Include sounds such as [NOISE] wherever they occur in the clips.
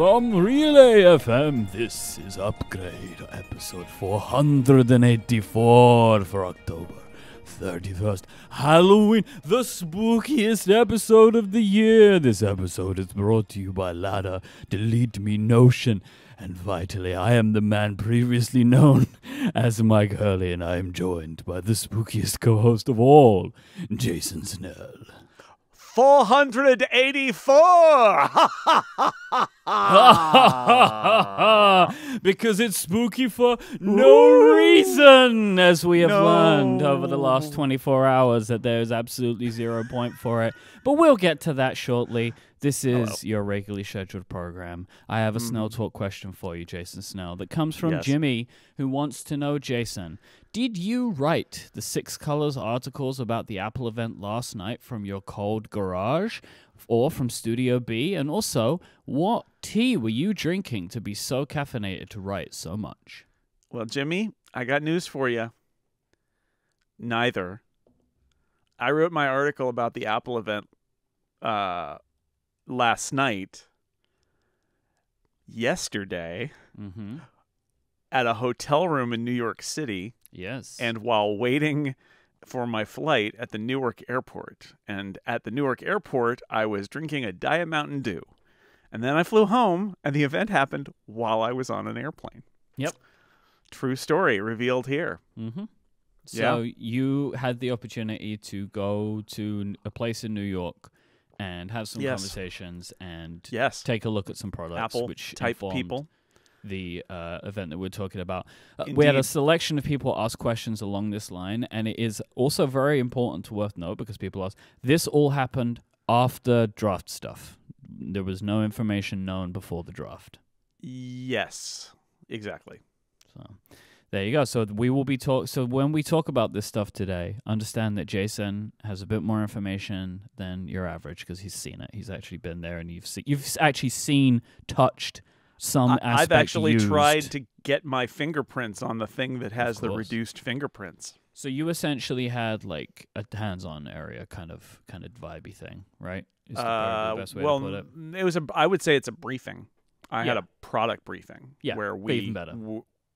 From Relay FM, this is Upgrade, episode 484 for October 31st. Halloween, the spookiest episode of the year. This episode is brought to you by Ladder, Delete Me Notion, and Vitally, I am the man previously known [LAUGHS] as Mike Hurley, and I am joined by the spookiest co host of all, Jason Snell. 484! [LAUGHS] because it's spooky for no reason, as we have learned over the last 24 hours, that there's absolutely zero point for it. But we'll get to that shortly. This is Hello. your regularly scheduled program. I have a Snell Talk question for you, Jason Snell, that comes from Yes. Jimmy, who wants to know, Jason, did you write the Six Colors articles about the Apple event last night from your cold garage or from Studio B? And also, what tea were you drinking to be so caffeinated to write so much? Well, Jimmy, I got news for you. Neither. I wrote my article about the Apple event uh, last night, yesterday, Mm-hmm. at a hotel room in New York City, Yes. and while waiting for my flight at the Newark airport. And at the Newark airport, I was drinking a Diet Mountain Dew. And then I flew home, and the event happened while I was on an airplane. Yep. True story revealed here. Mm-hmm. Yeah. So you had the opportunity to go to a place in New York and have some Yes. conversations and Yes. take a look at some products, Apple which type people. the uh, event that we're talking about. Uh, we had a selection of people ask questions along this line, and it is also very important to worth note because people ask. This all happened after draft stuff. There was no information known before the draft. Yes. Exactly. So there you go. So we will be talk. So when we talk about this stuff today, understand that Jason has a bit more information than your average because he's seen it. He's actually been there, and you've seen. You've actually seen, touched some I. I've actually used. tried to get my fingerprints on the thing that has the reduced fingerprints. So you essentially had like a hands-on area kind of kind of vibey thing, right? Is the, probably Uh, the best way well, to put it. it was a. I would say it's a briefing. I had a product briefing. Yeah, where we even better.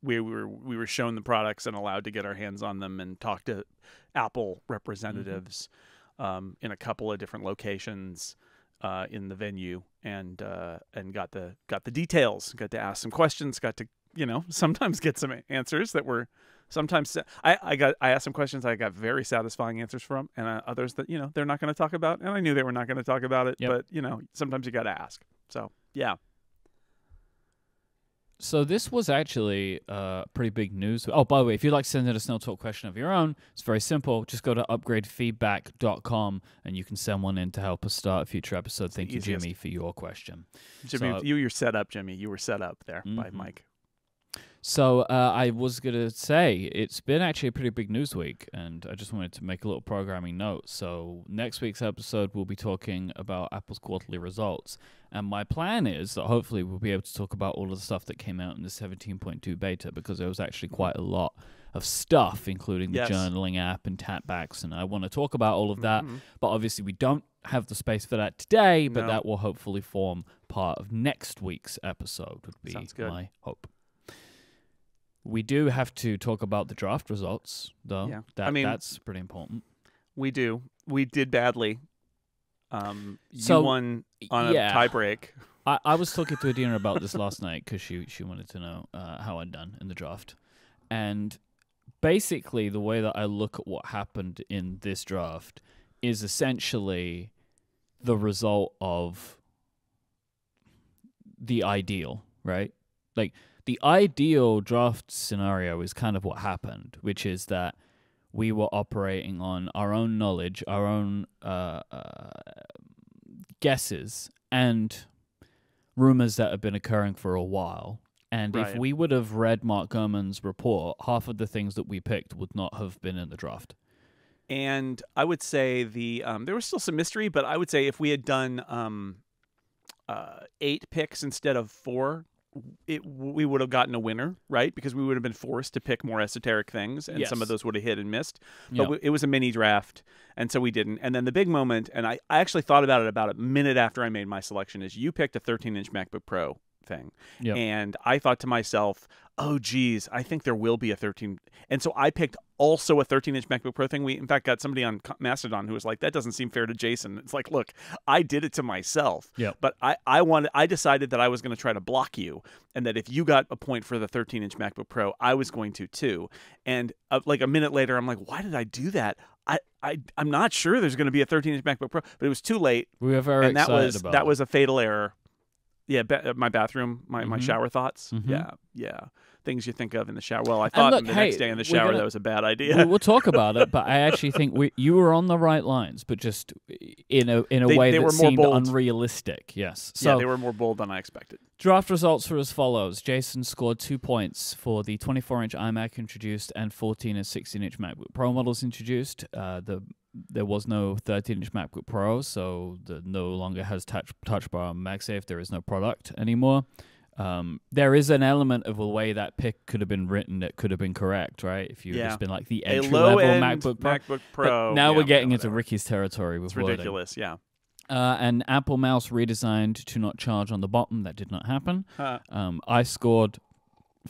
We were we were shown the products and allowed to get our hands on them and talk to Apple representatives Mm-hmm. um, in a couple of different locations uh, in the venue and uh, and got the got the details. Got to ask some questions. Got to you know [LAUGHS] sometimes get some answers that were sometimes I, I got I asked some questions I got very satisfying answers from and uh, others that you know they're not going to talk about and I knew they were not going to talk about it Yep. but you know sometimes you got to ask so yeah So this was actually uh, pretty big news. Oh, by the way, if you'd like to send in a Snell Talk question of your own, it's very simple. Just go to upgradefeedback.com and you can send one in to help us start a future episode. Thank you, easiest. Jimmy, for your question. Jimmy So- you you're set up Jimmy you were set up there by Mhm. Mike So uh, I was gonna say it's been actually a pretty big news week, and I just wanted to make a little programming note. So next week's episode, we'll be talking about Apple's quarterly results, and my plan is that hopefully we'll be able to talk about all of the stuff that came out in the 17.2 beta because there was actually quite a lot of stuff, including the Yes. journaling app and tapbacks, and I want to talk about all of that. Mhm. But obviously, we don't have the space for that today. But No. that will hopefully form part of next week's episode. Would be my hope. We do have to talk about the draft results, though. Yeah. That, I mean- that's pretty important. we do we did badly um So, you won on a yeah. tie break I, I was talking to Adina about this last night because she she wanted to know uh, how I'd done in the draft, and basically the way that I look at what happened in this draft is essentially the result of the ideal, right? Like the ideal draft scenario is kind of what happened, which is that we were operating on our own knowledge, our own uh, uh, guesses, and rumors that have been occurring for a while. And if we would have read Mark Gurman's report, half of the things that we picked would not have been in the draft. and i would say the um there was still some mystery but i would say if we had done um uh eight picks instead of four it we would have gotten a winner right? Because we would have been forced to pick more esoteric things and some of those would have hit and missed. But Yeah. w- it was a mini draft and so we didn't. And then the big moment and I, I actually thought about it about a minute after i made my selection is you picked a 13 inch macbook pro thing. Yep. And I thought to myself, oh, geez, I think there will be a 13. And so I picked also a 13 inch MacBook Pro thing. We, in fact, got somebody on Mastodon who was like, that doesn't seem fair to Jason. It's like, look, I did it to myself. Yep. But I, I wanted, I decided that I was going to try to block you and that if you got a point for the 13 inch MacBook Pro, I was going to too. And uh, like a minute later, I'm like, why did I do that? I, I, I'm not sure there's going to be a 13 inch MacBook Pro, but it was too late We were very and that was that was a fatal error. Yeah, ba- uh, my bathroom, my, my Mhm. shower thoughts. Mhm. Yeah, yeah, things you think of in the shower. Well, I thought look, the hey, next day in the shower gonna- that was a bad idea. we'll talk about it, but I actually [LAUGHS] think we, you were on the right lines, but just in a in a They- way they that were more seemed bold. unrealistic. Yes. yeah, they were more bold than I expected. Draft results were as follows. Jason scored two points for the 24 inch iMac introduced and 14 and 16 inch MacBook Pro models introduced. Uh, the there was no 13 inch MacBook Pro, so the no longer has touch touch bar on MagSafe. There is no product anymore. Um, there is an element of the way that pick could have been written that could have been correct, right? If you Yeah. just been like the A entry level MacBook Pro. MacBook But now yeah, we're getting yeah, into. Ricky's territory with It's wording. ridiculous. Yeah. Uh, and Apple Mouse redesigned to not charge on the bottom. That did not happen. Uh, Um, I scored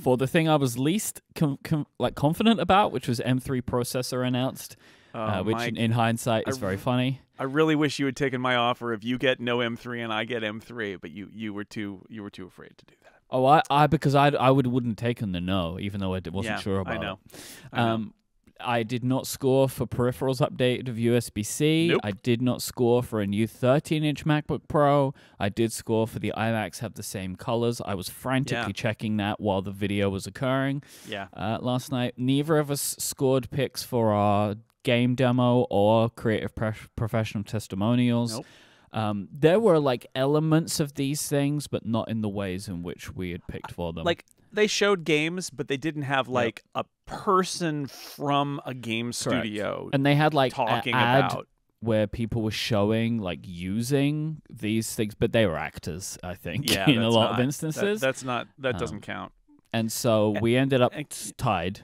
for the thing I was least com- com- like confident about, which was M3 processor announced, uh, oh, which Mike, in, in hindsight is I very funny. I really wish you had taken my offer if you get no M3 and I get M3, but you you were too you were too afraid to do that. Oh, I, I because I I would wouldn't taken the no, even though I wasn't yeah, sure about I know. it. I know. Um, I did not score for peripherals updated of USB C. Nope. I did not score for a new 13 inch MacBook Pro. I did score for the iMacs have the same colors. I was frantically checking that while the video was occurring yeah. uh, last night. Neither of us scored picks for our game demo or creative pre- professional testimonials. Nope. Um, there were like elements of these things, but not in the ways in which we had picked for them. Like they showed games, but they didn't have like a person from a game studio and they had like talking about. where people were showing like using these things, but they were actors, I think, Yeah, [LAUGHS] in a lot not- of that- instances. that's not that Um, doesn't count. and so and- we ended up and- tied.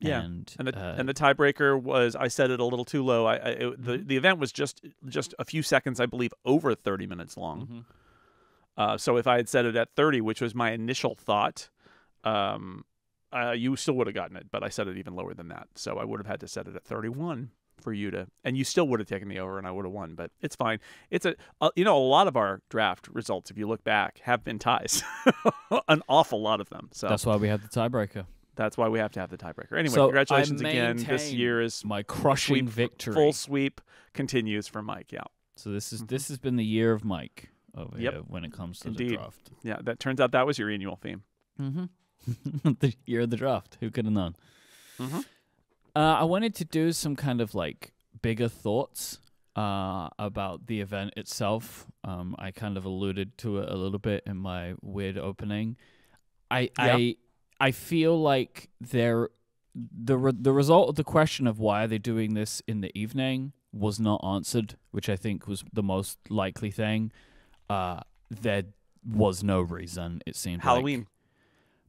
Yeah, and, And the uh, and the tiebreaker was I set it a little too low. I, I it, Mm-hmm. the the event was just just a few seconds, I believe, over thirty minutes long. Mhm. Uh, so if I had set it at thirty, which was my initial thought, um, uh, you still would have gotten it. But I set it even lower than that, so I would have had to set it at thirty-one for you to, and you still would have taken the over, and I would have won. But it's fine. It's a, uh, you know, a lot of our draft results, if you look back, have been ties, [LAUGHS] an awful lot of them. So that's why we had the tiebreaker. That's why we have to have the tiebreaker. Anyway, So, congratulations again. This year is My crushing sweep- victory. full sweep continues for Mike. Yeah, So this is Mhm. this has been the year of Mike over Yep. here when it comes to Indeed. the draft. yeah. That turns out that was your annual theme. Mm-hmm. [LAUGHS] the year of the draft. Who could have known? Mhm. Uh, I wanted to do some kind of like bigger thoughts uh, about the event itself. Um, I kind of alluded to it a little bit in my weird opening. I I I feel like there the re- the result of the question of why are they doing this in the evening was not answered, which I think was the most likely thing. Uh, there was no reason. It seemed like. Halloween.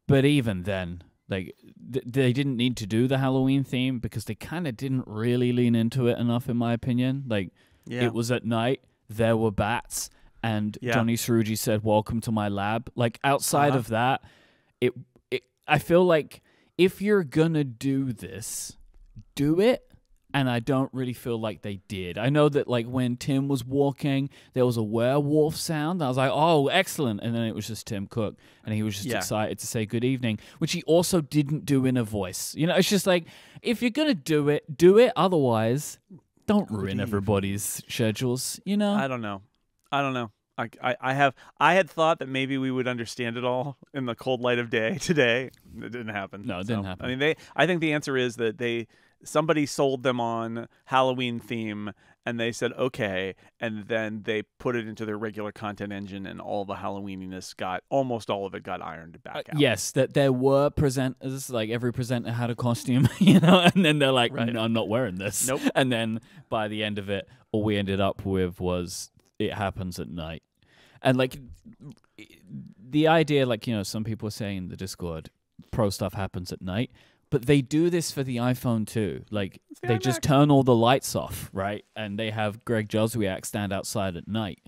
But even then, like th- they didn't need to do the Halloween theme because they kind of didn't really lean into it enough, in my opinion. Like Yeah. it was at night, there were bats, and Yeah. Johny Srouji said, "Welcome to my lab." Like outside Uh-huh. of that, it I feel like if you're gonna do this, do it. And I don't really feel like they did. I know that like when Tim was walking, there was a werewolf sound. I was like, "Oh, excellent!" And then it was just Tim Cook, and he was just Yeah. excited to say good evening, which he also didn't do in a voice. You know, it's just like if you're gonna do it, do it. Otherwise, don't ruin everybody's schedules. You know, I don't know. I don't know. I, I, I have I had thought that maybe we would understand it all in the cold light of day [LAUGHS] today. It didn't happen. No, it So, didn't happen. I mean, they. I think the answer is that they somebody sold them on Halloween theme, and they said okay, and then they put it into their regular content engine, and all the Halloweeniness got almost all of it got ironed back Uh, out. yes, that there were presenters, like every presenter had a costume, [LAUGHS] you know, and then they're like, Right. "No, I'm not wearing this. Nope. And then by the end of it, all we ended up with was it happens at night. And like the idea, like, you know, some people are saying in the Discord, pro stuff happens at night. But they do this for the iPhone too. Like the they just turn all the lights off, right? And they have Greg Joswiak stand outside at night.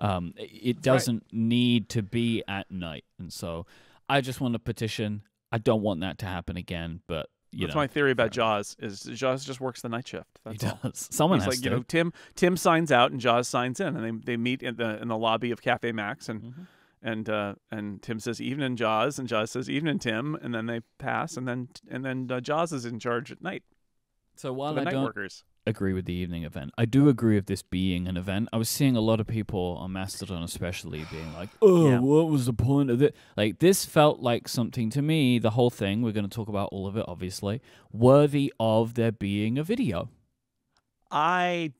Um, it doesn't need to be at night, and so I just want to petition. I don't want that to happen again, but you That's know, my theory about fair Jaws. Is Jaws just works the night shift? he That's all. does. [LAUGHS] Someone He's has like, to. you know, Tim Tim signs out and Jaws signs in, and they they meet in the in the lobby of Caffè Macs, and Mhm. and uh, and Tim says evening Jaws, and Jaws says evening Tim, and then they pass, and then and then uh, Jaws is in charge at night. So for while the I night don't workers. Agree with the evening event. I do agree with this being an event. I was seeing a lot of people on Mastodon, especially, being like, "Oh, Yeah. what was the point of it?" Like this felt like something to me. The whole thing. We're going to talk about all of it, obviously, worthy of there being a video. I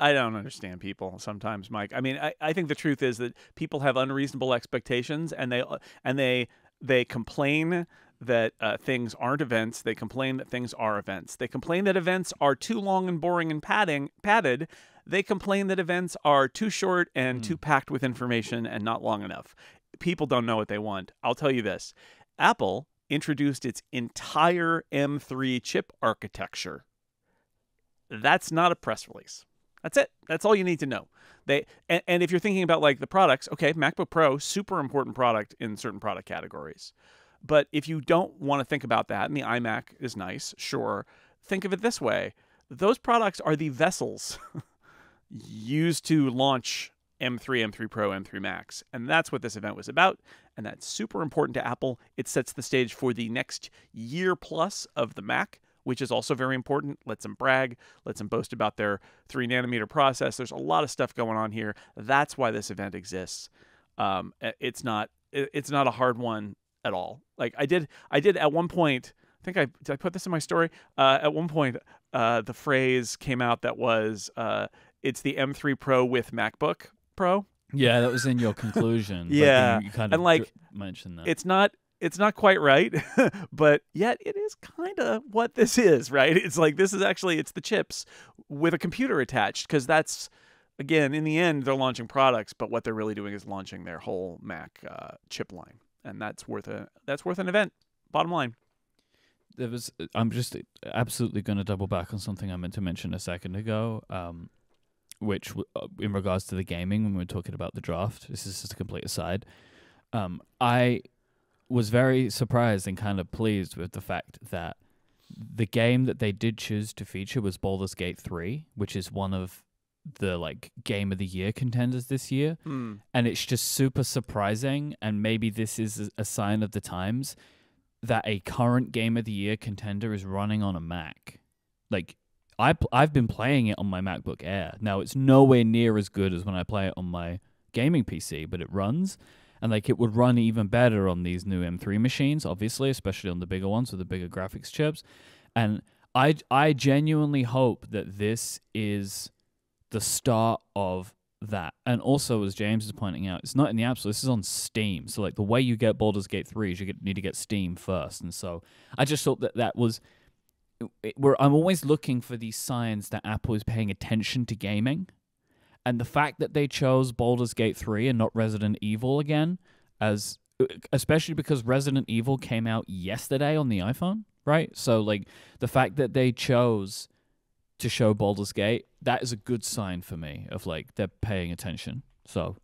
I don't understand people sometimes, Mike. I mean, I, I think the truth is that people have unreasonable expectations, and they and they they complain that uh, things aren't events. They complain that things are events. They complain that events are too long and boring and padding padded. They complain that events are too short and too packed with information and not long enough. People don't know what they want. I'll tell you this: Apple introduced its entire M3 chip architecture that's not a press release. That's it. That's all you need to know. They and, and if you're thinking about like the products, okay, MacBook Pro, super important product in certain product categories. But if you don't want to think about that, and the iMac is nice, sure, think of it this way: those products are the vessels used to launch M3, M3 Pro, M3 Max, and that's what this event was about. And that's super important to Apple. It sets the stage for the next year plus of the Mac which is also very important. Lets them brag, lets them boast about their three nanometer process. There's a lot of stuff going on here. That's why this event exists. Um, it's not it's not a hard one at all. Like I did I did at one point. I think I did I put this in my story. Uh, at one point, uh, the phrase came out that was uh, it's the M3 Pro with MacBook Pro. Yeah, that was in your conclusion. Yeah, you, you kind of and, like, mentioned that. it's not it's not quite right [LAUGHS] but yet it is kind of what this is right it's like this is actually it's the chips with a computer attached because that's again in the end they're launching products but what they're really doing is launching their whole mac uh, chip line and that's worth a that's worth an event bottom line there was I'm just absolutely going to double back on something I meant to mention a second ago, um, which uh, in regards to the gaming when we are talking about the draft. This is just a complete aside. Um, I was very surprised and kind of pleased with the fact that the game that they did choose to feature was Baldur's Gate 3, which is one of the like game of the year contenders this year Hmm. and it's just super surprising and maybe this is a- a sign of the times that a current game of the year contender is running on a Mac. Like I I've been playing it on my MacBook Air. Now it's nowhere near as good as when I play it on my gaming PC, but it runs and like it would run even better on these new M3 machines, obviously, especially on the bigger ones with the bigger graphics chips. And I I genuinely hope that this is the start of that. And also, as James is pointing out, it's not in the App Store. This is on Steam. So, like, the way you get Baldur's Gate 3 is you get, need to get Steam first. And so, I just thought that that was. It, where I'm always looking for these signs that Apple is paying attention to gaming. And the fact that they chose Baldur's Gate 3 and not Resident Evil again, as especially because Resident Evil came out yesterday on the iPhone, right? So, like, the fact that they chose to show Baldur's Gate, that is a good sign for me of like they're paying attention. So,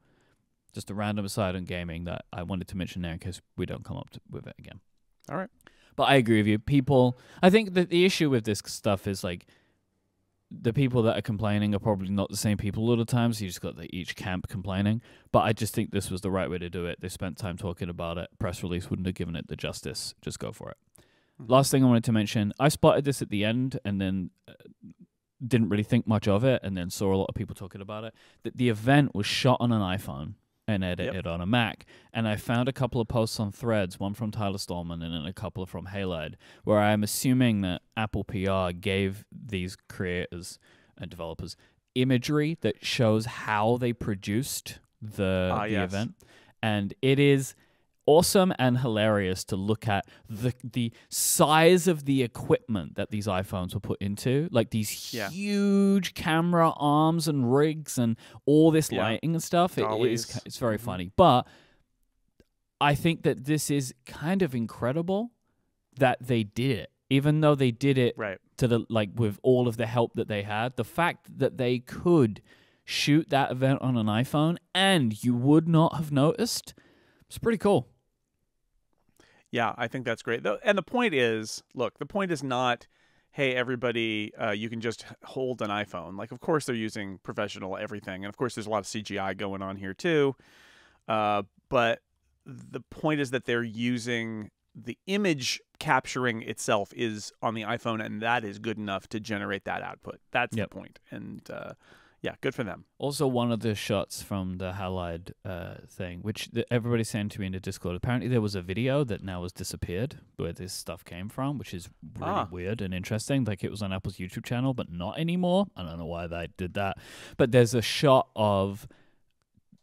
just a random aside on gaming that I wanted to mention there in case we don't come up to, with it again. All right. But I agree with you. People, I think that the issue with this stuff is like the people that are complaining are probably not the same people all the time. So you just got the, each camp complaining. But I just think this was the right way to do it. They spent time talking about it. Press release wouldn't have given it the justice. Just go for it. Mhm. Last thing I wanted to mention, I spotted this at the end and then uh, didn't really think much of it, and then saw a lot of people talking about it. That the event was shot on an iPhone and edited on a Mac, and I found a couple of posts on Threads, one from Tyler Stallman and then a couple from Halide, where I'm assuming that Apple PR gave these creators and developers imagery that shows how they produced the, Ah, the yes. event, and it is awesome and hilarious to look at the the size of the equipment that these iPhones were put into, like these Yeah. huge camera arms and rigs and all this Yeah. lighting and stuff. It is it's very Mhm. funny, but I think that this is kind of incredible that they did it, even though they did it Right. to the like with all of the help that they had. The fact that they could shoot that event on an iPhone and you would not have noticed. It's pretty cool. Yeah, I think that's great. Though, and the point is, look, the point is not, hey, everybody, uh, you can just hold an iPhone. Like, of course, they're using professional everything, and of course, there's a lot of CGI going on here too. Uh, but the point is that they're using the image capturing itself is on the iPhone, and that is good enough to generate that output. That's Yep. the point. And uh, yeah, good for them. Also, one of the shots from the Halide uh, thing, which the, everybody sent to me in the Discord, apparently there was a video that now has disappeared where this stuff came from, which is really Ah. weird and interesting. Like it was on Apple's YouTube channel, but not anymore. I don't know why they did that. But there's a shot of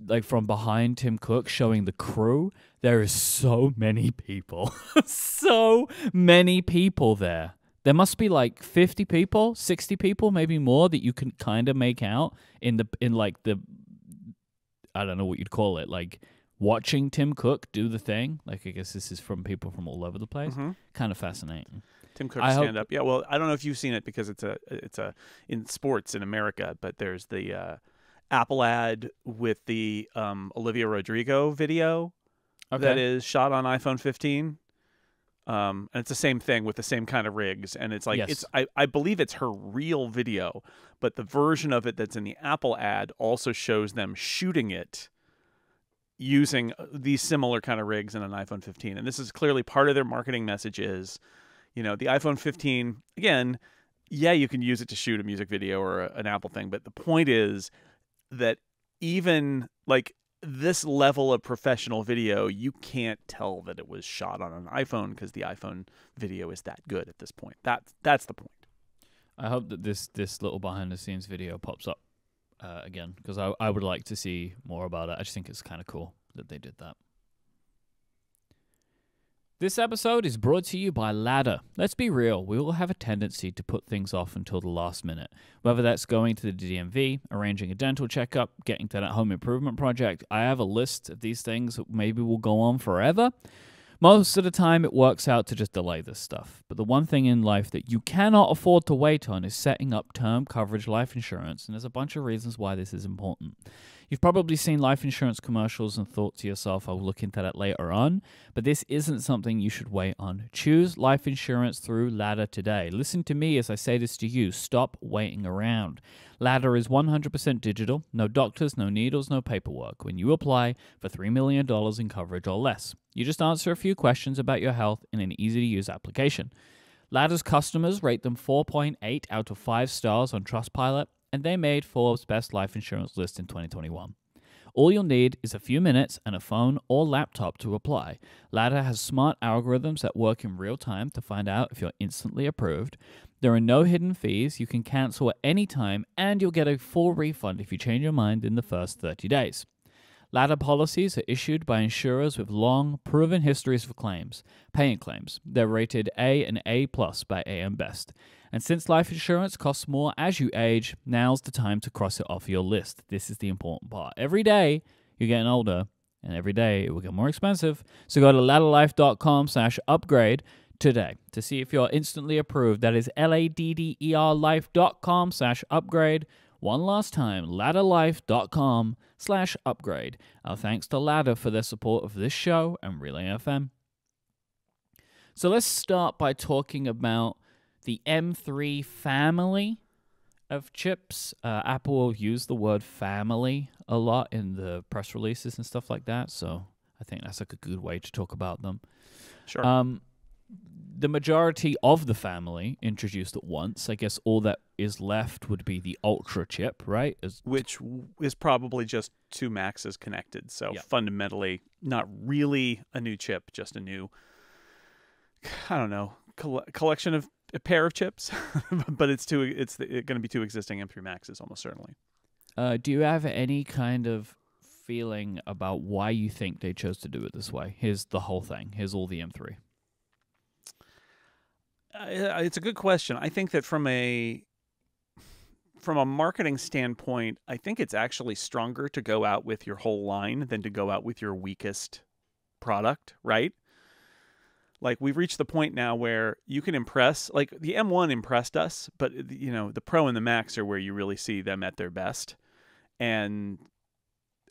like from behind Tim Cook showing the crew. There is so many people, [LAUGHS] so many people there. There must be like 50 people, 60 people, maybe more that you can kind of make out in the in like the I don't know what you'd call it, like watching Tim Cook do the thing. Like I guess this is from people from all over the place. Mhm. Kind of fascinating. Tim Cook I stand up. Yeah, well, I don't know if you've seen it because it's a it's a in sports in America, but there's the uh, Apple ad with the um, Olivia Rodrigo video that is shot on iPhone 15. Um, and it's the same thing with the same kind of rigs, and it's like Yes. it's I, I believe it's her real video, but the version of it that's in the Apple ad also shows them shooting it using uh, these similar kind of rigs in an iPhone 15. And this is clearly part of their marketing message is, you know, the iPhone 15 again, yeah, you can use it to shoot a music video or a, an Apple thing, but the point is that even like this level of professional video, you can't tell that it was shot on an iPhone because the iPhone video is that good at this point. That that's the point. I hope that this this little behind the scenes video pops up uh, again because I I would like to see more about it. I just think it's kind of cool that they did that. This episode is brought to you by Ladder. Let's be real, we all have a tendency to put things off until the last minute. Whether that's going to the DMV, arranging a dental checkup, getting to that home improvement project, I have a list of these things that maybe will go on forever. Most of the time, it works out to just delay this stuff. But the one thing in life that you cannot afford to wait on is setting up term coverage life insurance. And there's a bunch of reasons why this is important. You've probably seen life insurance commercials and thought to yourself, I'll look into that later on. But this isn't something you should wait on. Choose life insurance through Ladder today. Listen to me as I say this to you. Stop waiting around. Ladder is 100% digital, no doctors, no needles, no paperwork when you apply for $3 million in coverage or less. You just answer a few questions about your health in an easy to use application. Ladder's customers rate them 4.8 out of 5 stars on Trustpilot, and they made Forbes' best life insurance list in 2021. All you'll need is a few minutes and a phone or laptop to apply. Ladder has smart algorithms that work in real time to find out if you're instantly approved. There are no hidden fees, you can cancel at any time, and you'll get a full refund if you change your mind in the first 30 days. Ladder policies are issued by insurers with long, proven histories of claims, paying claims. They're rated A and A plus by AM Best. And since life insurance costs more as you age, now's the time to cross it off your list. This is the important part. Every day you're getting older, and every day it will get more expensive. So go to ladderlife.com slash upgrade today to see if you're instantly approved. That is L-A-D-D-E-R life.com slash upgrade. One last time, ladderlife.com slash upgrade. Our thanks to Ladder for their support of this show and Relay FM. So let's start by talking about the M3 family of chips. Uh, Apple will use the word family a lot in the press releases and stuff like that. So I think that's like a good way to talk about them. Sure. Um, the majority of the family introduced at once. I guess all that is left would be the Ultra chip, right? As which w- is probably just two Maxes connected. So Yeah. fundamentally, not really a new chip, just a new, I don't know, coll- collection of a pair of chips. [LAUGHS] but it's two. It's going to be two existing M3 Maxes almost certainly. Uh, do you have any kind of feeling about why you think they chose to do it this way? Here's the whole thing. Here's all the M3. Uh, it's a good question. I think that from a from a marketing standpoint, I think it's actually stronger to go out with your whole line than to go out with your weakest product, right? Like we've reached the point now where you can impress. Like the M1 impressed us, but you know the Pro and the Max are where you really see them at their best. and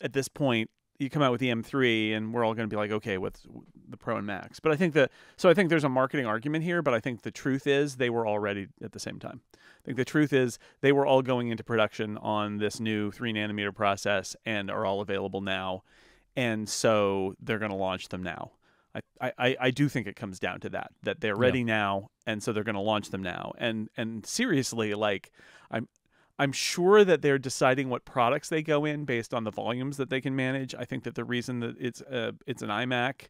at this point you come out with the M3 and we're all going to be like okay what's the Pro and Max but I think that so I think there's a marketing argument here but I think the truth is they were all ready at the same time I think the truth is they were all going into production on this new 3 nanometer process and are all available now and so they're going to launch them now I, I, I do think it comes down to that that they're ready yeah. now and so they're going to launch them now and and seriously like I'm I'm sure that they're deciding what products they go in based on the volumes that they can manage. I think that the reason that it's a, it's an iMac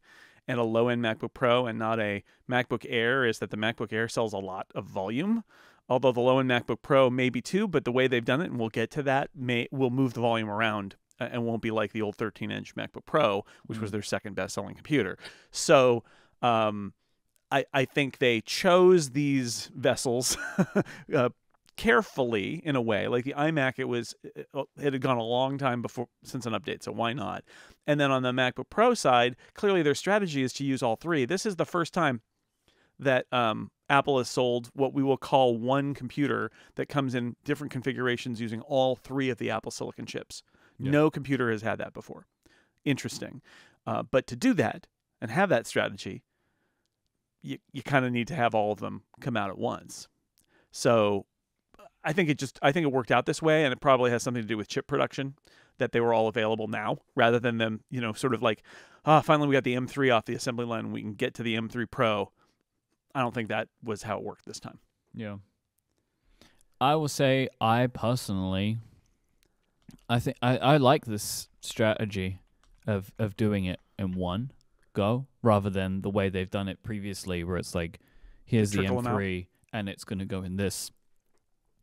and a low end MacBook Pro and not a MacBook Air is that the MacBook Air sells a lot of volume. Although the low end MacBook Pro maybe too, but the way they've done it, and we'll get to that, may will move the volume around and won't be like the old 13 inch MacBook Pro, which mm-hmm. was their second best selling computer. So um, I, I think they chose these vessels [LAUGHS] uh, carefully in a way. Like the iMac, it was it had gone a long time before since an update, so why not? And then on the MacBook Pro side, clearly their strategy is to use all three. This is the first time that um, Apple has sold what we will call one computer that comes in different configurations using all three of the Apple Silicon chips. Yeah. No computer has had that before. Interesting. Uh, but to do that and have that strategy, you, you kind of need to have all of them come out at once. So I think it just I think it worked out this way, and it probably has something to do with chip production that they were all available now, rather than them you know sort of like ah oh, finally we got the M3 off the assembly line, and we can get to the M3 Pro. I don't think that was how it worked this time. Yeah. I will say I personally I think I, I like this strategy of of doing it in one go rather than the way they've done it previously where it's like here's the M3 and it's going to go in this.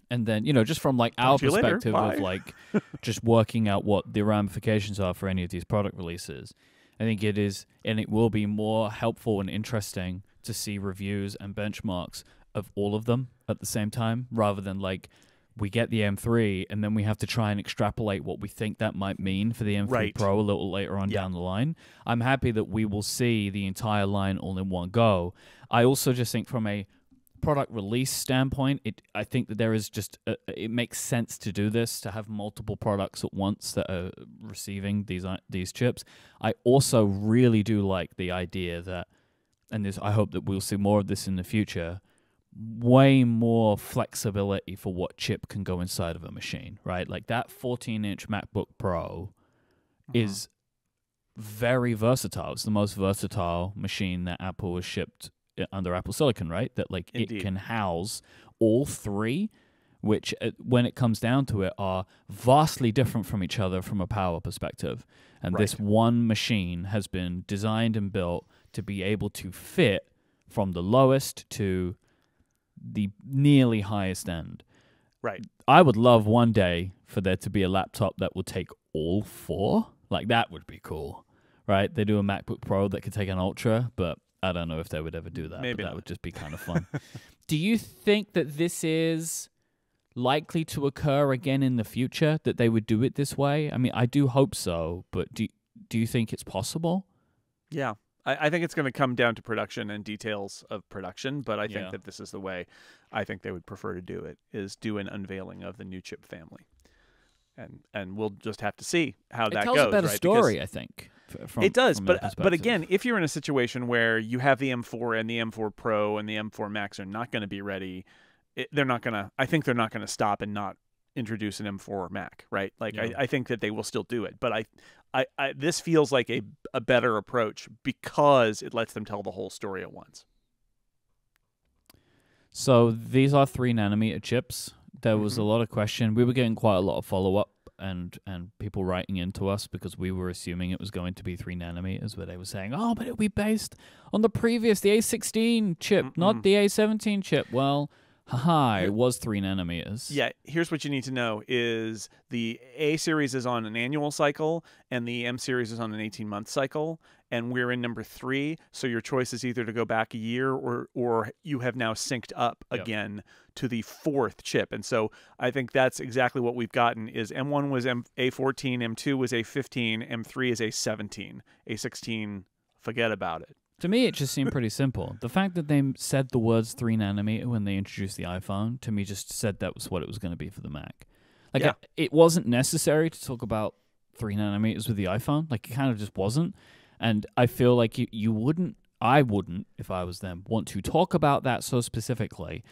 And then you know just from like our perspective of like [LAUGHS] just working out what the ramifications are for any of these product releases i think it is and it will be more helpful and interesting to see reviews and benchmarks of all of them at the same time rather than like we get the M3 and then we have to try and extrapolate what we think that might mean for the M3 right. Pro a little later on yeah. down the line. I'm happy that we will see the entire line all in one go. I also just think from a product release standpoint, it I think that there is just a, it makes sense to do this to have multiple products at once that are receiving these uh, these chips. I also really do like the idea that, and this I hope that we'll see more of this in the future. Way more flexibility for what chip can go inside of a machine, right? Like that 14 inch MacBook Pro uh-huh. is very versatile. It's the most versatile machine that Apple has shipped under Apple Silicon, right? That like Indeed. it can house all three, which uh, when it comes down to it are vastly different from each other from a power perspective. And right. this one machine has been designed and built to be able to fit from the lowest to the nearly highest end. Right. I would love one day for there to be a laptop that will take all four. Like that would be cool. Right? They do a MacBook Pro that could take an Ultra, but I don't know if they would ever do that. Maybe but that not. would just be kind of [LAUGHS] fun. do you think that this is likely to occur again in the future? That they would do it this way? I mean, I do hope so, but do do you think it's possible? Yeah, I, I think it's going to come down to production and details of production. But I think yeah. that this is the way I think they would prefer to do it: is do an unveiling of the new chip family and and we'll just have to see how it that tells goes. a better right? story, because I think. From, it does, but uh, but again, if you're in a situation where you have the M4 and the M4 Pro and the M4 Max are not going to be ready, it, they're not going to. I think they're not going to stop and not introduce an M4 Mac, right? Like yeah. I, I think that they will still do it, but I, I, I this feels like a a better approach because it lets them tell the whole story at once. So these are three nanometer chips. There was mm-hmm. a lot of question. We were getting quite a lot of follow up and and people writing into us because we were assuming it was going to be three nanometers, where they were saying, "Oh, but it'll be based on the previous, the A16 chip, Mm-mm. not the A17 chip." Well, haha, it was three nanometers. Yeah, here's what you need to know: is the A series is on an annual cycle, and the M series is on an 18 month cycle, and we're in number three. So your choice is either to go back a year or or you have now synced up yep. again to the fourth chip. And so I think that's exactly what we've gotten is M1 was M- A14, M2 was A15, M3 is A17, A16 forget about it. To me, it just seemed pretty simple. The fact that they said the words three nanometer when they introduced the iPhone, to me, just said that was what it was going to be for the Mac. Like Yeah. I- it wasn't necessary to talk about three nanometers with the iPhone. Like it kind of just wasn't. And I feel like you, you wouldn't, I wouldn't, if I was them, want to talk about that so specifically,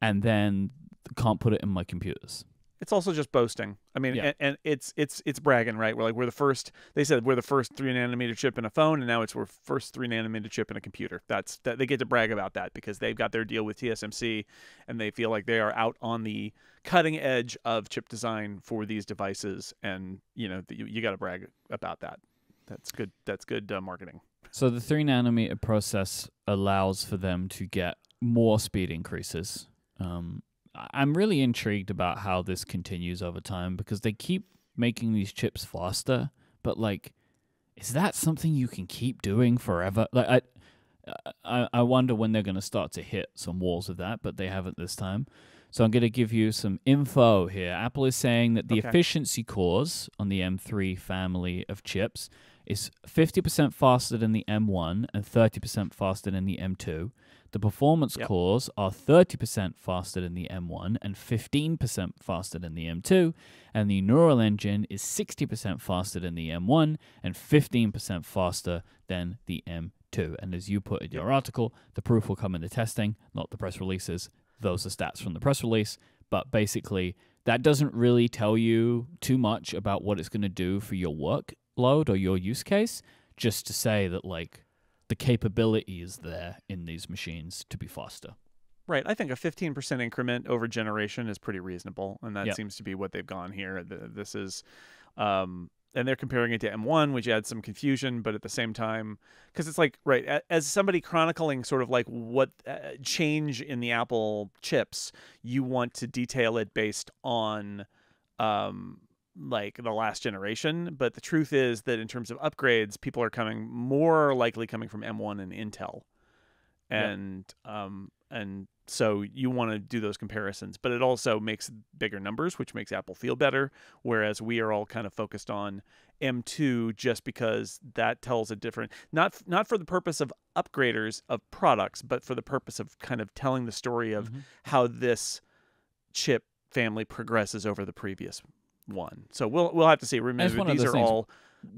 and then can't put it in my computers. It's also just boasting. I mean, Yeah. and, and it's it's it's bragging, right? We're like we're the first. They said we're the first three nanometer chip in a phone, and now it's we're first three nanometer chip in a computer. That's that they get to brag about that because they've got their deal with TSMC, and they feel like they are out on the cutting edge of chip design for these devices, and you know you, you got to brag about that. That's good. That's good uh, marketing. So the three nanometer process allows for them to get more speed increases. Um, I'm really intrigued about how this continues over time because they keep making these chips faster, but like, is that something you can keep doing forever? Like, I, I, I wonder when they're going to start to hit some walls of that, but they haven't this time. So I'm going to give you some info here. Apple is saying that the Okay. efficiency cores on the M3 family of chips is 50% faster than the M1 and 30% faster than the M2. The performance Yep. cores are 30% faster than the M1 and 15% faster than the M2. And the neural engine is 60% faster than the M1 and 15% faster than the M2. And as you put in your article, the proof will come in the testing, not the press releases. Those are stats from the press release. But basically, that doesn't really tell you too much about what it's going to do for your workload or your use case. Just to say that, like, the capability is there in these machines to be faster. Right. I think a 15% increment over generation is pretty reasonable, and that Yep. seems to be what they've gone here. This is, um, and they're comparing it to M1, which adds some confusion, but at the same time, because it's like, right, as somebody chronicling sort of like what uh, change in the Apple chips, you want to detail it based on, um, like the last generation. But the truth is that in terms of upgrades, people are coming more likely coming from M1 and Intel Yep. and um and so you want to do those comparisons but it also makes bigger numbers which makes apple feel better whereas we are all kind of focused on m2 just because that tells a different not not for the purpose of upgraders of products but for the purpose of kind of telling the story of Mhm. how this chip family progresses over the previous one. So we'll we'll have to see. Remember these are things- all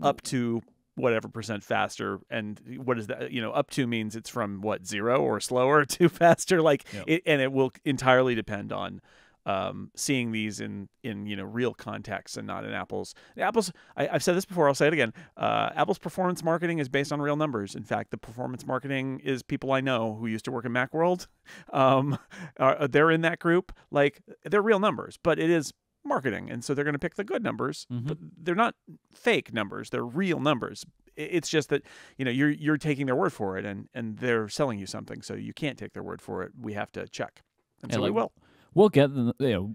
up to whatever percent faster. And what is that you know up to means it's from what zero or slower [LAUGHS] to faster? Like Yep. it and it will entirely depend on um, seeing these in in you know real context and not in apple's. Apple's I, i've said this before i'll say it again. Uh, apple's performance marketing is based on real numbers. In fact the performance marketing is people i know who used to work in macworld. [LAUGHS] Um, are, they're in that group. Like they're real numbers but it is marketing and so they're going to pick the good numbers Mhm. but they're not fake numbers they're real numbers. It's just that you know you're you're taking their word for it and and they're selling you something so you can't take their word for it. We have to check. And Yeah, so we will. We'll get the you know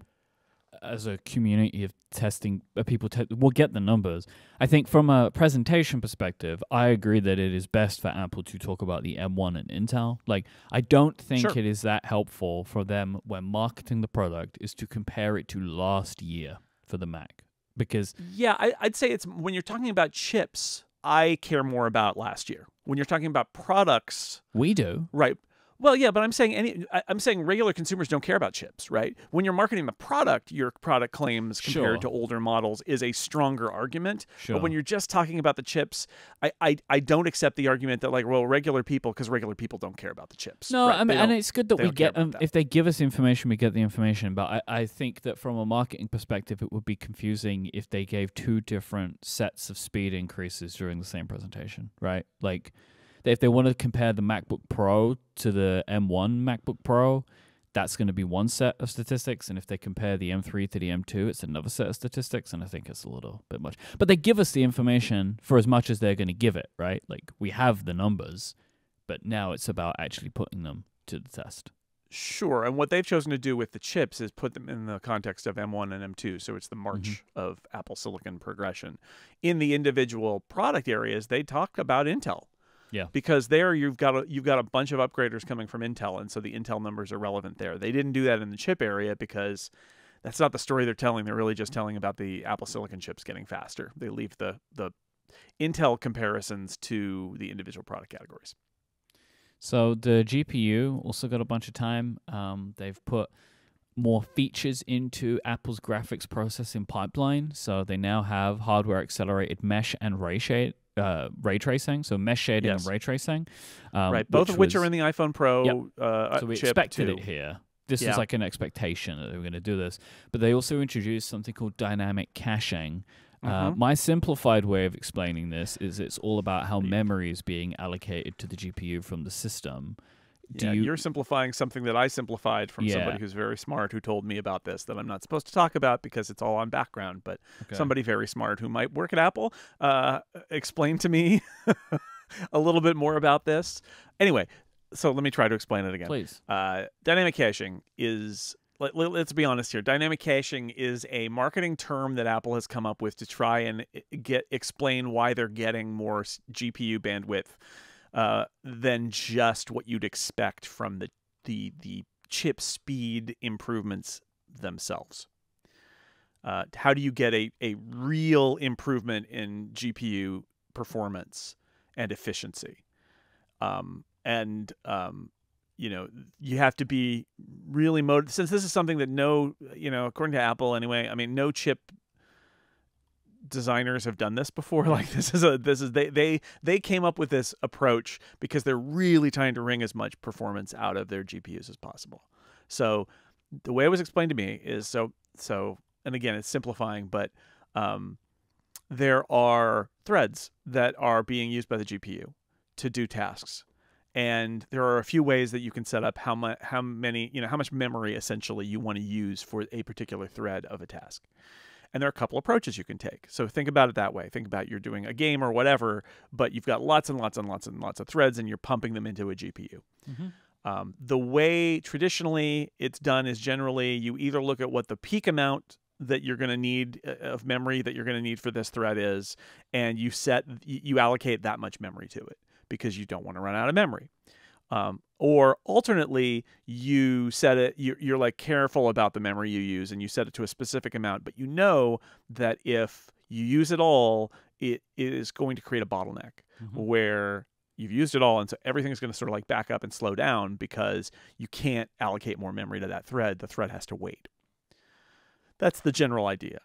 as a community of testing uh, people te- we'll get the numbers. I think from a presentation perspective i agree that it is best for apple to talk about the m1 and intel. Like i don't think Sure. it is that helpful for them when marketing the product is to compare it to last year for the mac. Because yeah I, i'd say it's when you're talking about chips i care more about last year. When you're talking about products we do. Right. Well, yeah, but I'm saying any. I- I'm saying regular consumers don't care about chips, right? When you're marketing a product, your product claims compared Sure. to older models is a stronger argument. sure But when you're just talking about the chips, I, I I don't accept the argument that like, well, regular people, because regular people don't care about the chips. No, Right, I mean, and it's good that we get them. Um, that. If they give us information, we get the information. But I, I think that from a marketing perspective, it would be confusing if they gave two different sets of speed increases during the same presentation, right? Like, if they want to compare the MacBook Pro to the M1 MacBook Pro, that's going to be one set of statistics. And if they compare the M3 to the M2, it's another set of statistics. And I think it's a little bit much. But they give us the information for as much as they're going to give it, right? Like, we have the numbers, but now it's about actually putting them to the test. Sure. And what they've chosen to do with the chips is put them in the context of M1 and M2. So it's the mm-hmm. march of Apple Silicon progression. In the individual product areas, they talk about Intel. Yeah. Because there you've got a, you've got a bunch of upgraders coming from Intel, and so the Intel numbers are relevant there. They didn't do that in the chip area because that's not the story they're telling. They're really just telling about the Apple Silicon chips getting faster. They leave the the Intel comparisons to the individual product categories. So the GPU also got a bunch of time. Um, they've put more features into Apple's graphics processing pipeline. So they now have hardware accelerated mesh and ray shade. Uh, ray tracing, so mesh shading Yes. and ray tracing, um, right, both of which are in the iPhone Pro Yep. uh, so we chip expected too. it here. This Yeah. is like an expectation that they were going to do this, but they also introduced something called dynamic caching. Uh, Mhm. my simplified way of explaining this is it's all about how memory is being allocated to the GPU from the system. Do yeah, you? you're simplifying something that I simplified from Yeah. somebody who's very smart who told me about this that I'm not supposed to talk about because it's all on background. But Okay. somebody very smart who might work at Apple uh, explained to me [LAUGHS] a little bit more about this. Anyway, so let me try to explain it again. please. Uh, dynamic caching is let, let, us be honest here. Dynamic caching is a marketing term that Apple has come up with to try and get explain why they're getting more GPU bandwidth uh, than just what you'd expect from the the the chip speed improvements themselves. Uh, how do you get a, a real improvement in GPU performance and efficiency? Um, and um, you know you have to be really motivated since this is something that no you know according to apple anyway i mean no chip designers have done this before [LAUGHS] like this is a this is they they they came up with this approach because they're really trying to wring as much performance out of their gpus as possible. So the way it was explained to me is so so and again it's simplifying but um there are threads that are being used by the gpu to do tasks. And there are a few ways that you can set up how much how many you know how much memory essentially you want to use for a particular thread of a task and there are a couple approaches you can take. So think about it that way. Think about you're doing a game or whatever but you've got lots and lots and lots and lots of threads and you're pumping them into a gpu Mhm. um, the way traditionally it's done is generally you either look at what the peak amount that you're going to need uh, of memory that you're going to need for this thread is and you set you allocate that much memory to it because you don't want to run out of memory um, or alternately you set it you're, you're like careful about the memory you use and you set it to a specific amount but you know that if you use it all it is going to create a bottleneck Mhm. where you've used it all and so everything's going to sort of like back up and slow down because you can't allocate more memory to that thread. The thread has to wait. That's the general idea.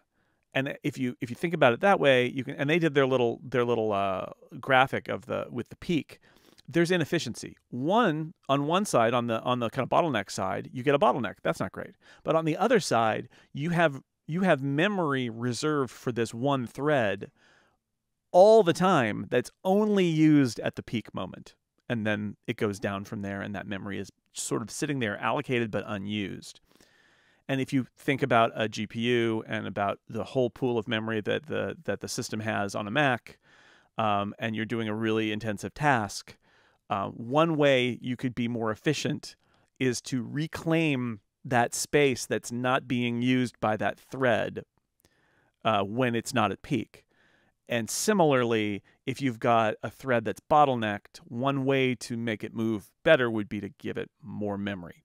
And if you if you think about it that way you can and they did their little their little uh, graphic of the with the peak there's inefficiency. One on one side on the on the kind of bottleneck side you get a bottleneck. That's not great. But on the other side you have you have memory reserved for this one thread all the time that's only used at the peak moment. And then it goes down from there and that memory is sort of sitting there allocated but unused. And if you think about a GPU and about the whole pool of memory that the that the system has on a Mac, um, and you're doing a really intensive task, uh, one way you could be more efficient is to reclaim that space that's not being used by that thread uh, when it's not at peak. And similarly, if you've got a thread that's bottlenecked, one way to make it move better would be to give it more memory.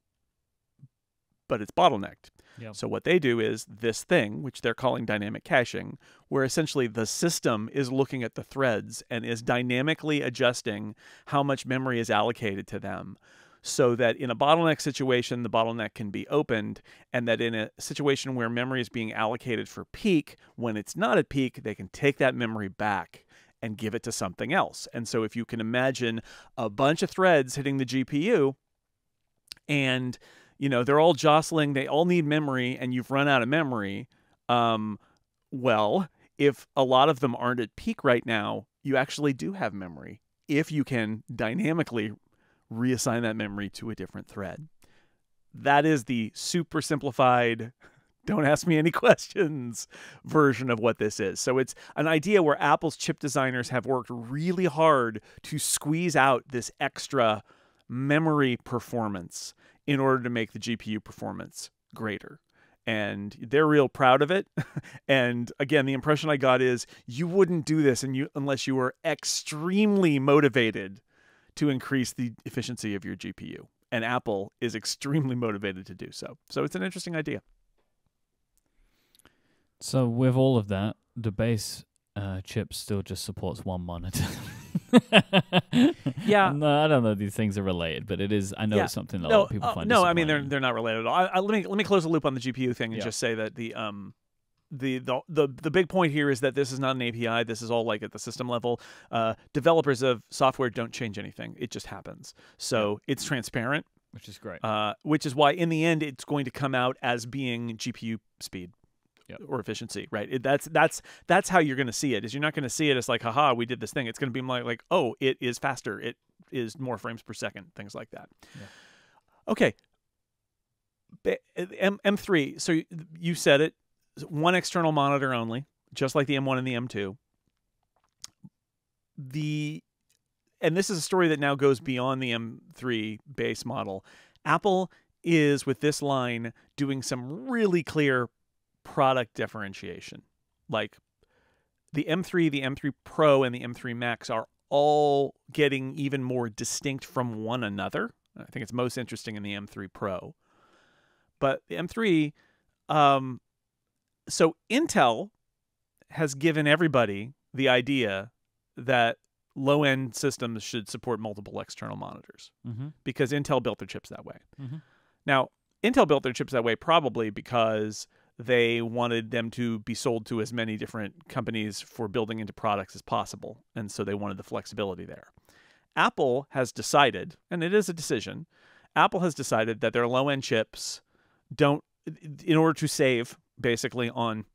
But it's bottlenecked. Yep. So what they do is this thing, which they're calling dynamic caching, where essentially the system is looking at the threads and is dynamically adjusting how much memory is allocated to them. So that in a bottleneck situation, the bottleneck can be opened, and that in a situation where memory is being allocated for peak, when it's not at peak, they can take that memory back and give it to something else. And so if you can imagine a bunch of threads hitting the GPU, and you know they're all jostling they all need memory and you've run out of memory. Um, well if a lot of them aren't at peak right now you actually do have memory if you can dynamically reassign that memory to a different thread. That is the super simplified [LAUGHS] don't ask me any [LAUGHS] questions version of what this is. So it's an idea where apple's chip designers have worked really hard to squeeze out this extra memory performance in order to make the GPU performance greater. And they're real proud of it. [LAUGHS] and again, the impression I got is you wouldn't do this and you unless you were extremely motivated to increase the efficiency of your GPU. And Apple is extremely motivated to do so. So it's an interesting idea. So with all of that, the base uh, chip still just supports one monitor. [LAUGHS] [LAUGHS] Yeah. no, I don't know. if These things are related, but it is. I know Yeah. it's something that a lot of people uh, find. no. I mean, they're they're not related at all. I, I, let me let me close the loop on the GPU thing and Yeah. just say that the um the, the the the big point here is that this is not an API. This is all like at the system level. Uh, developers of software don't change anything. It just happens. So it's transparent, which is great. uh, which is why in the end it's going to come out as being GPU speed. Yep. Or efficiency, right? It, that's that's that's how you're going to see it. Is you're not going to see it as like, haha, we did this thing. It's going to be like, like, oh, it is faster. It is more frames per second. Things like that. Yeah. Okay. M M3. So you- said it. One external monitor only, just like the M1 and the M2. The and this is a story that now goes mm-hmm. beyond the M3 base model. Apple is with this line doing some really clear product differentiation. Like the M3, the M3 Pro, and the M3 Max are all getting even more distinct from one another. I think it's most interesting in the M3 Pro. But the M3, um, so Intel has given everybody the idea that low end systems should support multiple external monitors mm-hmm. because Intel built their chips that way. Mhm. Now, Intel built their chips that way probably because they wanted them to be sold to as many different companies for building into products as possible. And so they wanted the flexibility there. Apple has decided, and it is a decision, Apple has decided that their low end chips don't, in order to save basically on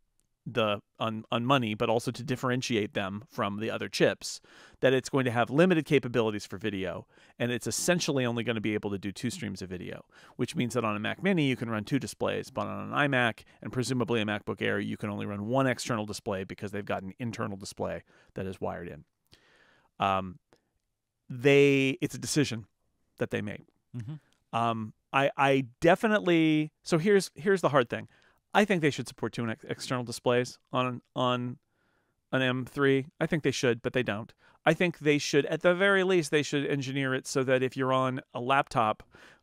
the on, on money but also to differentiate them from the other chips that it's going to have limited capabilities for video and it's essentially only going to be able to do two streams of video which means that on a mac mini you can run two displays but on an imac and presumably a macbook air you can only run one external display because they've got an internal display that is wired in. Um, they it's a decision that they made. Mhm. um, I, I definitely so here's here's the hard thing I think they should support two ex- external displays on on an M3. I think they should, but they don't. I think they should, at the very least, they should engineer it so that if you're on a laptop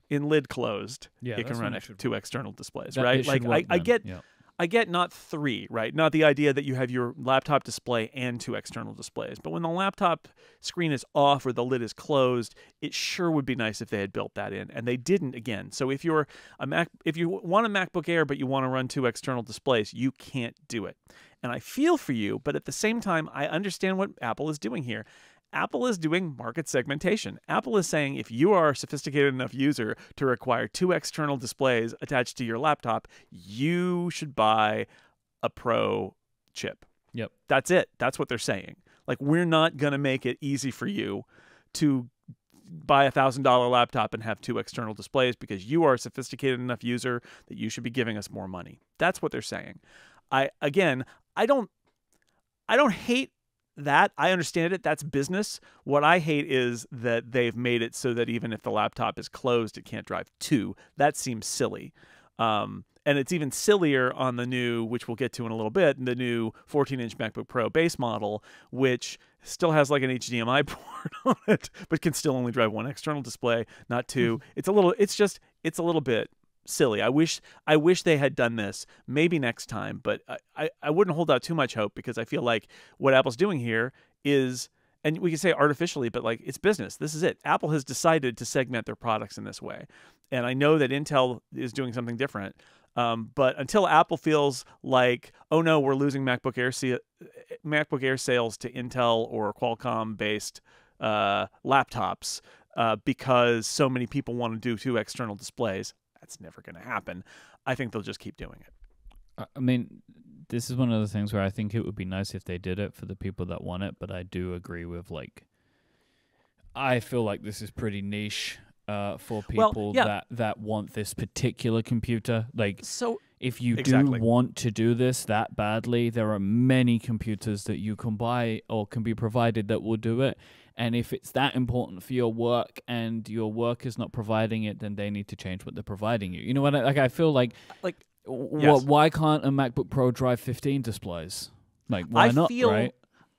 in lid closed, Yeah, it can run it two external displays, That- right? Like I, work I get Yeah. I get not three, right? Not the idea that you have your laptop display and two external displays. But when the laptop screen is off or the lid is closed, it sure would be nice if they had built that in. And they didn't again. So if you're a Mac if you want a MacBook Air but you want to run two external displays, you can't do it. And I feel for you, but at the same time I understand what Apple is doing here. Apple is doing market segmentation. Apple is saying if you are a sophisticated enough user to require two external displays attached to your laptop, you should buy a Pro chip. Yep. That's it. That's what they're saying. Like, we're not going to make it easy for you to buy a thousand dollar laptop and have two external displays because you are a sophisticated enough user that you should be giving us more money. That's what they're saying. I again, I don't I don't hate that. I understand it. That's business. What I hate is that they've made it so that even if the laptop is closed, it can't drive two. That seems silly. Um, and it's even sillier on the new, which we'll get to in a little bit, the new 14-inch MacBook Pro base model, which still has like an HDMI port [LAUGHS] on it, but can still only drive one external display, not two. It's a little. It's just. It's a little bit silly. I wish. I wish they had done this maybe next time, but I, I, I wouldn't hold out too much hope because I feel like what Apple's doing here is. And we can say artificially, but like it's business. This is it. Apple has decided to segment their products in this way. And I know that Intel is doing something different. Um, but until Apple feels like, oh no, we're losing MacBook Air MacBook Air sales to Intel or Qualcomm based uh, laptops uh, because so many people want to do two external displays, that's never going to happen. I think they'll just keep doing it. I- mean, this is one of the things where I think it would be nice if they did it for the people that want it, but I do agree with like I feel like this is pretty niche uh, for Well, people yeah. that that want this particular computer. Like So if you Exactly. do want to do this that badly, there are many computers that you can buy or can be provided that will do it. And if it's that important for your work and your work is not providing it, then they need to change what they're providing you. You know what? I, like I feel like Like, yes. why can't a MacBook Pro drive 15 displays? Like why I not? feel right?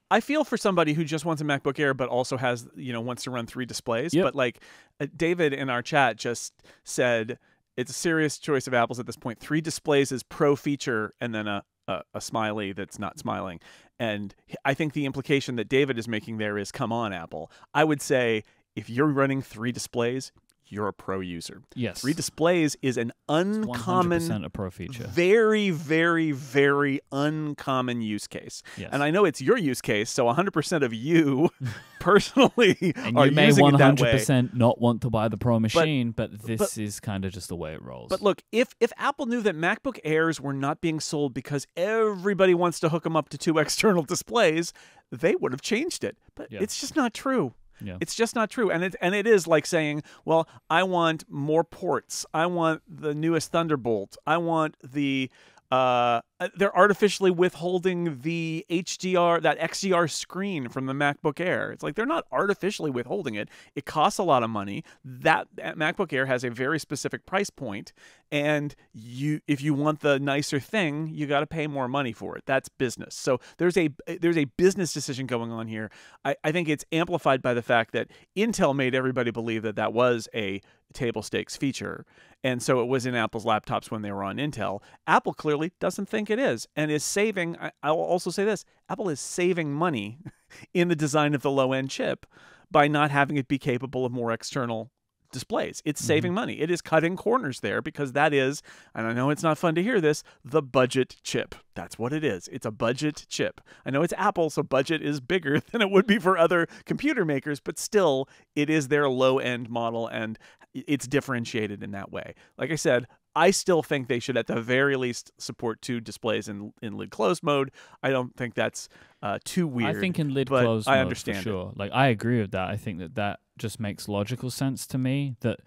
I feel for somebody who just wants a MacBook Air but also has, you know, wants to run three displays. Yep. But like uh, David in our chat just said it's a serious choice of apples at this point. Three displays is pro feature and then a a, a smiley that's not smiling. And I think the implication that David is making there is, come on, Apple. I would say if you're running three displays, you're a pro user. Yes. Three displays is an uncommon 100% a pro feature. very, very, very uncommon use case. Yes. And I know it's your use case, so 100% of you [LAUGHS] personally and are you may using it that way. 100% not want to buy the pro machine, but, this is kind of just the way it rolls. But look, if if Apple knew that MacBook Airs were not being sold because everybody wants to hook them up to two [LAUGHS] external displays, they would have changed it. But Yeah. it's just not true. Yeah. It's just not true. And it and it is like saying, well, I want more ports. I want the newest Thunderbolt. I want the uh, Uh, they're artificially withholding the HDR, that XDR screen from the MacBook Air. It's like they're not artificially withholding it. It costs a lot of money. That, that MacBook Air has a very specific price point, and you, if you want the nicer thing, you got to pay more money for it. That's business. So there's a there's a business decision going on here. I, I think it's amplified by the fact that Intel made everybody believe that that was a table stakes feature. And so it was in Apple's laptops when they were on Intel. Apple clearly doesn't think it is and is saving. I, I will also say this Apple is saving money [LAUGHS] in the design of the low end chip by not having it be capable of more external displays. It's mm-hmm. saving money. It is cutting corners there because that is, and I know it's not fun to hear this, the budget chip. That's what it is. It's a budget chip. I know it's Apple, so budget is bigger [LAUGHS] than it would be for other computer makers, but still, it is their low end model and it's differentiated in that way. Like I said, I still think they should, at the very least, support two displays in in lid closed mode. I don't think that's uh, too weird. I think in lid closed I understand it. for sure. Like I agree with that. I think that that just makes logical sense to me. That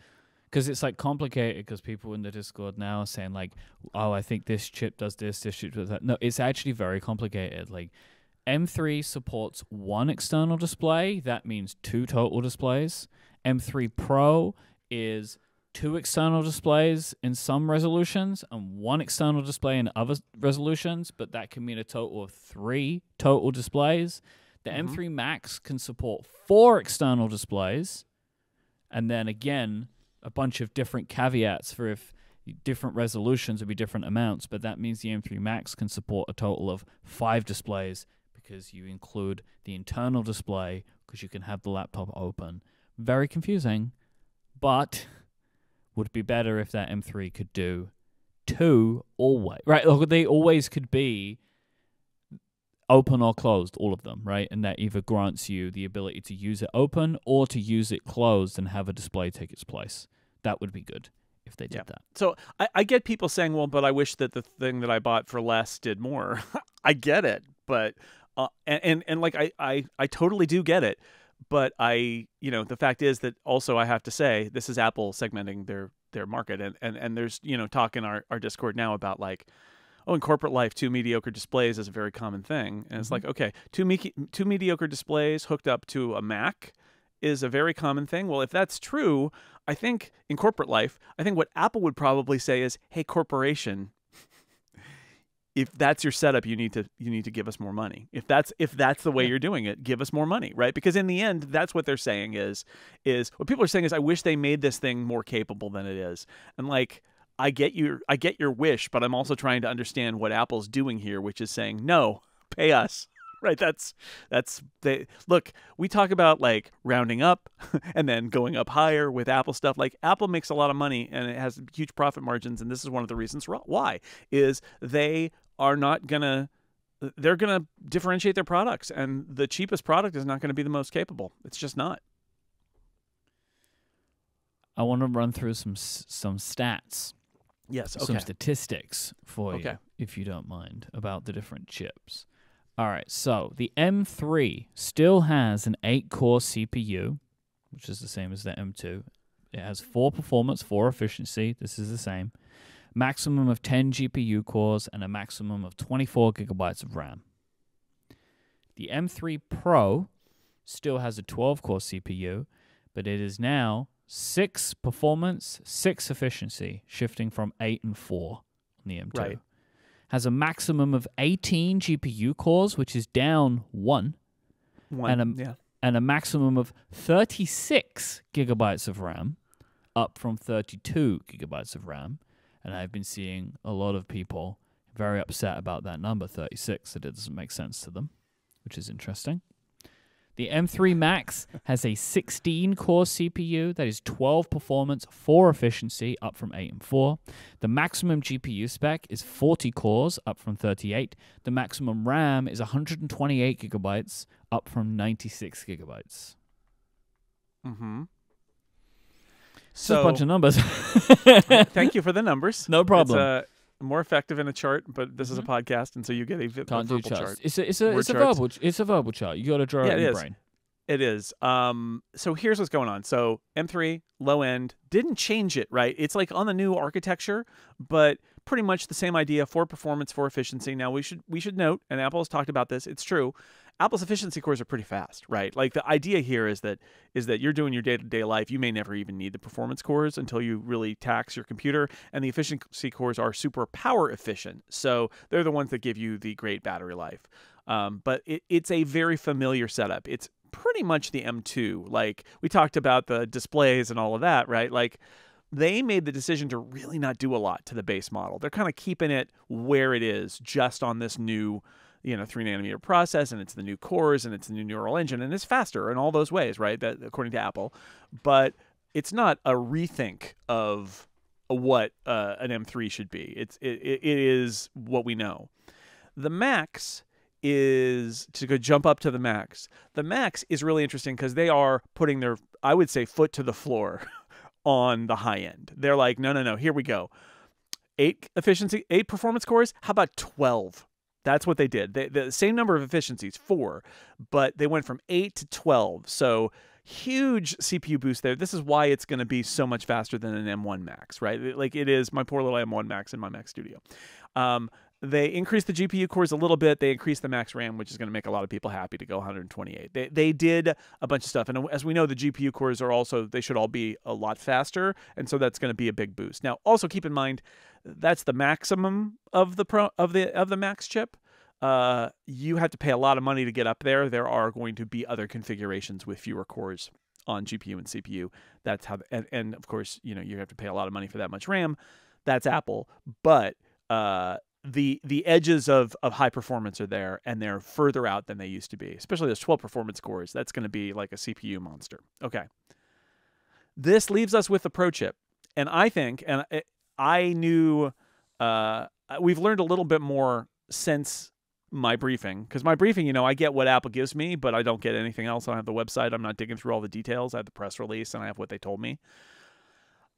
because it's like complicated because people in the Discord now are saying like, oh, I think this chip does this, this chip does that. No, it's actually very complicated. Like M3 supports one external display. That means two total displays. M3 Pro is two external displays in some resolutions and one external display in other resolutions, but that can mean a total of three total displays. The Mhm. M3 Max can support four external displays, and then again, a bunch of different caveats for if different resolutions would be different amounts, but that means the M3 Max can support a total of five displays because you include the internal display because you can have the laptop open. Very confusing, but would be better if that M3 could do two always. Right, look, they always could be open or closed, all of them, right? And that either grants you the ability to use it open or to use it closed and have a display take its place. That would be good if they did Yeah. that. So I, I get people saying, "Well, but I wish that the thing that I bought for less did more." [LAUGHS] I get it, but uh, and, and and like I, I I totally do get it, but I you know the fact is that also I have to say this is Apple segmenting their their market, and and and there's you know talk in our our Discord now about like. Oh, in corporate life, two mediocre displays is a very common thing, and it's Mhm. like, okay, two me- two mediocre displays hooked up to a Mac is a very common thing. Well, if that's true, I think in corporate life, I think what Apple would probably say is, "Hey, corporation, if that's your setup, you need to you need to give us more money. If that's if that's the way Yeah. you're doing it, give us more money, right? Because in the end, that's what they're saying is is what people are saying is, I wish they made this thing more capable than it is. And like, I get your I get your wish, but I'm also trying to understand what Apple's doing here, which is saying, no, pay us. [LAUGHS] Right, that's that's they look. We talk about like rounding up [LAUGHS] and then going up higher with Apple stuff. Like Apple makes a lot of money and it has huge profit margins, and this is one of the reasons why is they are not gonna they're gonna differentiate their products, and the cheapest product is not going to be the most capable. It's just not. I want to run through some some stats, Yes. some statistics for Okay. you, if you don't mind, about the different chips. All right, so the M3 still has an 8 core CPU, which is the same as the M2. It has 4 performance, 4 efficiency. This is the same. Maximum of 10 GPU cores and a maximum of 24 gigabytes of RAM. The M3 Pro still has a 12 core CPU, but it is now 6 performance, 6 efficiency, shifting from 8 and 4 on the M2 Right. has a maximum of 18 GPU cores, which is down one, One. and, um, yeah. and a maximum of 36 gigabytes of RAM, up from 32 gigabytes of RAM. And I've been seeing a lot of people, very upset about that number 36 that it doesn't make sense to them, which is interesting. The M3 Max [LAUGHS] has a 16 core CPU that is 12 performance, 4 efficiency, up from 8 and 4. The maximum GPU spec is 40 cores, up from 38. The maximum RAM is 128 gigabytes, up from 96 gigabytes. Mm-hmm. Mm-hmm. It's a bunch of numbers. [LAUGHS] thank you for the numbers. No problem. It's, uh, more effective in a chart, but this is a podcast, and so you get a, vi- Can't do verbal charts. chart. It's a it's a Word it's a charts. verbal it's a verbal chart. You got to draw Yeah, it in your is. brain. It is. Um, so here's what's going on. So M3 low end didn't change it, right? It's like on the new architecture, but pretty much the same idea for performance, for efficiency. Now we should we should note, and Apple has talked about this. It's true. Apple's efficiency cores are pretty fast, right? Like the idea here is that is that you're doing your day to day life. You may never even need the performance cores until you really tax your computer. And the efficiency cores are super power efficient, so they're the ones that give you the great battery life. Um, but it, it's a very familiar setup. It's pretty much the M2. Like we talked about the displays and all of that, right? Like they made the decision to really not do a lot to the base model. They're kind of keeping it where it is, just on this new, you know, three nanometer process, and it's the new cores and it's the new neural engine, and it's faster in all those ways, right? That according to Apple, but it's not a rethink of what uh, an M3 should be. It's it, it it is what we know. The Max is to go jump up to the Max. The Max is really interesting because they are putting their, I would say, foot to the floor [LAUGHS] on the high end. They're like, no, no, no, here we go. Eight efficiency, eight performance cores. How about 12? That's what they did. They, the same number of efficiencies, four, but they went from eight to 12. So huge CPU boost there. This is why it's going to be so much faster than an M1 Max, right? Like it is my poor little M1 Max in my Mac Studio. Um, they increased the GPU cores a little bit. They increased the max RAM, which is going to make a lot of people happy to go 128. They they did a bunch of stuff, and as we know, the GPU cores are also they should all be a lot faster, and so that's going to be a big boost. Now, also keep in mind that's the maximum of the pro of the of the Max chip. Uh, you have to pay a lot of money to get up there. There are going to be other configurations with fewer cores on GPU and CPU. That's how, and, and of course, you know you have to pay a lot of money for that much RAM. That's Apple, but uh, the the edges of of high performance are there and they're further out than they used to be especially those 12 performance cores that's going to be like a cpu monster. Okay. This leaves us with the pro chip. And i think and I- knew uh we've learned a little bit more since my briefing because my briefing you know i get what apple gives me but i don't get anything else. I don't have the website. I'm not digging through all the details. I have the press release and i have what they told me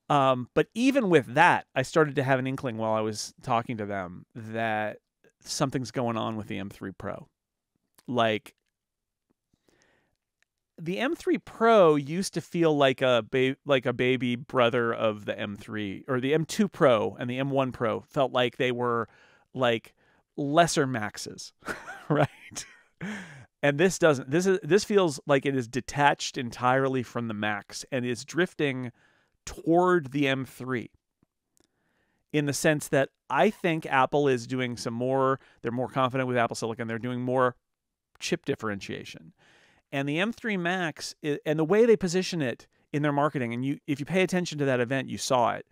um, but even with that, I started to have an inkling while I was talking to them that something's going on with the M3 Pro. Like the M3 Pro used to feel like a ba- like a baby brother of the M3 or the M2 Pro and the M1 Pro felt like they were like lesser maxes, [LAUGHS] right? And this doesn't. This is this feels like it is detached entirely from the Max and is drifting toward the M3 in the sense that I think Apple is doing some more, they're more confident with Apple Silicon, they're doing more chip differentiation. And the M3 Max and the way they position it in their marketing and you if you pay attention to that event, you saw it.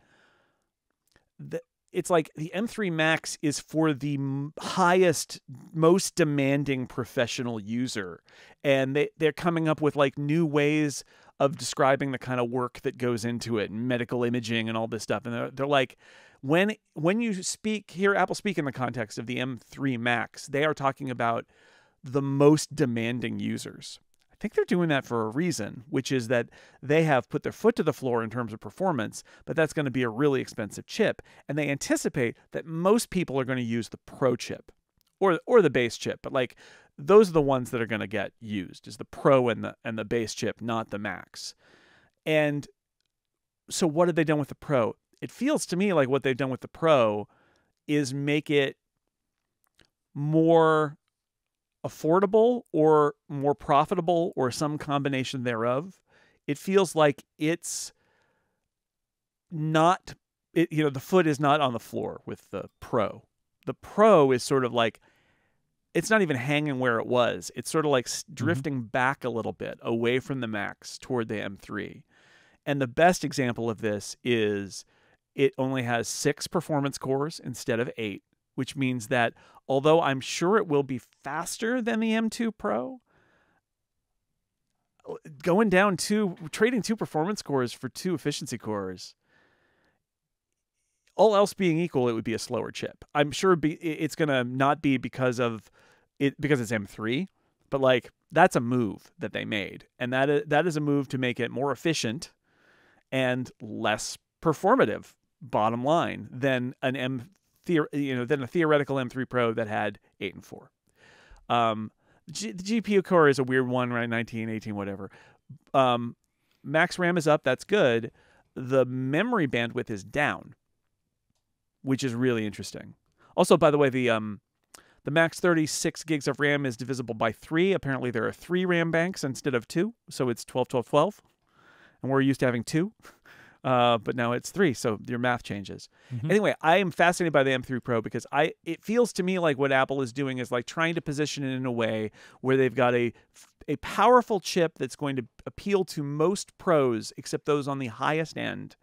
It's like the M3 Max is for the highest, most demanding professional user. And they, they're coming up with like new ways of describing the kind of work that goes into it and medical imaging and all this stuff. And they're, they're like, when when you speak hear Apple speak in the context of the M3 Max, they are talking about the most demanding users. I think they're doing that for a reason, which is that they have put their foot to the floor in terms of performance, but that's going to be a really expensive chip. And they anticipate that most people are going to use the Pro chip or or the base chip, but like those are the ones that are going to get used is the Pro and the and the base chip, not the Max. And so what have they done with the Pro? It feels to me like what they've done with the Pro is make it more affordable or more profitable or some combination thereof. It feels like it's not it, you know the foot is not on the floor with the Pro. The Pro is sort of like it's not even hanging where it was. It's sort of like s- mm-hmm. drifting back a little bit away from the Max toward the M3. And the best example of this is it only has six performance cores instead of eight. Which means that although I'm sure it will be faster than the M2 Pro, going down two trading two performance cores for two efficiency cores all else being equal it would be a slower chip. I'm sure it's going to not be because of it because it's m3 but like that's a move that they made and that is, that is a move to make it more efficient and less performative bottom line than an m you know than a theoretical m3 pro that had 8 and 4 um G- the GPU core is a weird one, right? 19, 18, whatever. Um, max RAM is up. That's good. The memory bandwidth is down, which is really interesting. Also, by the way, the um, the max 36 gigs of RAM is divisible by three. Apparently, there are three RAM banks instead of two, so it's 12, 12, 12. And we're used to having two. Uh, but now it's three, so your math changes. Mm-hmm. Anyway, I am fascinated by the M3 Pro because I it feels to me like what Apple is doing is like trying to position it in a way where they've got a a powerful chip that's going to appeal to most pros except those on the highest end.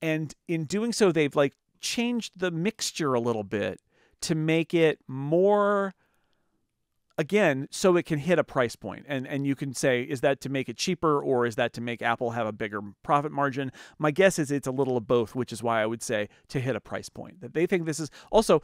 And in doing so, they've like changed the mixture a little bit to make it more again so it can hit a price point and and you can say is that to make it cheaper or is that to make apple have a bigger profit margin? My guess is it's a little of both which is why i would say to hit a price point that they think this is also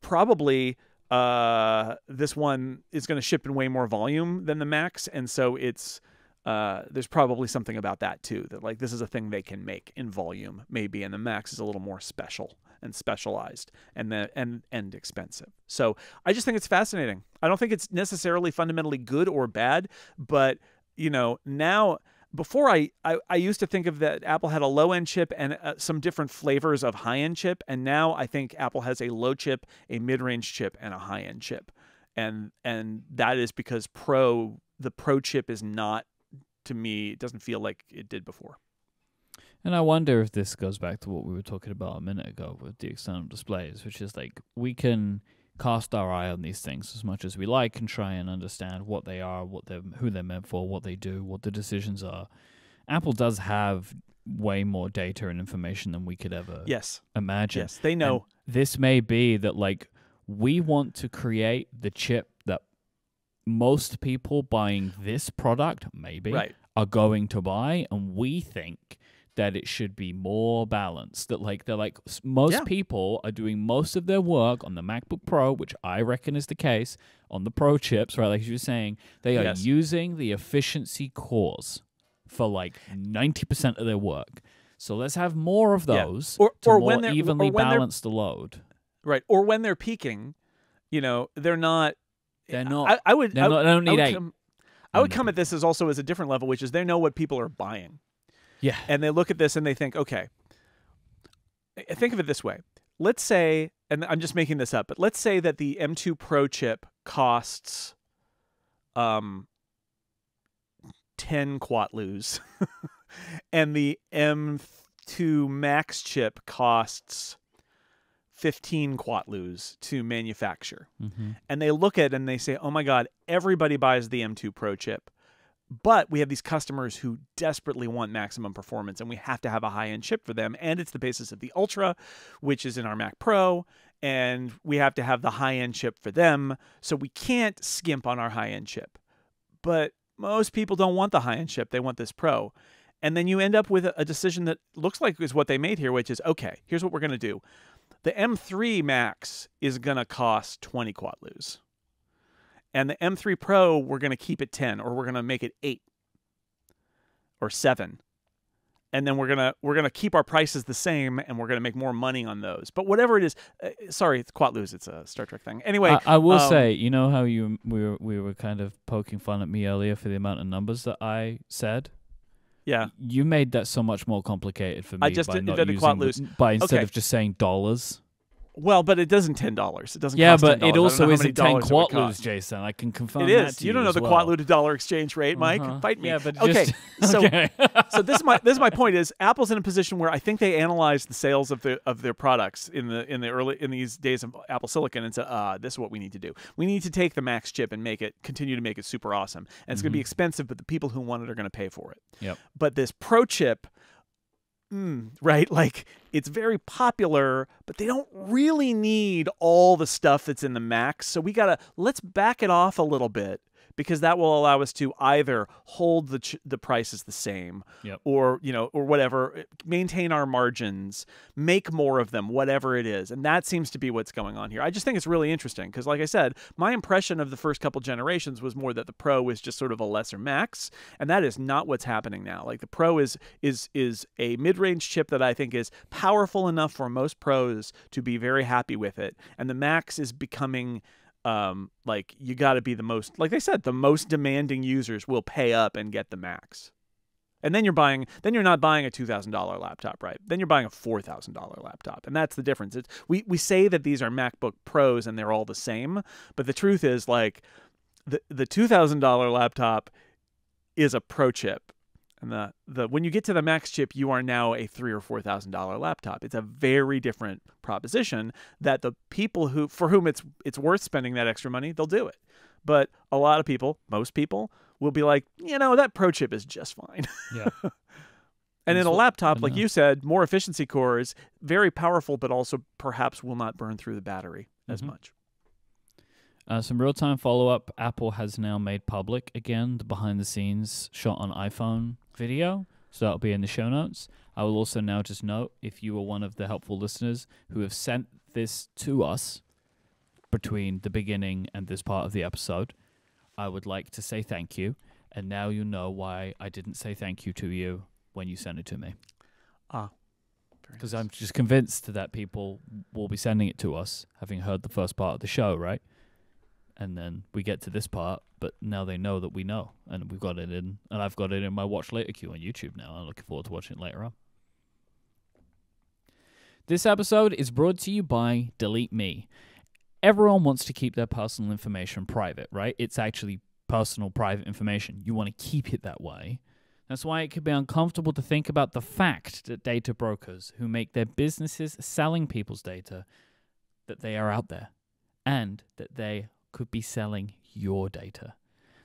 probably uh, this one is going to ship in way more volume than the max and so it's uh, there's probably something about that too that like this is a thing they can make in volume maybe and the max is a little more special and specialized and then and and expensive. So I just think it's fascinating. I don't think it's necessarily fundamentally good or bad, but you know now before I, I, I used to think of that Apple had a low end chip and uh, some different flavors of high end chip, and now I think Apple has a low chip, a mid range chip, and a high end chip, and and that is because Pro the Pro chip is not to me it doesn't feel like it did before. And I wonder if this goes back to what we were talking about a minute ago with the external displays, which is like we can cast our eye on these things as much as we like and try and understand what they are, what they're who they're meant for, what they do, what the decisions are. Apple does have way more data and information than we could ever yes. imagine. Yes, they know. And this may be that like we want to create the chip that most people buying this product maybe right. are going to buy and we think that it should be more balanced. That like they're like most yeah. people are doing most of their work on the MacBook Pro, which I reckon is the case on the Pro chips, right? Like you were saying, they are yes. using the efficiency cores for like ninety percent of their work. So let's have more of those yeah. or, to or more when evenly or when balance the load. Right. Or when they're peaking, you know, they're not. They're not. I, I would. They're I, not, they don't need I eight. Come, I would come at this as also as a different level, which is they know what people are buying. Yeah. And they look at this and they think, okay, think of it this way. Let's say, and I'm just making this up, but let's say that the M2 Pro chip costs um 10 quatloos [LAUGHS] and the M2 Max chip costs 15 quatloos to manufacture. Mm-hmm. And they look at it and they say, "Oh my god, everybody buys the M2 Pro chip." But we have these customers who desperately want maximum performance, and we have to have a high end chip for them. And it's the basis of the Ultra, which is in our Mac Pro. And we have to have the high end chip for them. So we can't skimp on our high end chip. But most people don't want the high end chip, they want this Pro. And then you end up with a decision that looks like is what they made here, which is okay, here's what we're going to do. The M3 Max is going to cost 20 quatloos. And the M3 Pro, we're going to keep it 10 or we're going to make it 8 or 7. And then we're going to we're going to keep our prices the same and we're going to make more money on those. But whatever it is, uh, sorry, it's Quatloos, it's a Star Trek thing. Anyway, I, I will um, say, you know how you we were we were kind of poking fun at me earlier for the amount of numbers that I said? Yeah. You made that so much more complicated for me I just by did- not using the- by instead Okay. of just saying dollars. Well, but it doesn't ten dollars. It doesn't. Yeah, but $10. It also isn't ten dollars it would quatloos. Jason. I can confirm It is. to You don't know the well. quatloo to dollar exchange rate, Mike. Uh-huh. Fight me. Yeah, but okay. just [LAUGHS] so okay. [LAUGHS] so this is my this is my point is Apple's in a position where I think they analyzed the sales of the of their products in the in the early in these days of Apple Silicon and said, uh, this is what we need to do. We need to take the Max chip and make it continue to make it super awesome. And it's going to be expensive, but the people who want it are going to pay for it. Yep. But this Pro chip mm, right? Like it's very popular, but they don't really need all the stuff that's in the Max. So we gotta let's back it off a little bit because that will allow us to either hold the ch- the prices the same Yep. or you know or whatever eh, maintain our margins make more of them whatever it is. And that seems to be what's going on here. I just think it's really interesting because like i said my impression of the first couple generations was more that the pro was just sort of a lesser max and that is not what's happening now. Like the pro is is is a mid-range chip that i think is powerful enough for most pros to be very happy with it and the max is becoming um like you got to be the most like they said the most demanding users will pay up and get the max. And then you're buying then you're not buying a $2000 laptop right? Then you're buying a $4000 laptop and that's the difference. It's, we, we say that these are macbook pros and they're all the same but the truth is like the, the $2000 laptop is a pro chip and the, the when you get to the max chip you are now a three or four thousand dollar laptop it's a very different proposition that the people who for whom it's it's worth spending that extra money they'll do it but a lot of people most people will be like you know that pro chip is just fine Yeah. [LAUGHS] and in a laptop like you said more efficiency cores very powerful but also perhaps will not burn through the battery as Mhm. much Uh, some real time follow up. Apple has now made public again the behind the scenes shot on iPhone video. So that'll be in the show notes. I will also now just note if you are one of the helpful listeners who have sent this to us between the beginning and this part of the episode, I would like to say thank you. And now you know why I didn't say thank you to you when you sent it to me. ah Because nice. I'm just convinced that people will be sending it to us, having heard the first part of the show, right? And then we get to this part, but now they know that we know, and we've got it in, and I've got it in my watch later queue on YouTube now. I'm looking forward to watching it later on. This episode is brought to you by Delete Me. Everyone wants to keep their personal information private, right? It's actually personal, private information. You want to keep it that way. That's why it could be uncomfortable to think about the fact that data brokers who make their businesses selling people's data that they are out there and that they could be selling your data.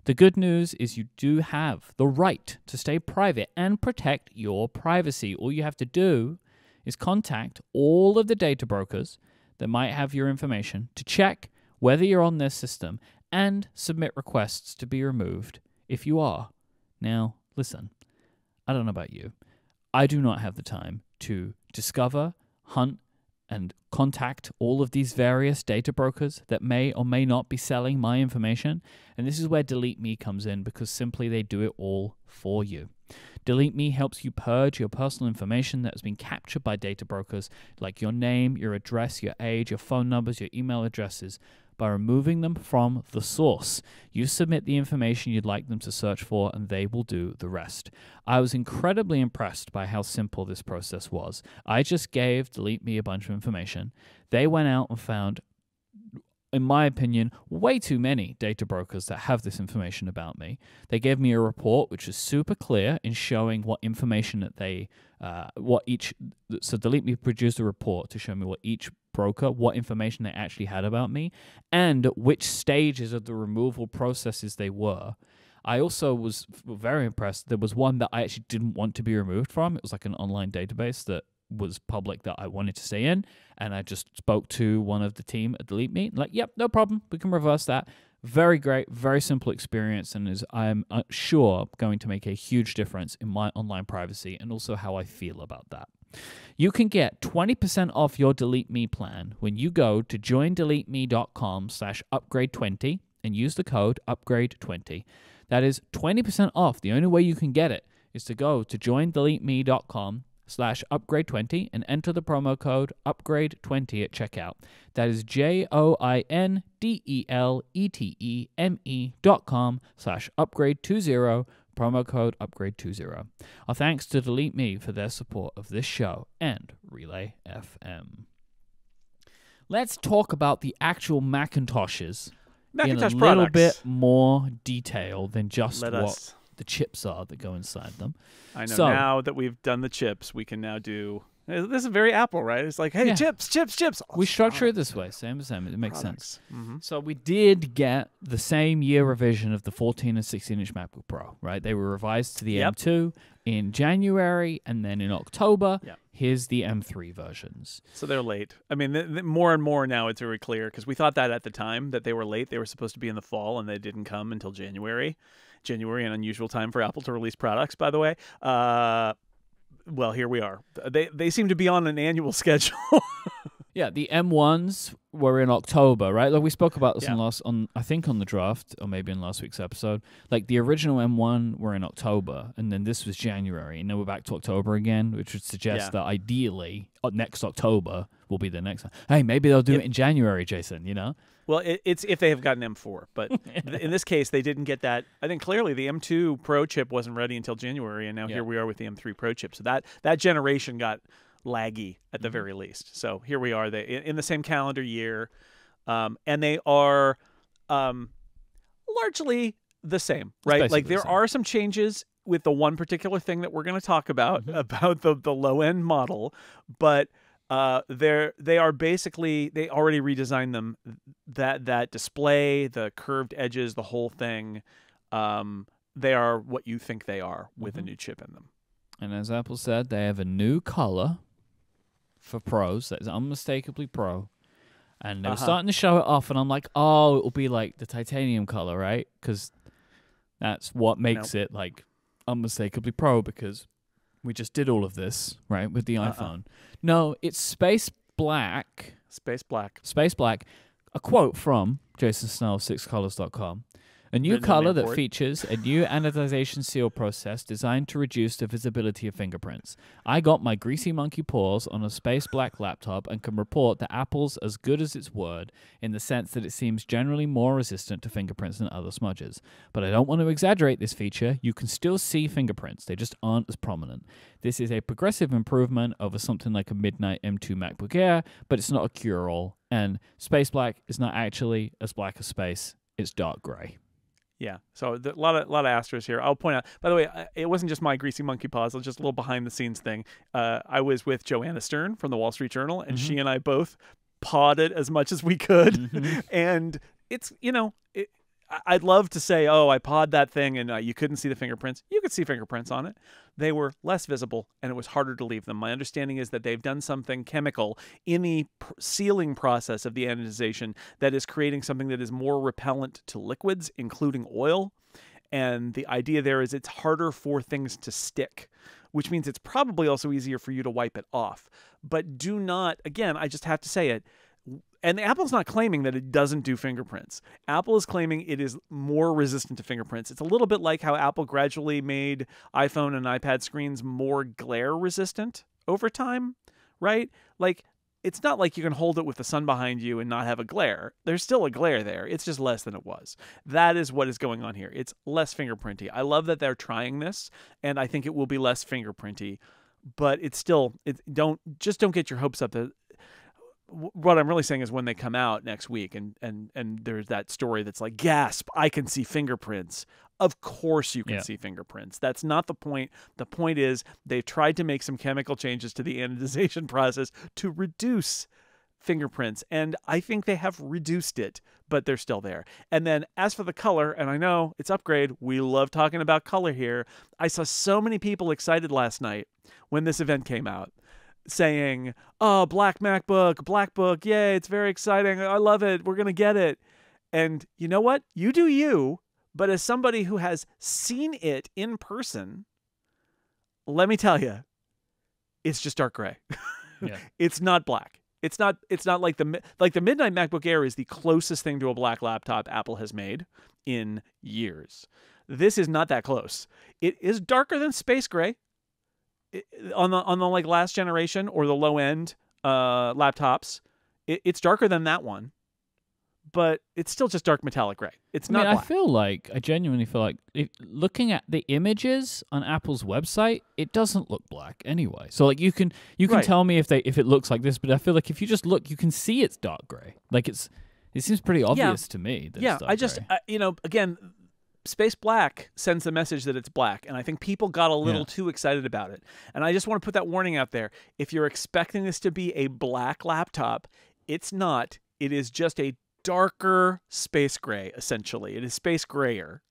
The good news is you do have the right to stay private and protect your privacy. All you have to do is contact all of the data brokers that might have your information to check whether you're on their system and submit requests to be removed if you are. Now, listen, I don't know about you. I do not have the time to discover, hunt, and contact all of these various data brokers that may or may not be selling my information. And this is where Delete Me comes in because simply they do it all for you. Delete Me helps you purge your personal information that has been captured by data brokers, like your name, your address, your age, your phone numbers, your email addresses, by removing them from the source. You submit the information you'd like them to search for, and they will do the rest. I was incredibly impressed by how simple this process was. I just gave Delete Me a bunch of information. They went out and found in my opinion, way too many data brokers that have this information about me. They gave me a report which is super clear in showing what information that they, uh, what each, so Delete Me produced a report to show me what each broker, what information they actually had about me, and which stages of the removal processes they were. I also was very impressed. There was one that I actually didn't want to be removed from. It was like an online database that was public that I wanted to stay in. And I just spoke to one of the team at Delete Me, like, yep, no problem. We can reverse that. Very great, very simple experience, and is I'm uh, sure going to make a huge difference in my online privacy and also how I feel about that. You can get 20% off your Delete Me plan when you go to joindeleteme.com slash upgrade20 and use the code upgrade20. That is 20% off. The only way you can get it is to go to joindeleteme.com slash upgrade20 and enter the promo code upgrade20 at checkout. That is J O I N D E L E T E M E dot com slash upgrade20, promo code upgrade20. Our thanks to Delete Me for their support of this show and Relay FM. Let's talk about the actual Macintoshes Macintosh in a products. little bit more detail than just Let what us. the chips are that go inside them. I know So- now that we've done the chips, we can now do This is very Apple, right? It's like, hey, Yeah. chips, chips, chips. Oh, we structure it this way, same as same. It makes sense. Products. Mhm. So we did get the same year revision of the 14 and 16 inch MacBook Pro, right? They were revised to the Yep. M2 in January, and then in October, Yep. here's the M3 versions. So they're late. I mean, th- th- more and more now it's very clear because we thought that at the time that they were late. They were supposed to be in the fall and they didn't come until January. January, an unusual time for Apple to release products, by the way. Uh, well, here we are. They they seem to be on an annual [LAUGHS] schedule. Yeah, the M1s were in October, right? Like we spoke about this Yeah. in last on I think on the draft or maybe in last week's episode. Like the original M1 were in October, and then this was January, and then we're back to October again, which would suggest Yeah. that ideally uh, next October will be the next one. Hey, maybe they'll do Yep. it in January, Jason. You know? Well, it, it's if they have gotten M4, but th- in this case, they didn't get that. I think clearly the M2 Pro chip wasn't ready until January, and now Yeah. here we are with the M3 Pro chip. So that that generation got laggy at Mm-hmm. the very least. So here we are, they in, in the same calendar year, um, and they are um, largely the same, right? Like there same. are some changes with the one particular thing that we're going to talk about Mm-hmm. about the the low end model, but uh, they're they are basically they already redesigned them that that display, the curved edges, the whole thing. Um, they are what you think they are with Mhm. a new chip in them. And as Apple said, they have a new color for pros that is unmistakably pro. And they were Uh-huh. starting to show it off, and I'm like, oh, it'll be like the titanium color, right? Because that's what makes it like unmistakably pro. Because we just did all of this, right, with the Uh-uh. iPhone. No, it's space black. Space black. Space black. A quote from Jason Snell, sixcolors.com. A new color that features a new anodization seal process designed to reduce the visibility of fingerprints. I got my greasy monkey paws on a space black laptop and can report that Apple's as good as its word in the sense that it seems generally more resistant to fingerprints than other smudges. But I don't want to exaggerate this feature. You can still see fingerprints, they just aren't as prominent. This is a progressive improvement over something like a Midnight M2 MacBook Air, but it's not a cure all. And space black is not actually as black as space, it's dark gray. Yeah. So a lot of a lot of asterisks here. I'll point out. By the way, it wasn't just my greasy monkey paws. It was just a little behind the scenes thing. Uh, I was with Joanna Stern from the Wall Street Journal, and she and I both pawed it as much as we could. [LAUGHS] and it's you know, it, I'd love to say, oh, I pawed that thing, and uh, you couldn't see the fingerprints. You could see fingerprints on it. They were less visible, and it was harder to leave them. My understanding is that they've done something chemical in the sealing process of the anodization that is creating something that is more repellent to liquids, including oil. And the idea there is it's harder for things to stick, which means it's probably also easier for you to wipe it off. But do not, again, I just have to say it. And Apple's not claiming that it doesn't do fingerprints. Apple is claiming it is more resistant to fingerprints. It's a little bit like how Apple gradually made iPhone and iPad screens more glare resistant over time, right? Like it's not like you can hold it with the sun behind you and not have a glare. There's still a glare there. It's just less than it was. That is what is going on here. It's less fingerprinty. I love that they're trying this, and I think it will be less fingerprinty. But it's still it don't just don't get your hopes up that what I'm really saying is when they come out next week and and and there's that story that's like gasp I can see fingerprints. Of course you can Yeah. see fingerprints. That's not the point. The point is they've tried to make some chemical changes to the [LAUGHS] anodization process to reduce fingerprints and I think they have reduced it but they're still there. And then as for the color and I know it's upgrade we love talking about color here. I saw so many people excited last night when this event came out saying, "Oh, black MacBook, black book, yay, it's very exciting. I love it. We're going to get it." And you know what? You do you, but as somebody who has seen it in person, let me tell you, it's just dark gray. [LAUGHS] Yeah. it's not black. It's not it's not like the like the Midnight MacBook Air is the closest thing to a black laptop Apple has made in years. This is not that close. It is darker than space gray on the on the like last generation or the low end uh, laptops. It, it's darker than that one, but it's still just dark metallic gray. It's I not mean, I feel like I genuinely feel like if, looking at the images on Apple's website, it doesn't look black anyway. So like you can you can Right. tell me if they if it looks like this, but I feel like if you just look, you can see it's dark gray. Like it's it seems pretty obvious to me. That yeah, it's dark I just. I, you know again, Space Black sends the message that it's black, and I think people got a little Yeah. too excited about it. And I just want to put that warning out there. If you're expecting this to be a black laptop, it's not. It is just a darker space gray, essentially. It is space grayer.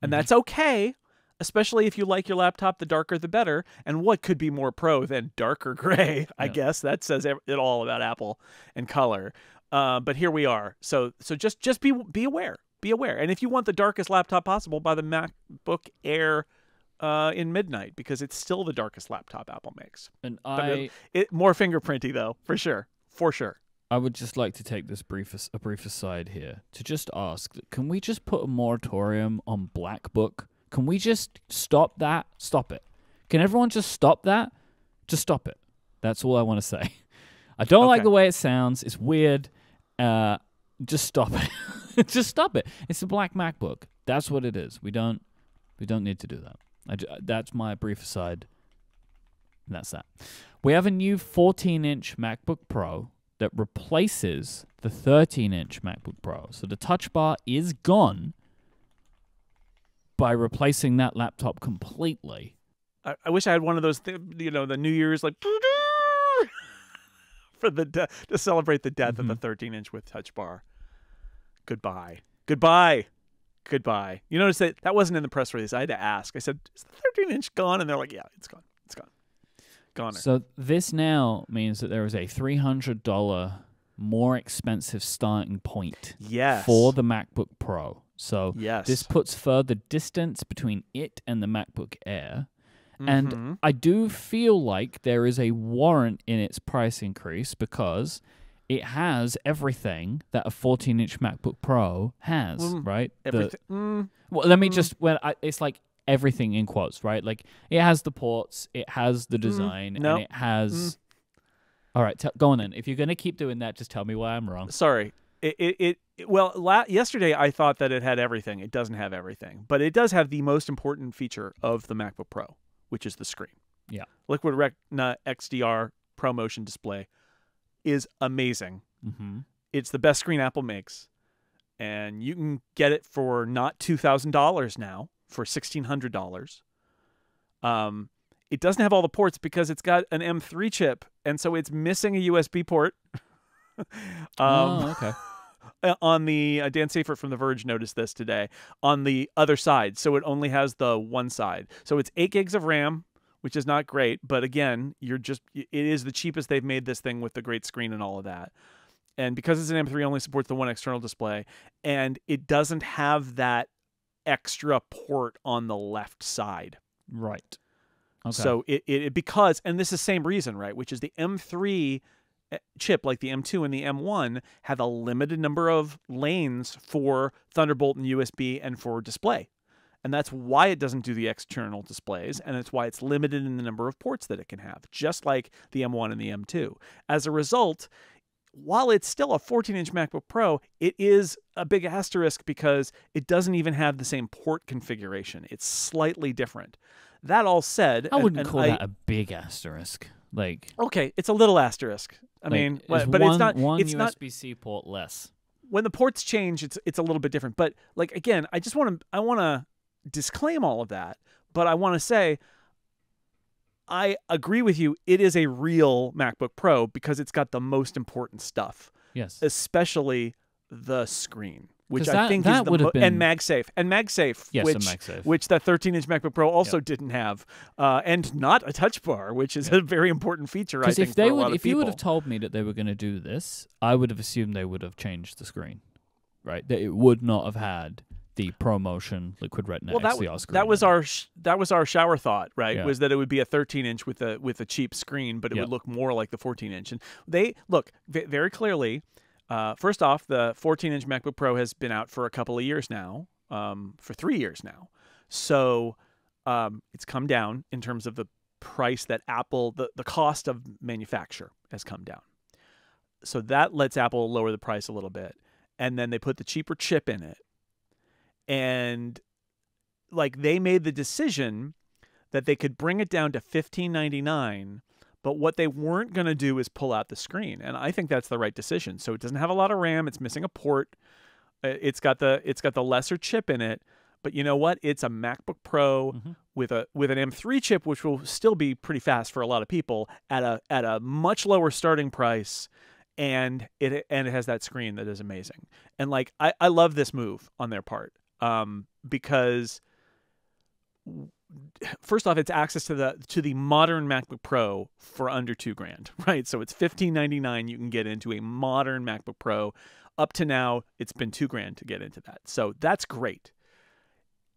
And Mhm. that's okay, especially if you like your laptop, the darker the better. And what could be more pro than darker [LAUGHS] gray? I guess that says it all about Apple and color. Uh, but here we are. So so just just be be aware. Be aware. And if you want the darkest laptop possible, buy the MacBook Air uh, in midnight because it's still the darkest laptop Apple makes. And I it, it more fingerprinty though, for sure, for sure. I would just like to take this brief a brief aside here to just ask: Can we just put a moratorium on Black Book? Can we just stop that? Stop it. Can everyone just stop that? Just stop it. That's all I want to say. [LAUGHS] I don't like the way it sounds. It's weird. Uh, just stop it. [LAUGHS] just stop it. It's a black MacBook. That's what it is. We don't. We don't need to do that. I that's my brief aside. And that's that. We have a new 14-inch MacBook Pro that replaces the 13-inch MacBook Pro. So the Touch Bar is gone by replacing that laptop completely. I, I wish I had one of those, th- you know, the New Year's like [LAUGHS] for the de- to celebrate the death of the mm-hmm. 13 inch with Touch Bar. Goodbye, goodbye, goodbye. You notice that that wasn't in the press release. I had to ask. I said, "Is the 13 inch gone?" And they're like, "Yeah, it's gone. It's gone. Gone." So this now means that there is a $300 more expensive starting point yes. for the MacBook Pro. So yes. this puts further distance between it and the MacBook Air. And Mhm. I do feel like there is a warrant in its price increase because it has everything that a 14 inch MacBook Pro has, Mm, right? The- mm, well, let me mm. just, well, I, it's like everything in quotes, right? Like it has the ports, it has the design, Mm, no. and it has. All right, t- go on then. If you're going to keep doing that, just tell me why I'm wrong. sorry. It, it, it, well, la- yesterday I thought that it had everything. It doesn't have everything, but it does have the most important feature of the MacBook Pro, which is the screen. Yeah. Liquid Retina XDR ProMotion display is amazing. Mm-hmm. It's the best screen Apple makes, and you can get it for not two thousand dollars now, for sixteen hundred dollars. Um, it doesn't have all the ports because it's got an M3 chip, and so it's missing a USB port. [LAUGHS] um, oh, okay. [LAUGHS] uh, on the uh, Dan Seifert from The Verge noticed this today on the other side. So it only has the one side. So it's eight gigs of RAM, which is not great. But again, you're just it is the cheapest they've made this thing with the great screen and all of that. And because it's an M3, it only supports the one external display, and it doesn't have that extra port on the left side. Right. Okay. So it, it it- because and this is the same reason, right? Which is the M3 eh, chip, like the M2 and the M1, have a limited number of lanes for Thunderbolt and USB and for display. And that's why it doesn't do the external displays, and it's why it's limited in the number of ports that it can have, just like the M1 and the M2. As a result, while it's still a 14 inch MacBook Pro, it is a big asterisk because it doesn't even have the same port configuration. It's slightly different. That all said, I wouldn't and call I- that a big asterisk. Like, Okay, it's a little asterisk. I like, mean, but, one, it's not. one it's USB-C port less. when the ports change. It's it's a little bit different. But like again, I just want to I want to disclaim all of that. But I want to say, I agree with you. It is a real MacBook Pro because it's got the most important stuff, Yes. especially the screen, which 'Cause I think that is the would have mo- been- and MagSafe and MagSafe, Yes, which and MagSafe. which that 13-inch MacBook Pro also didn't have, uh, and not a Touch Bar, which is a very important feature. I Because think if they would, if you would have told me that they were going to do this, I would have assumed they would have changed the screen, right? That it would not have had the ProMotion Liquid Retina well, that, XDR screen. that was our sh- that was our shower thought, right? Yeah. Was that it would be a 13 inch with a with a cheap screen, but it Yep. would look more like the 14 inch. And they look v- very clearly. Uh, first off, the 14 inch MacBook Pro has been out for a couple of years now, um, for three years now. So um, it's come down in terms of the price that Apple, the, the cost of manufacture has come down. So that lets Apple lower the price a little bit. And then they put the cheaper chip in it. And like they made the decision that they could bring it down to 15.99 but what they weren't going to do is pull out the screen and i think that's the right decision so it doesn't have a lot of ram it's missing a port Uh, it's got the it's got the lesser chip in it But you know what? It's a MacBook Pro Mhm. with a with an M3 chip, which will still be pretty fast for a lot of people at a at a much lower starting price, and it and it has that screen that is amazing. And like I I love this move on their part, um, because first off, it's access to the to the modern MacBook Pro for under two grand, [LAUGHS] right? So it's fifteen ninety nine. You can get into a modern MacBook Pro. Up to now, it's been two grand to get into that. So that's great.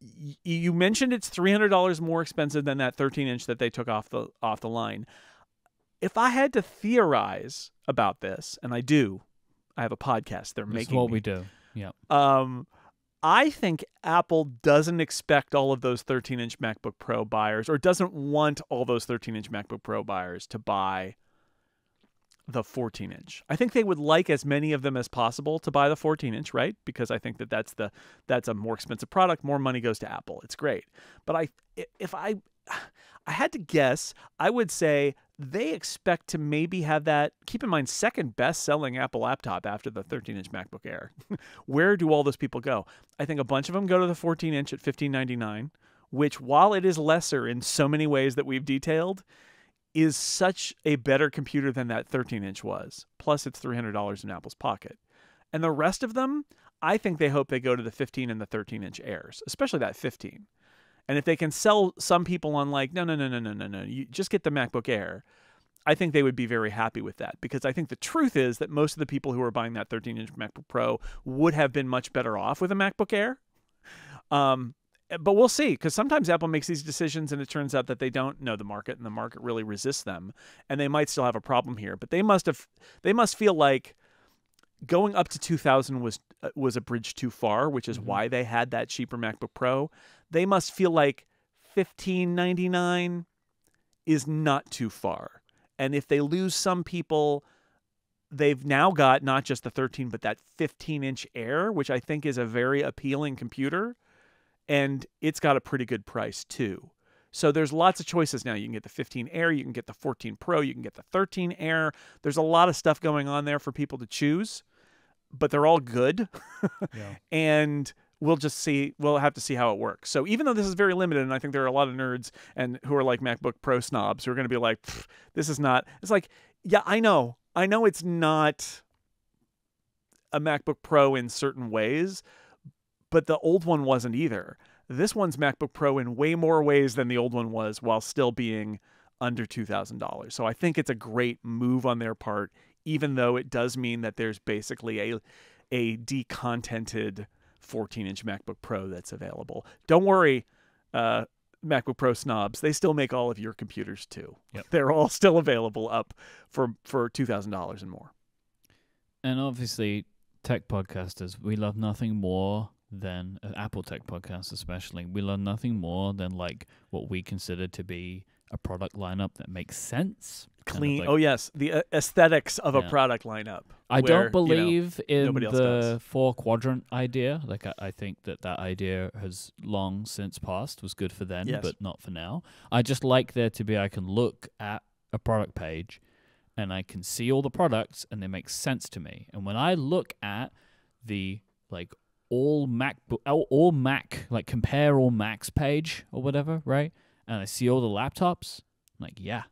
Y- You mentioned it's three hundred dollars more expensive than that thirteen inch that they took off the off the line. If I had to theorize about this, and I do, I have a podcast. They're making what me we do. Yeah. um, I think Apple doesn't expect all of those 13 inch MacBook Pro buyers, or doesn't want all those 13 inch MacBook Pro buyers to buy the 14 inch. I think they would like as many of them as possible to buy the 14 inch, right? Because I think that that's the that's a more expensive product. More money goes to Apple. It's great, but I if I [SIGHS] I had to guess, I would say they expect to maybe have that. Keep in mind, second best selling Apple laptop after the 13 inch MacBook Air. [LAUGHS] Where do all those people go? I think a bunch of them go to the 14 inch at 15.99, which while it is lesser in so many ways that we've detailed, is such a better computer than that 13 inch was. Plus, it's $300 in Apple's pocket. And the rest of them, I think they hope they go to the 15 and the 13 inch Airs, especially that 15. And if they can sell some people on like, no, no, no, no, no, no, no, you just get the MacBook Air, I think they would be very happy with that because I think the truth is that most of the people who are buying that 13 inch MacBook Pro would have been much better off with a MacBook Air. Um, but we'll see because sometimes Apple makes these decisions and it turns out that they don't know the market and the market really resists them and they might still have a problem here. But they must have, they must feel like going up to 2000 was uh, was a bridge too far, which is Mhm. why they had that cheaper MacBook Pro. They must feel like 1599 is not too far. And if they lose some people, they've now got not just the 13 but that 15 inch Air, which I think is a very appealing computer, and it's got a pretty good price too. So there's lots of choices now. You can get the 15 Air, you can get the 14 Pro, you can get the 13 Air. There's a lot of stuff going on there for people to choose, but they're all good. Yeah. [LAUGHS] and we'll just see we'll have to see how it works so even though this is very limited and i think there are a lot of nerds and who are like macbook pro snobs who are going to be like this is not it's like yeah i know i know it's not a macbook pro in certain ways but the old one wasn't either this one's macbook pro in way more ways than the old one was while still being under $2000 so i think it's a great move on their part even though it does mean that there's basically a a decontented 14 inch MacBook Pro that's available. Don't worry, uh, MacBook Pro snobs, they still make all of your computers too. Yep. [LAUGHS] They're all still available up for, for $2,000 and more. And obviously, tech podcasters, we love nothing more than uh, Apple Tech podcasts, especially. We learn nothing more than like what we consider to be a product lineup that makes sense. kind of Clean. like- oh, yes. The uh, aesthetics of a product lineup. I where, don't you know, believe in the does. four quadrant idea. Like I, I think that that idea has long since passed. Was good for then, Yes. but not for now. I just like there to be. I can look at a product page, and I can see all the products, and they make sense to me. And when I look at the like all MacBook, oh, all, all Mac, like compare all Macs page or whatever, right? And I see all the laptops, I'm like yeah,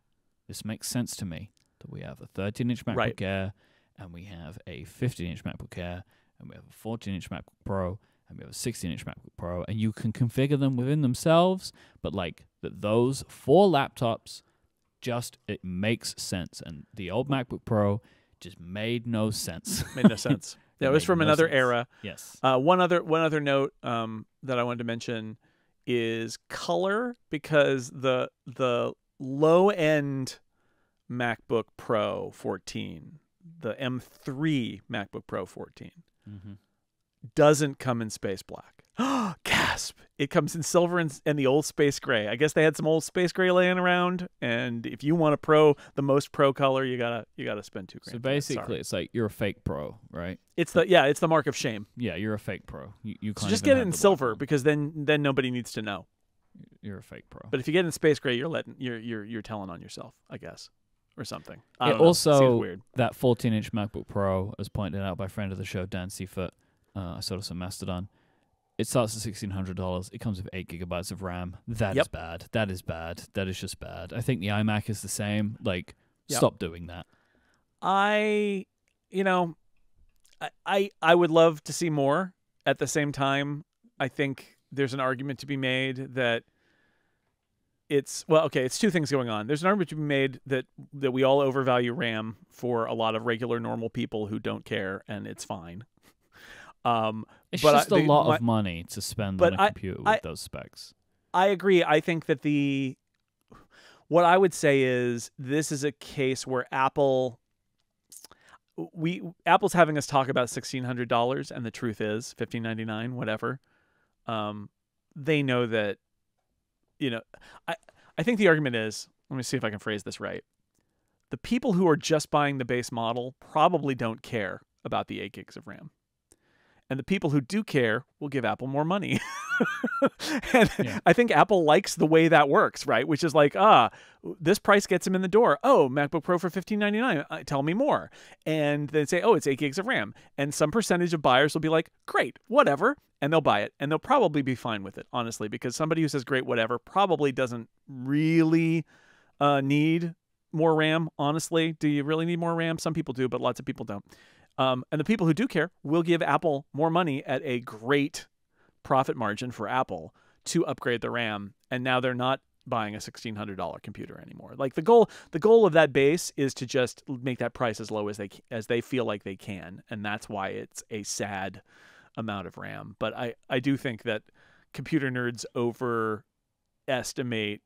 this makes sense to me. That we have a 13 inch MacBook Right. Air and we have a 15 inch MacBook Air, and we have a 14 inch MacBook Pro, and we have a 16 inch MacBook Pro, and you can configure them within themselves. But like that, those four laptops, just it makes sense. And the old MacBook Pro just made no sense. Made no sense. [LAUGHS] yeah, it was from no another sense. era. yes. Uh, one other one other note um, that I wanted to mention is color because the the low end MacBook Pro 14, the M3 MacBook Pro 14, Mm-hmm. doesn't come in space black. [GASPS] Gasp! It comes in silver and, and the old space gray. I guess they had some old space gray laying around, and if you want a pro, the most pro color, you gotta you gotta spend two grand. So for that. Sorry. basically, it's like you're a fake pro, right? it's the yeah, it's the mark of shame. Yeah, you're a fake pro. You, you So just get it in silver one. because then then nobody needs to know. You're a fake pro. But if you get in space gray, you're letting you're you're you're telling on yourself, I guess, or something. I It also- weird. that 14 inch MacBook Pro, as pointed out by friend of the show, Dan Seifert, uh, I saw this on Mastodon, It starts at sixteen hundred dollars. It comes with eight gigabytes of RAM. That is Yep. bad. That is bad. That is just bad. I think the iMac is the same. Like, Yep. stop doing that. I, you know, I, I I would love to see more. At the same time, I think there's an argument to be made that it's well, okay. It's two things going on. There's an argument to be made that that we all overvalue RAM for a lot of regular normal people who don't care, and it's fine. Um, It's But I- just a lot my- of money to spend but on a I- computer with I- those specs. I agree. I think that the what I would say is this is a case where Apple we Apple's having us talk about sixteen hundred dollars, and the truth is fifteen ninety nine, whatever. Um, they know that, you know, I I think the argument is. Let me see if I can phrase this right. The people who are just buying the base model probably don't care about the eight gigs of RAM. And the people who do care will give Apple more money. [LAUGHS] and Yeah. I think Apple likes the way that works, right? Which is like, ah, this price gets them in the door. Oh, MacBook Pro for fifteen ninety nine. Uh, tell me more. And then say, oh, it's eight gigs of RAM. And some percentage of buyers will be like, great, whatever, and they'll buy it, and they'll probably be fine with it, honestly, because somebody who says great, whatever, probably doesn't really uh, need more RAM. Honestly, do you really need more RAM? Some people do, but lots of people don't. Um, and the people who do care will give Apple more money at a great profit margin for Apple to upgrade the RAM. And now they're not buying a sixteen hundred dollar computer anymore. Like the goal, the goal of that base is to just make that price as low as they as they feel like they can, and that's why it's a sad amount of RAM. But I I do think that computer nerds overestimate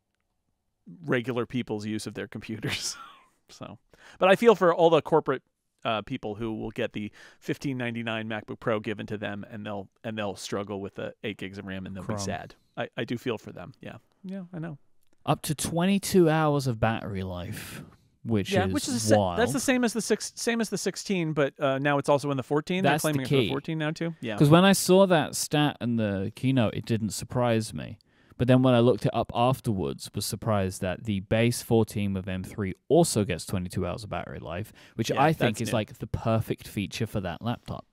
regular people's use of their computers. [LAUGHS] so, but I feel for all the corporate uh, people who will get the 1599 MacBook Pro given to them, and they'll and they'll struggle with the eight gigs of RAM, and they'll be sad. I, I do feel for them. Yeah, yeah, I know. Up to 22 hours of battery life, which yeah, is which is the sa- wild. that's the same as the six, same as the 16, but uh, now it's also in the 14. That's They're claiming it for the 14 now too. Yeah, Because when I saw that stat in the keynote, it didn't surprise me. But then when I looked it up afterwards, was surprised that the base 14 of M3 also gets 22 hours of battery life, which Yeah, I think is new. like the perfect feature for that laptop.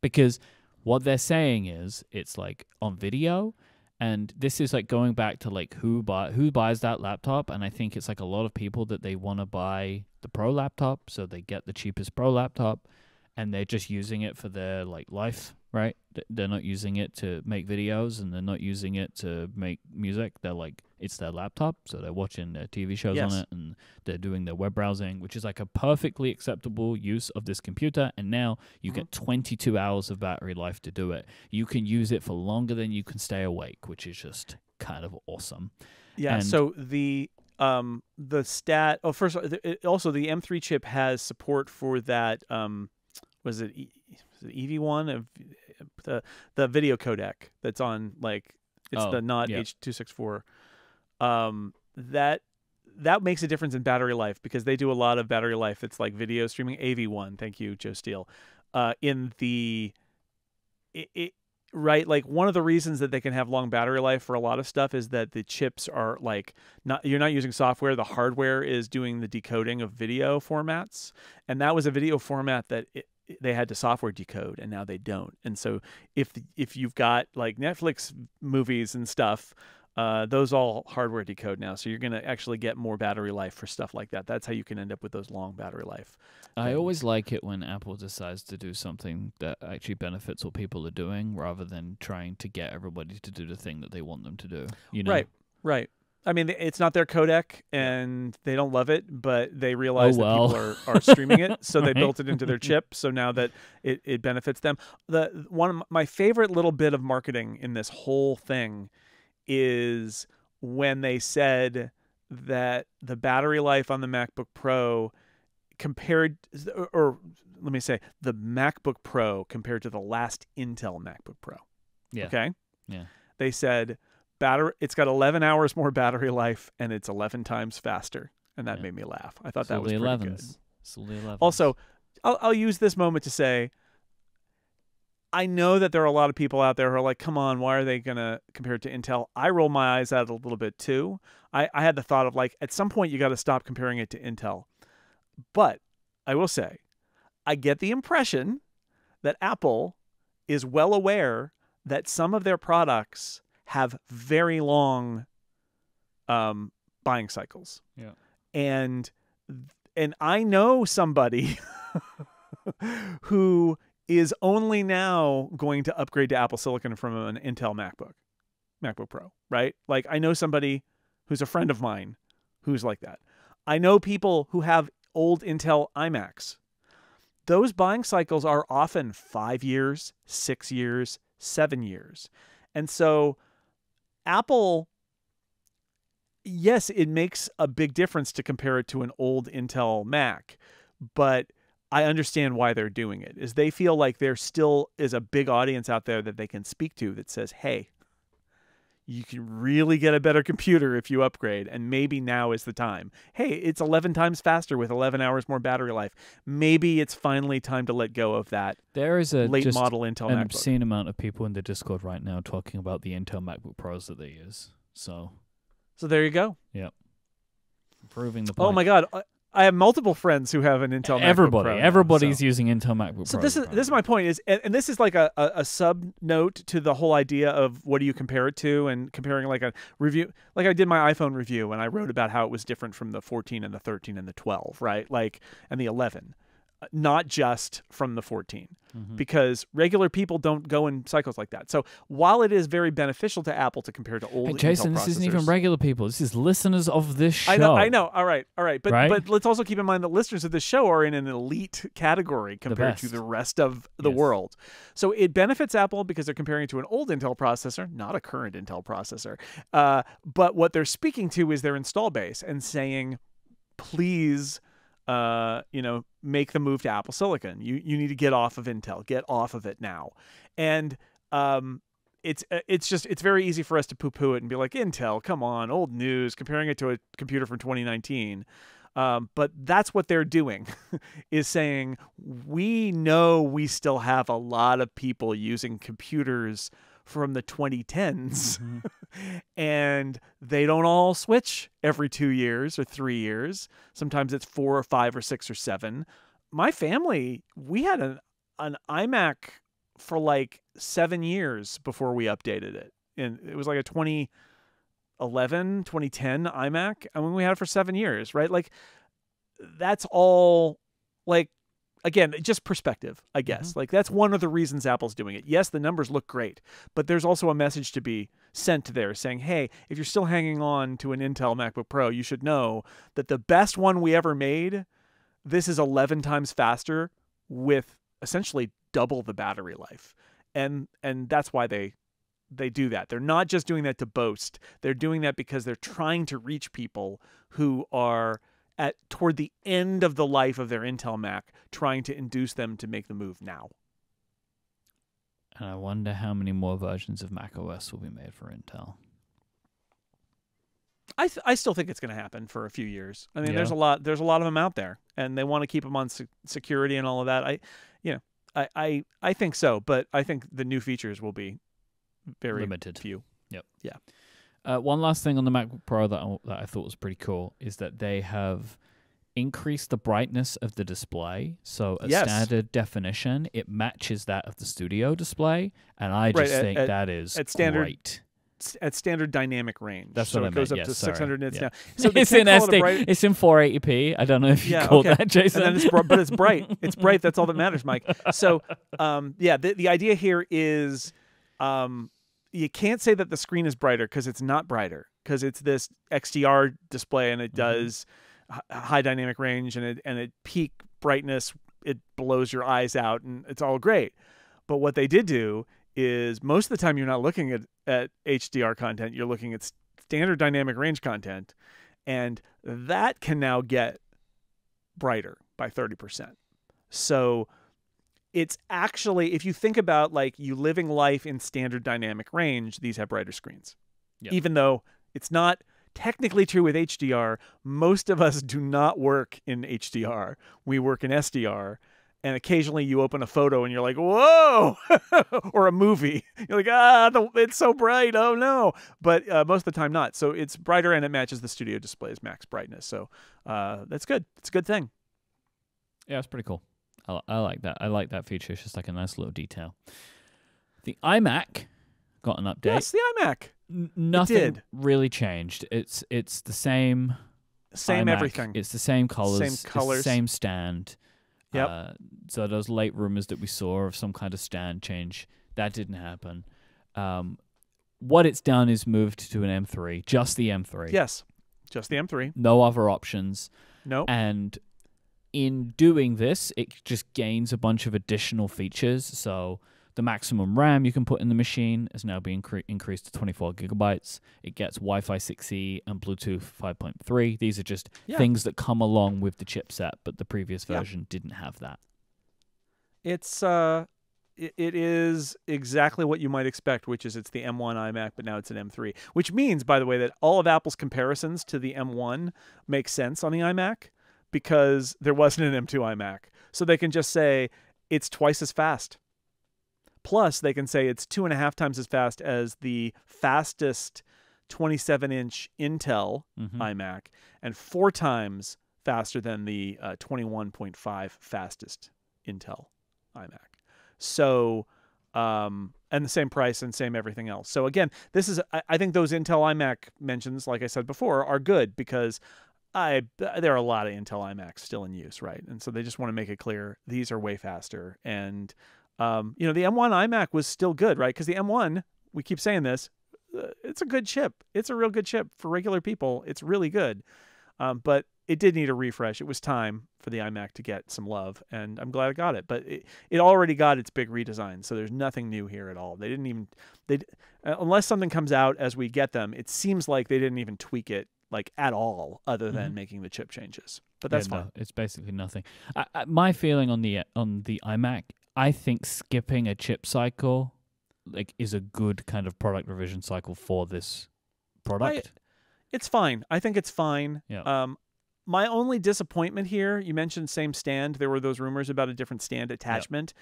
Because what they're saying is it's like on video and this is like going back to like who buy who buys that laptop and I think it's like a lot of people that they want to buy the pro laptop so they get the cheapest pro laptop and they're just using it for their like life, right? They're not using it to make videos and they're not using it to make music. They're like it's their laptop, so they're watching their TV shows Yes. on it and they're doing their web browsing, which is like a perfectly acceptable use of this computer. And now you Mhm. get 22 hours of battery life to do it. You can use it for longer than you can stay awake, which is just kind of awesome. Yeah. And- so the um the stat. Oh, first of all, the- it, also the M3 chip has support for that. Um, was it, e, was it EV1 of the the video codec that's on like it's Oh, the not yeah. H264. Um, that that makes a difference in battery life because they do a lot of battery life that's like video streaming. AV1, thank you, Joe Steele. Uh, in the it, it right like one of the reasons that they can have long battery life for a lot of stuff is that the chips are like not you're not using software the hardware is doing the decoding of video formats and that was a video format that it, they had to software decode and now they don't and so if if you've got like Netflix movies and stuff uh, those all hardware decode now so you're going to actually get more battery life for stuff like that that's how you can end up with those long battery life I thing. always like it when Apple decides to do something that actually benefits what people are doing rather than trying to get everybody to do the thing that they want them to do. You know? Right, right. I mean, it's not their codec, and they don't love it, but they oh, realize Oh, well. that people are, are streaming it, so [LAUGHS] they Right. built it into their [LAUGHS] chip. So now that it, it benefits them, the one of my favorite little bit of marketing in this whole thing is when they said that the battery life on the MacBook Pro compared, or, or let me say, the MacBook Pro compared to the last Intel MacBook Pro. Yeah. Okay. Yeah. They said battery. It's got 11 hours more battery life, and it's 11 times faster, and that Yeah. made me laugh. I thought that was pretty 11s. good. Still the 11s. Also, I'll, I'll use this moment to say, I know that there are a lot of people out there who are like, "Come on, why are they gonna compare it to Intel?" I roll my eyes at it a little bit too. I, I had the thought of like, at some point, you got to stop comparing it to Intel. But I will say, I get the impression that Apple is well aware that some of their products have very long um, buying cycles. Yeah. And and I know somebody [LAUGHS] who is only now going to upgrade to Apple Silicon from an Intel MacBook, MacBook Pro, right? Like I know somebody who's a friend of mine who's like that. I know people who have old Intel iMacs. Those buying cycles are often 5 years, 6 years, 7 years. And so Apple yes, it makes a big difference to compare it to an old Intel Mac, but I understand why they're doing it. Is they feel like there still is a big audience out there that they can speak to that says, "Hey, you can really get a better computer if you upgrade and maybe now is the time. Hey, it's 11 times faster with 11 hours more battery life. Maybe it's finally time to let go of that There is a late just model Intel an MacBook. obscene amount of people in the Discord right now talking about the Intel MacBook Pros that they use. So So there you go. Yep proving the point. Oh my god, uh, I- have multiple friends who have an Intel MacBook everybody, Pro everybody's so. using Intel MacBook So Pros. this is this is my point is and, and this is like a, a, a sub note to the whole idea of what do you compare it to and comparing like a review like I did my iPhone review and I wrote about how it was different from the 14 and the 13 and the 12 right like and the 11 uh, not just from the 14 Mhm. because regular people don't go in cycles like that. So while it is very beneficial to Apple to compare to old Hey, Jason, Intel this isn't even regular people. This is listeners of this show. I know, I know. All right, all right. But Right? but let's also keep in mind that listeners of this show are in an elite category compared to the rest of the Yes. world. So it benefits Apple because they're comparing it to an old Intel processor, not a current Intel processor. Uh, but what they're speaking to is their install base and saying, please. Uh, you know, make the move to Apple Silicon. You you need to get off of Intel. Get off of it now. And um, it's uh, it's just it's very easy for us to poo-poo it and be like Intel, come on, old news, comparing it to a computer from 2019. Um, but that's what they're doing, [LAUGHS] is saying we know we still have a lot of people using computers from the 2010s, Mhm. [LAUGHS] and they don't all switch every two years or three years. Sometimes it's four or five or six or seven. My family, we had an an iMac for like seven years before we updated it. And it was like a 2011, 2010 iMac. I mean, we had it for seven years, right? Like, that's all, like, again, just perspective, I guess. Mm-hmm. Like, that's one of the reasons Apple's doing it. Yes, the numbers look great, but there's also a message to be sent there saying, hey, if you're still hanging on to an Intel MacBook Pro, you should know that the best one we ever made, this is 11 times faster with essentially double the battery life and and that's why they they do that they're not just doing that to boast they're doing that because they're trying to reach people who are at toward the end of the life of their Intel Mac trying to induce them to make the move now And I wonder how many more versions of Mac OS will be made for Intel. I th- I still think it's going to happen for a few years. I mean, Yeah. there's a lot there's a lot of them out there, and they want to keep them on se- security and all of that. I, you know, I, I I think so, but I think the new features will be very Limited. few. Uh, one last thing on the MacBook Pro that I, that I thought was pretty cool is that they have increased the brightness of the display. So at Yes. standard definition, it matches that of the studio display, and I just Right, think at- that is at standard great. At standard dynamic range, That's so what I it goes meant, up yes, to 600 sorry, nits yeah. now. [LAUGHS] So it's in call it SD. bright- It's in 480p. I don't know if you Yeah, call okay. that, Jason. it's br- but it's bright. [LAUGHS] It's bright. That's all that matters, Mike. So, um, yeah, the the idea here is, um, you can't say that the screen is brighter because it's not brighter because it's this XDR display and it Mhm. does h- high dynamic range and it and it peak brightness. It blows your eyes out and it's all great. But what they did do is most of the time you're not looking at, at HDR content, you're looking at standard dynamic range content, and that can now get brighter by 30%. So it's actually, if you think about like you living life in standard dynamic range, these have brighter screens. Yep. Even though it's not technically true with HDR, most of us do not work in HDR. We work in SDR. And occasionally you open a photo and you're like, whoa, [LAUGHS] or a movie. You're like, ah, the, it's so bright. Oh no. But uh, most of the time, not. So it's brighter and it matches the studio display's max brightness. So uh, that's good. It's a good thing. Yeah, it's pretty cool. I, I like that. I like that feature. It's just like a nice little detail. The iMac got an update. Yes, the iMac. N- nothing did. really changed. It's it's the same. Same iMac. everything. It's the same colors. Same colors. same stand. Yep. Uh, so those late rumors that we saw of some kind of stand change that didn't happen. Um, what it's done is moved to an M3, just the M3. yes, just the M3. No other options. Nope. And in doing this, it just gains a bunch of additional features. So the maximum RAM you can put in the machine is now being cre- increased to 24 gigabytes. It gets Wi-Fi 6E and Bluetooth 5.3. These are just Yeah. things that come along with the chipset, but the previous Yeah. version didn't have that. It's uh, it, it is exactly what you might expect, which is it's the M1 iMac, but now it's an M3. Which means, by the way, that all of Apple's comparisons to the M1 make sense on the iMac because there wasn't an M2 iMac, so they can just say it's twice as fast. Plus, they can say it's two and a half times as fast as the fastest 27 inch Intel Mhm. iMac and four times faster than the uh, 21.5 fastest Intel iMac. So, um, and the same price and same everything else. So again, this is I, I think those Intel iMac mentions, like I said before, are good because I there are a lot of Intel iMacs still in use, right? And so they just want to make it clear these are way faster. And um, you know, the M1 iMac was still good, right? Because the M1, we keep saying this, uh, it's a good chip. It's a real good chip for regular people. It's really good. Um, but it did need a refresh. It was time for the iMac to get some love, and I'm glad it got it. But it, it already got its big redesign, so there's nothing new here at all. They didn't even they uh, unless something comes out as we get them. It seems like they didn't even tweak it like at all, other than Mhm. making the chip changes. But that's Yeah, no, fine. it's basically nothing. I, I, my feeling on the on the iMac, I think skipping a chip cycle like is a good kind of product revision cycle for this product. It's fine. I think it's fine. Yeah. Um, my only disappointment here, you mentioned same stand. There were those rumors about a different stand attachment,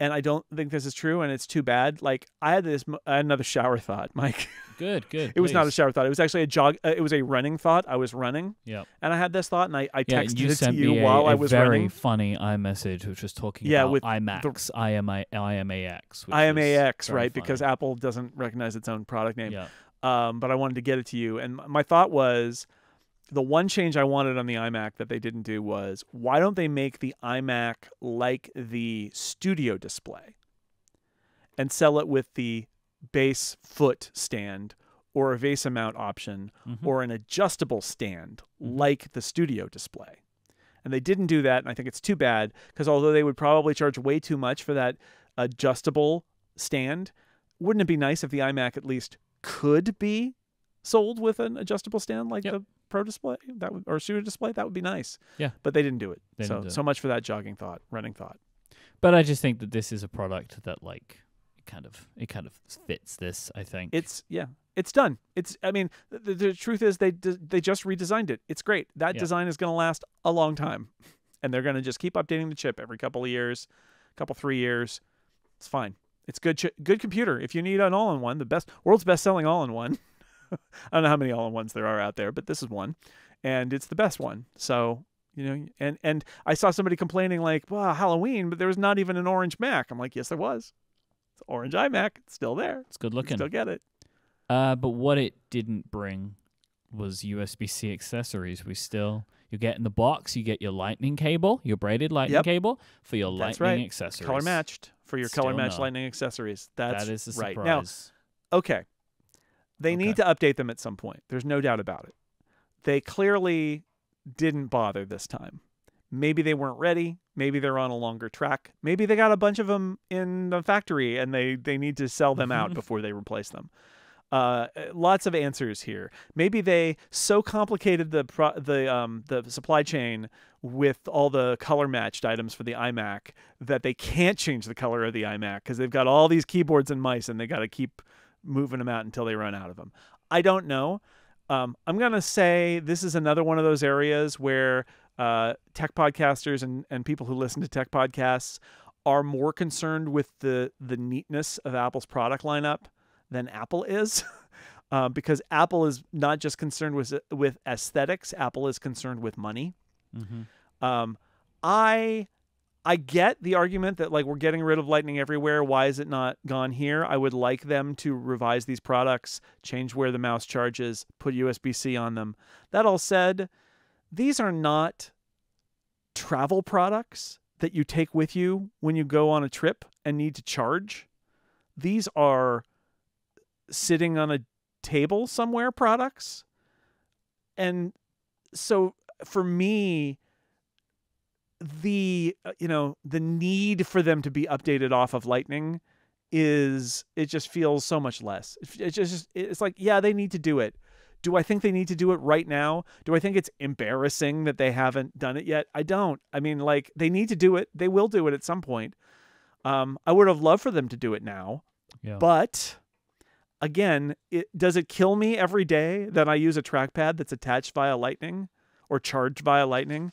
and I don't think this is true, and it's too bad. Like I had this, I had another shower thought, [LAUGHS] Mike. good, good. it was not a shower thought. It was actually a jog. Uh, it was a running thought. I was running, Yeah. and I had this thought, and I, I Yeah, texted you it to you a, while I I was very running. funny iMessage, which was talking Yeah, about with the- IMA, IMAX. Which IMAX, very right? Because. Apple doesn't recognize its own product name. yeah, um, but I wanted to get it to you. And my thought was the one change I wanted on the iMac that they didn't do was why don't they make the iMac like the studio display and sell it with the base foot stand or a VESA mount option Mhm. or an adjustable stand Mhm. like the studio display. And they didn't do that, and I think it's too bad because although they would probably charge way too much for that adjustable stand, wouldn't it be nice if the iMac at least could be sold with an adjustable stand like Yep. the Pro display that would, or studio display? That would be nice. Yeah. but they didn't do it. They so do it. so much for that jogging thought, running thought. but I just think that this is a product that like it kind of it kind of fits this. I think It's yeah, it's done. It's I mean the, the truth is they they just redesigned it. It's great. That Yeah. design is going to last a long time, [LAUGHS] and they're going to just keep updating the chip every couple of years, couple three years. It's fine. It's good good computer. If you need an all-in-one, the best world's best selling all-in-one. [LAUGHS] [LAUGHS] I don't know how many all-in-ones there are out there, but this is one, and it's the best one. So you know, and and I saw somebody complaining like, "Wow, Halloween," but there was not even an orange Mac. I'm like, "Yes, there was. It's orange iMac. It's still there. it's good looking. You. Still get it." Uh, but what it didn't bring was USB-C accessories. We still you get in the box, you get your lightning cable, your braided lightning Yep. cable for your That's lightning right. accessories. color matched for your color matched no. lightning accessories. That's that is a right. surprise. Now, okay. They need to update them at some point. There's no doubt about it. They clearly didn't bother this time. Maybe they weren't ready. Maybe they're on a longer track. Maybe they got a bunch of them in the factory and they they need to sell them out [LAUGHS] before they replace them. Uh, lots of answers here. Maybe they so complicated the pro- the um the supply chain with all the color matched items for the iMac that they can't change the color of the iMac because they've got all these keyboards and mice and they got to keep moving them out until they run out of them. I don't know. Um, I'm gonna say this is another one of those areas where uh, tech podcasters and, and people who listen to tech podcasts are more concerned with the the neatness of Apple's product lineup than Apple is. [LAUGHS] Uh, because Apple is not just concerned with with aesthetics, Apple is concerned with money. hmm Um, I I get the argument that like we're getting rid of lightning everywhere. Why is it not gone here? I would like them to revise these products, change where the mouse charges, put USB-C on them. That all said, these are not travel products that you take with you when you go on a trip and need to charge. These are sitting on a table somewhere products. And so for me, the uh, you know the need for them to be updated off of lightning is it just feels so much less. It just it's like yeah they need to do it. Do i think they need to do it right now? Do i think it's embarrassing that they haven't done it yet? I don't. I mean like they need to do it. They will do it at some point. Um i would have loved for them to do it now Yeah. but again it does it kill me every day that i use a trackpad that's attached via lightning or charged via lightning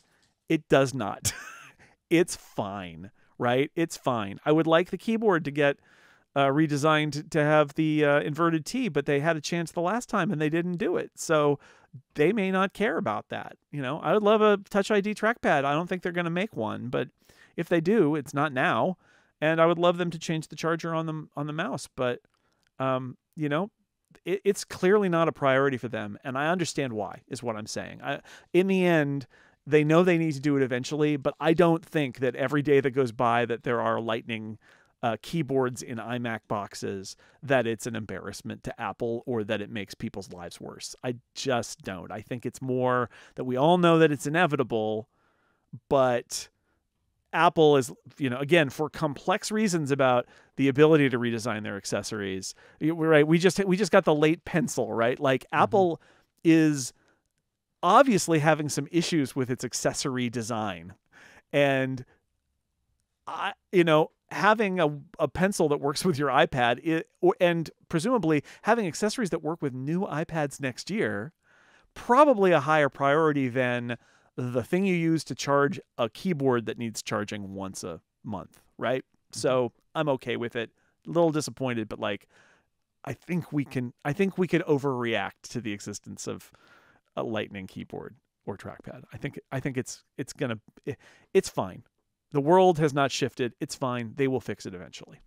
it does not. [LAUGHS] it's fine, right? It's fine. I would like the keyboard to get uh, redesigned to have the uh, inverted T, but they had a chance the last time and they didn't do it. So they may not care about that. You know, I would love a Touch ID trackpad. I don't think they're going to make one, but if they do, it's not now. And I would love them to change the charger on the on the mouse, but um, you know, it, it's clearly not a priority for them, and I understand why. Is what I'm saying. I, in the end, they know they need to do it eventually, but I don't think that every day that goes by that there are lightning uh, keyboards in iMac boxes that it's an embarrassment to Apple or that it makes people's lives worse. I just don't. I think it's more that we all know that it's inevitable, but Apple is, you know, again for complex reasons about the ability to redesign their accessories. Right? We just we just got the late pencil, right? Like mm-hmm. Apple is obviously having some issues with its accessory design. And I, you know, having a, a pencil that works with your iPad it, or, and presumably having accessories that work with new iPads next year, probably a higher priority than the thing you use to charge a keyboard that needs charging once a month, right? Mm-hmm. So I'm okay with it. A little disappointed, but like, I think we can. I think we could overreact to the existence of a lightning keyboard or trackpad. I think I think it's it's gonna eh, it's fine. The world has not shifted. It's fine. They will fix it eventually.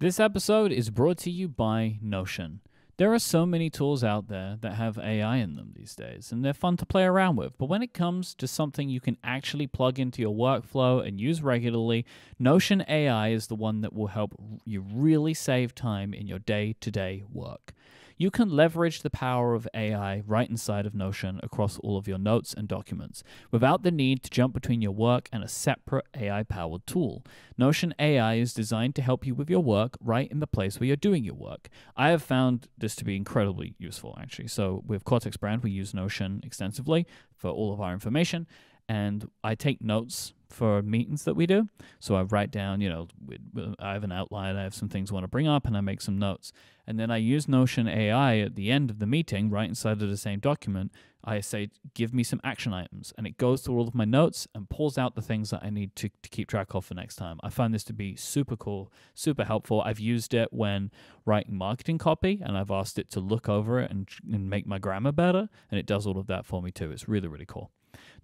This episode is brought to you by Notion. There are so many tools out there that have AI in them these days, and they're fun to play around with. But when it comes to something you can actually plug into your workflow and use regularly, Notion AI is the one that will help you really save time in your day to day work you can leverage the power of AI right inside of Notion across all of your notes and documents without the need to jump between your work and a separate AI powered tool. Notion AI is designed to help you with your work right in the place where you're doing your work. I have found this to be incredibly useful, actually. So, with Cortex Brand, we use Notion extensively for all of our information, and I take notes for meetings that we do. So I write down, you know, I have an outline, I have some things I want to bring up, and I make some notes. And then I use Notion AI at the end of the meeting, right inside of the same document. I say, give me some action items. And it goes through all of my notes and pulls out the things that I need to, to keep track of for next time. I find this to be super cool, super helpful. I've used it when writing marketing copy, and I've asked it to look over it and, and make my grammar better. And it does all of that for me too. It's really, really cool.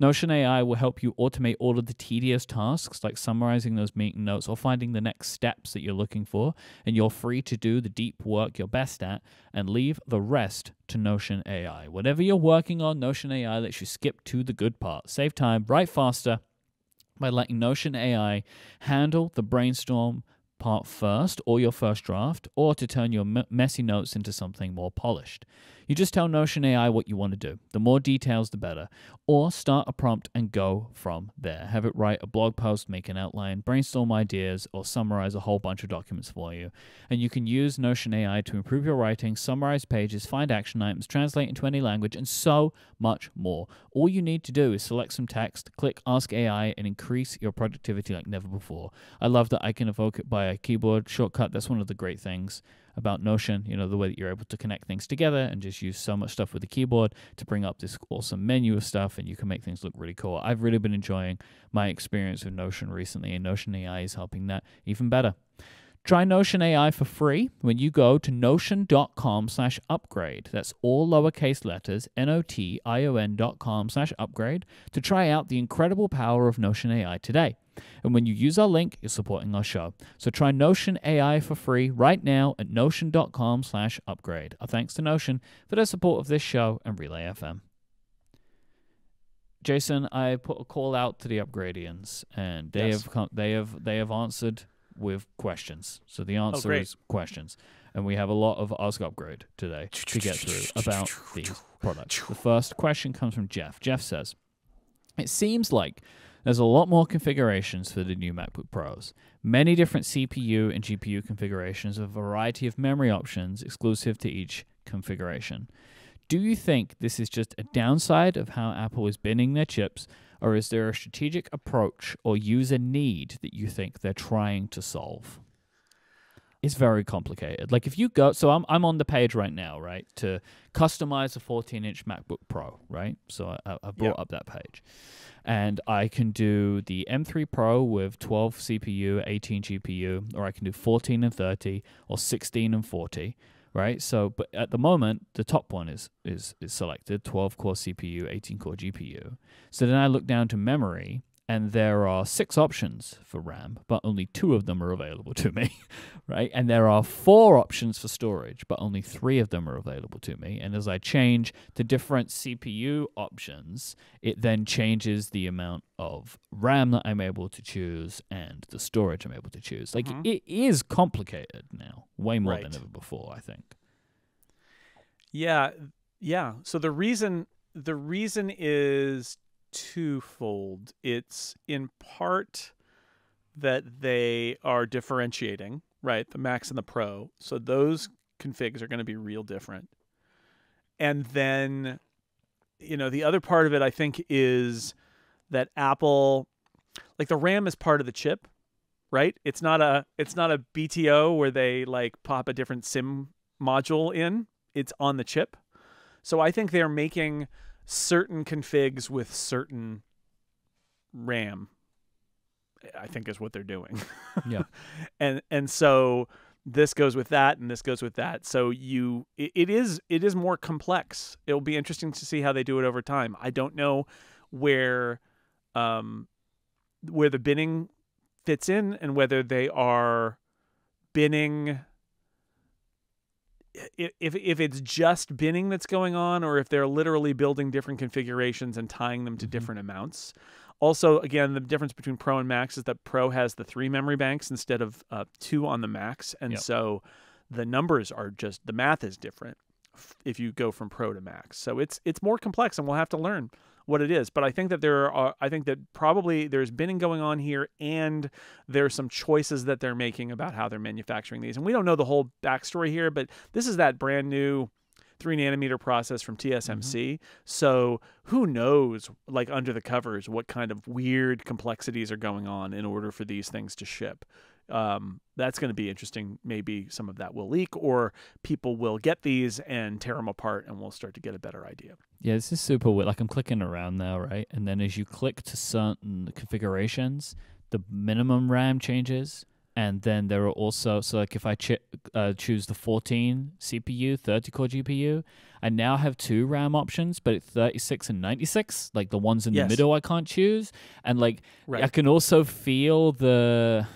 Notion AI will help you automate all of the tedious tasks like summarizing those meeting notes or finding the next steps that you're looking for, and you're free to do the deep work you're best at and leave the rest to Notion AI. Whatever you're working on, Notion AI lets you skip to the good part. Save time, write faster by letting Notion AI handle the brainstorm part first or your first draft, or to turn your messy notes into something more polished. You just tell Notion AI what you want to do. The more details, the better. Or start a prompt and go from there. Have it write a blog post, make an outline, brainstorm ideas, or summarize a whole bunch of documents for you. And you can use Notion AI to improve your writing, summarize pages, find action items, translate into any language, and so much more. All you need to do is select some text, click Ask AI, and increase your productivity like never before. I love that I can evoke it by a keyboard shortcut. That's one of the great things about Notion, you know, the way that you're able to connect things together and just use so much stuff with the keyboard to bring up this awesome menu of stuff and you can make things look really cool. I've really been enjoying my experience with Notion recently and Notion AI is helping that even better. Try Notion AI for free when you go to notion.com slash upgrade. That's all lowercase letters, N-O-T-I-O-N dot com slash upgrade to try out the incredible power of Notion AI today. And when you use our link, you're supporting our show. So try Notion AI for free right now at notion.com slash upgrade. Our thanks to Notion for their support of this show and Relay FM. Jason, I put a call out to the Upgradians, and they Yes. have come, they have they have answered with questions. So the oh, answer great. is questions, and we have a lot of Ask Upgrade today to get through about these products. The first question comes from Jeff. Jeff says, "It seems like there's a lot more configurations for the new MacBook Pros. Many different CPU and GPU configurations, a variety of memory options exclusive to each configuration." Do you think this is just a downside of how Apple is binning their chips, or is there a strategic approach or user need that you think they're trying to solve? It's very complicated. Like if you go, so I'm I'm on the page right now, right, to customize a 14-inch MacBook Pro, right? So I, I brought Yeah. up that page, and I can do the M3 Pro with 12 CPU, 18 GPU, or I can do 14 and 30, or 16 and 40 right? So, but at the moment, the top one is is is selected: 12 core CPU, 18 core GPU. So then I look down to memory, and there are six options for RAM, but only two of them are available to me, [LAUGHS] right? And there are four options for storage, but only three of them are available to me. And as I change to different CPU options, it then changes the amount of RAM that I'm able to choose and the storage I'm able to choose. Like Mhm. it is complicated now, way more than ever before, I think. Yeah, yeah. So the reason the reason is twofold. It's in part that they are differentiating, right? The Max and the Pro. So those configs are going to be real different. And then you know, the other part of it I think is that Apple like the RAM is part of the chip, right? It's not a it's not a BTO where they like pop a different SIM module in. It's on the chip. So I think they're making certain configs with certain RAM. I think is what they're doing. Yeah. [LAUGHS] and and so this goes with that and this goes with that. So you it, it is it is more complex. It'll be interesting to see how they do it over time. I don't know where um where the binning fits in and whether they are binning if if it's just binning that's going on or if they're literally building different configurations and tying them to Mhm. different amounts. Also, again, the difference between Pro and Max is that Pro has the three memory banks instead of uh, two on the Max, and Yep. so the numbers are just the math is different if you go from Pro to Max. So it's it's more complex, and we'll have to learn what it is. But I think that there are I think that probably there's binning going on here, and there's some choices that they're making about how they're manufacturing these. And we don't know the whole backstory here, but this is that brand new three nanometer process from mm-hmm. TSMC. So who knows, like under the covers, what kind of weird complexities are going on in order for these things to ship. Um, that's going to be interesting. Maybe some of that will leak, or people will get these and tear them apart, and we'll start to get a better idea. Yeah, this is super weird. Like I'm clicking around now, right? And then as you click to certain configurations, the minimum RAM changes. And then there are also so like if I ch- uh, choose the 14 CPU, 30 core GPU, I now have two RAM options, but it's 36 and 96. Like the ones in Yes. the middle, I can't choose. And like Right. I can also feel the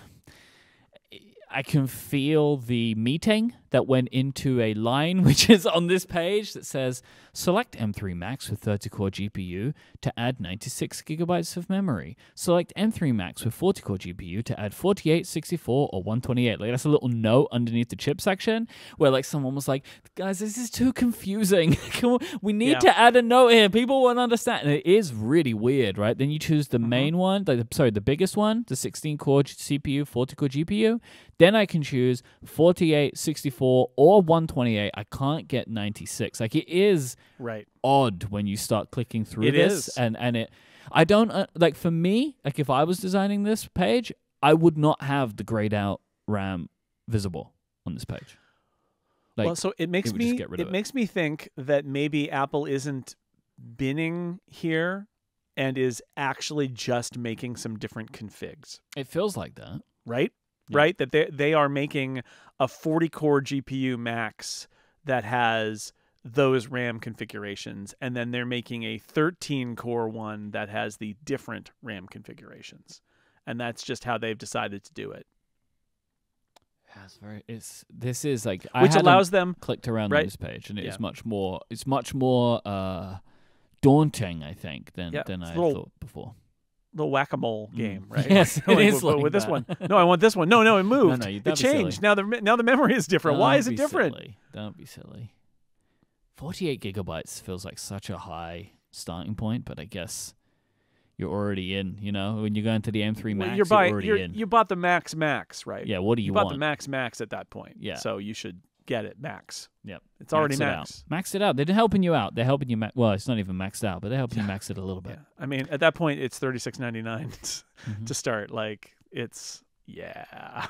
I can feel the meeting that went into a line [LAUGHS] which is on this page that says select M3 Max with 30 core GPU to add 96 gigabytes of memory. Select M3 Max with 40 core GPU to add 48, 64, or 128. Like that's a little note underneath the chip section where like someone was like, guys, this is too confusing. [LAUGHS] We- need Yeah. to add a note here. People won't understand. And it is really weird, right? Then you choose the Mhm. main one, like the, sorry, the biggest one, the 16 core CPU, 40 core GPU. Then I can choose 48, 64, or 128. I can't get 96. Like it is Right. odd when you start clicking through It this is. and and it I don't uh, like for me like if I was designing this page I would not have the grayed out RAM visible on this page. Like well, so it makes me get rid it it. makes me think that maybe Apple isn't binning here and is actually just making some different configs, it feels like that. right? Yeah. right? That they they are making a 40 core GPU max that has those RAM configurations, and then they're making a 13 core one that has the different RAM configurations, and that's just how they've decided to do it, it's very. It's this is like I which allows them. clicked around right? on this page, and it's Yeah. much more. It's much more uh, daunting, I think, than Yeah, than I thought before. The whack-a-mole Mm. game, [LAUGHS] right? Yes, [LAUGHS] it Like, is but like with this one. No, I want this one. No, no, it [LAUGHS] moved. no, you- it be silly. changed. Now the now the memory is different. Why Don't is it different? Silly. Don't be silly. Forty-eight gigabytes feels like such a high starting point, but I guess you're already in. You know, when you go into the M3 Well, Max, you're buying. already you're, in. You bought the Max Max, right? yeah. What do you, you bought want? the Max Max at that point. Yeah. So you should get it Max. Yep. It's already Max it Max. out. Max it out. They're helping you out. They're helping you. Ma- well, it's not even maxed out, but they're helping you max it a little bit. Yeah. I mean, at that point, it's thirty six ninety nine [LAUGHS] Mhm. to start. Like it's yeah.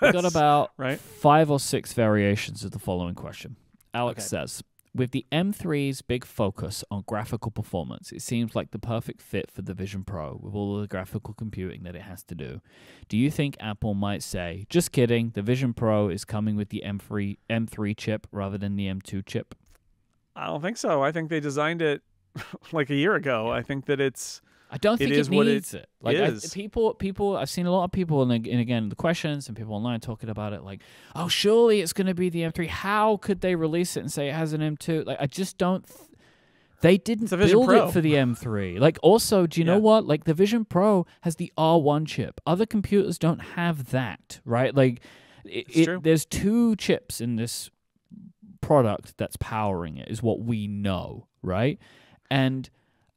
We got [LAUGHS] about right? five or six variations of the following question. Alex Okay. says, with the M3's big focus on graphical performance, it seems like the perfect fit for the Vision Pro with all the graphical computing that it has to do. Do you think Apple might say, just kidding, the Vision Pro is coming with the M3 M3 chip rather than the M2 chip? I don't think so. I think they designed it [LAUGHS] like a year ago. I think that it's I don't think is it what it needs it. Like I, people, people. I've seen a lot of people, and, ag- and again, the questions and people online talking about it. Like, oh, surely it's going to be the M3. How could they release it and say it has an M2? Like, I just don't. Th- they didn't build Pro. it for the M3. Like, also, do you know what? Like, the Vision Pro has the R1 chip. Other computers don't have that, right? Like, it, it- there's two chips in this product that's powering it. Is what we know, right? And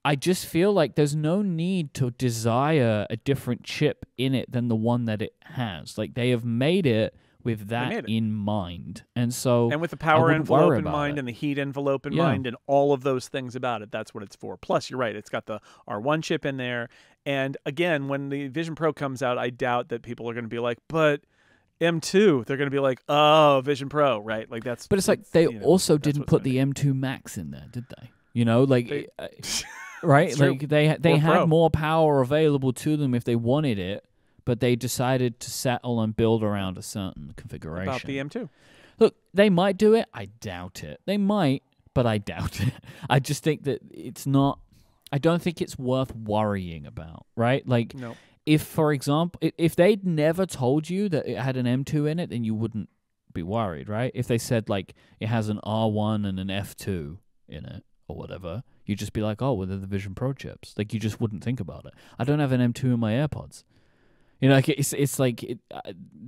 I just feel like there's no need to desire a different chip in it than the one that it has. Like they have made it with that in mind. And so and with the power envelope in mind it. and the heat envelope in Yeah. mind and all of those things about it. That's what it's for. Plus, you're right. It's got the R1 chip in there. And again, when the Vision Pro comes out, I doubt that people are going to be like, but M2. They're going to be like, oh, Vision Pro, right? Like that's. but it's like they you know, also didn't put the M2 Max in there, did they? You know, like They- uh, [LAUGHS] right? It's true. Like they they Or had Pro. more power available to them if they wanted it, but they decided to settle and build around a certain configuration. about the M2. Look, they might do it. I doubt it. They might, but I doubt [LAUGHS] it. I just think that it's not. I don't think it's worth worrying about, right? Like, No. if, for example, if they'd never told you that it had an M2 in it, then you wouldn't be worried, right? If they said, like, it has an R1 and an F2 in it or whatever, you'd just be like, oh, well, they're the Vision Pro chips. Like, you just wouldn't think about it. I don't have an M2 in my AirPods. You know, like it's it's like it, uh,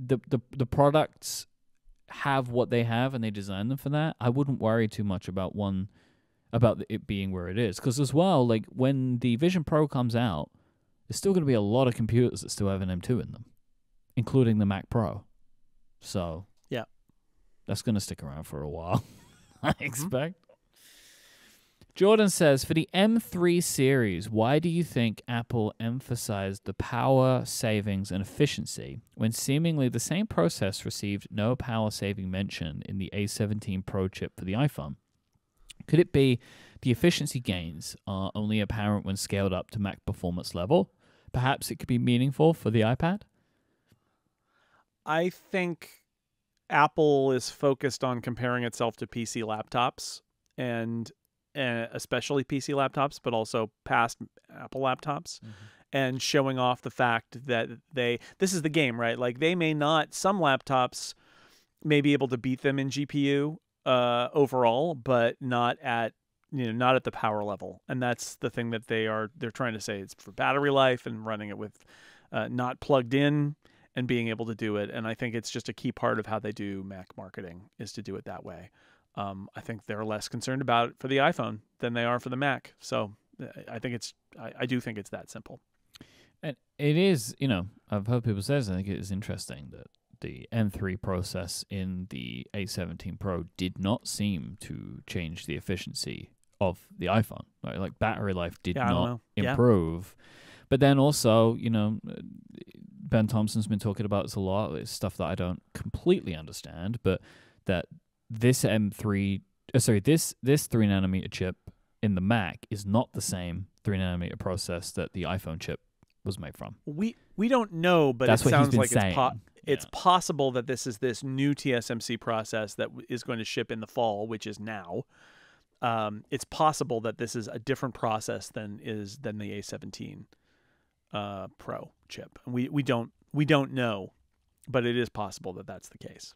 the the the products have what they have and they design them for that. I wouldn't worry too much about one about it being where it is because as well, like when the Vision Pro comes out, there's still going to be a lot of computers that still have an M2 in them, including the Mac Pro. So Yeah. that's going to stick around for a while, [LAUGHS] I expect. Jordan says, for the M3 series, why do you think Apple emphasized the power, savings, and efficiency when seemingly the same process received no power saving mention in the A17 Pro chip for the iPhone? Could it be the efficiency gains are only apparent when scaled up to Mac performance level? Perhaps it could be meaningful for the iPad? I think Apple is focused on comparing itself to PC laptops and uh, especially PC laptops, but also past Apple laptops, and showing off the fact that they this is the game, right? Like they may not some laptops may be able to beat them in GPU uh, overall, but not at you know not at the power level, and that's the thing that they are they're trying to say. It's for battery life and running it with uh, not plugged in and being able to do it. And I think it's just a key part of how they do Mac marketing is to do it that way. Um, I think they're less concerned about it for the iPhone than they are for the Mac. So uh, I think it's I, I do think it's that simple. And it is, you know, I've heard people say this. I think it is interesting that the M3 process in the A17 Pro did not seem to change the efficiency of the iPhone. Right? Like battery life did Yeah, not know. Yeah. improve. But then also, you know, Ben Thompson's been talking about this a lot. It's stuff that I don't completely understand, but that this M3, uh, sorry, this this three nanometer chip in the Mac is not the same three nanometer process that the iPhone chip was made from. We we don't know, but That's it sounds like saying. it's po- It's Yeah. possible that this is this new TSMC process that is going to ship in the fall, which is now. Um, it's possible that this is a different process than is than the A17 uh, Pro chip. And we we don't we don't know, but it is possible that that's the case.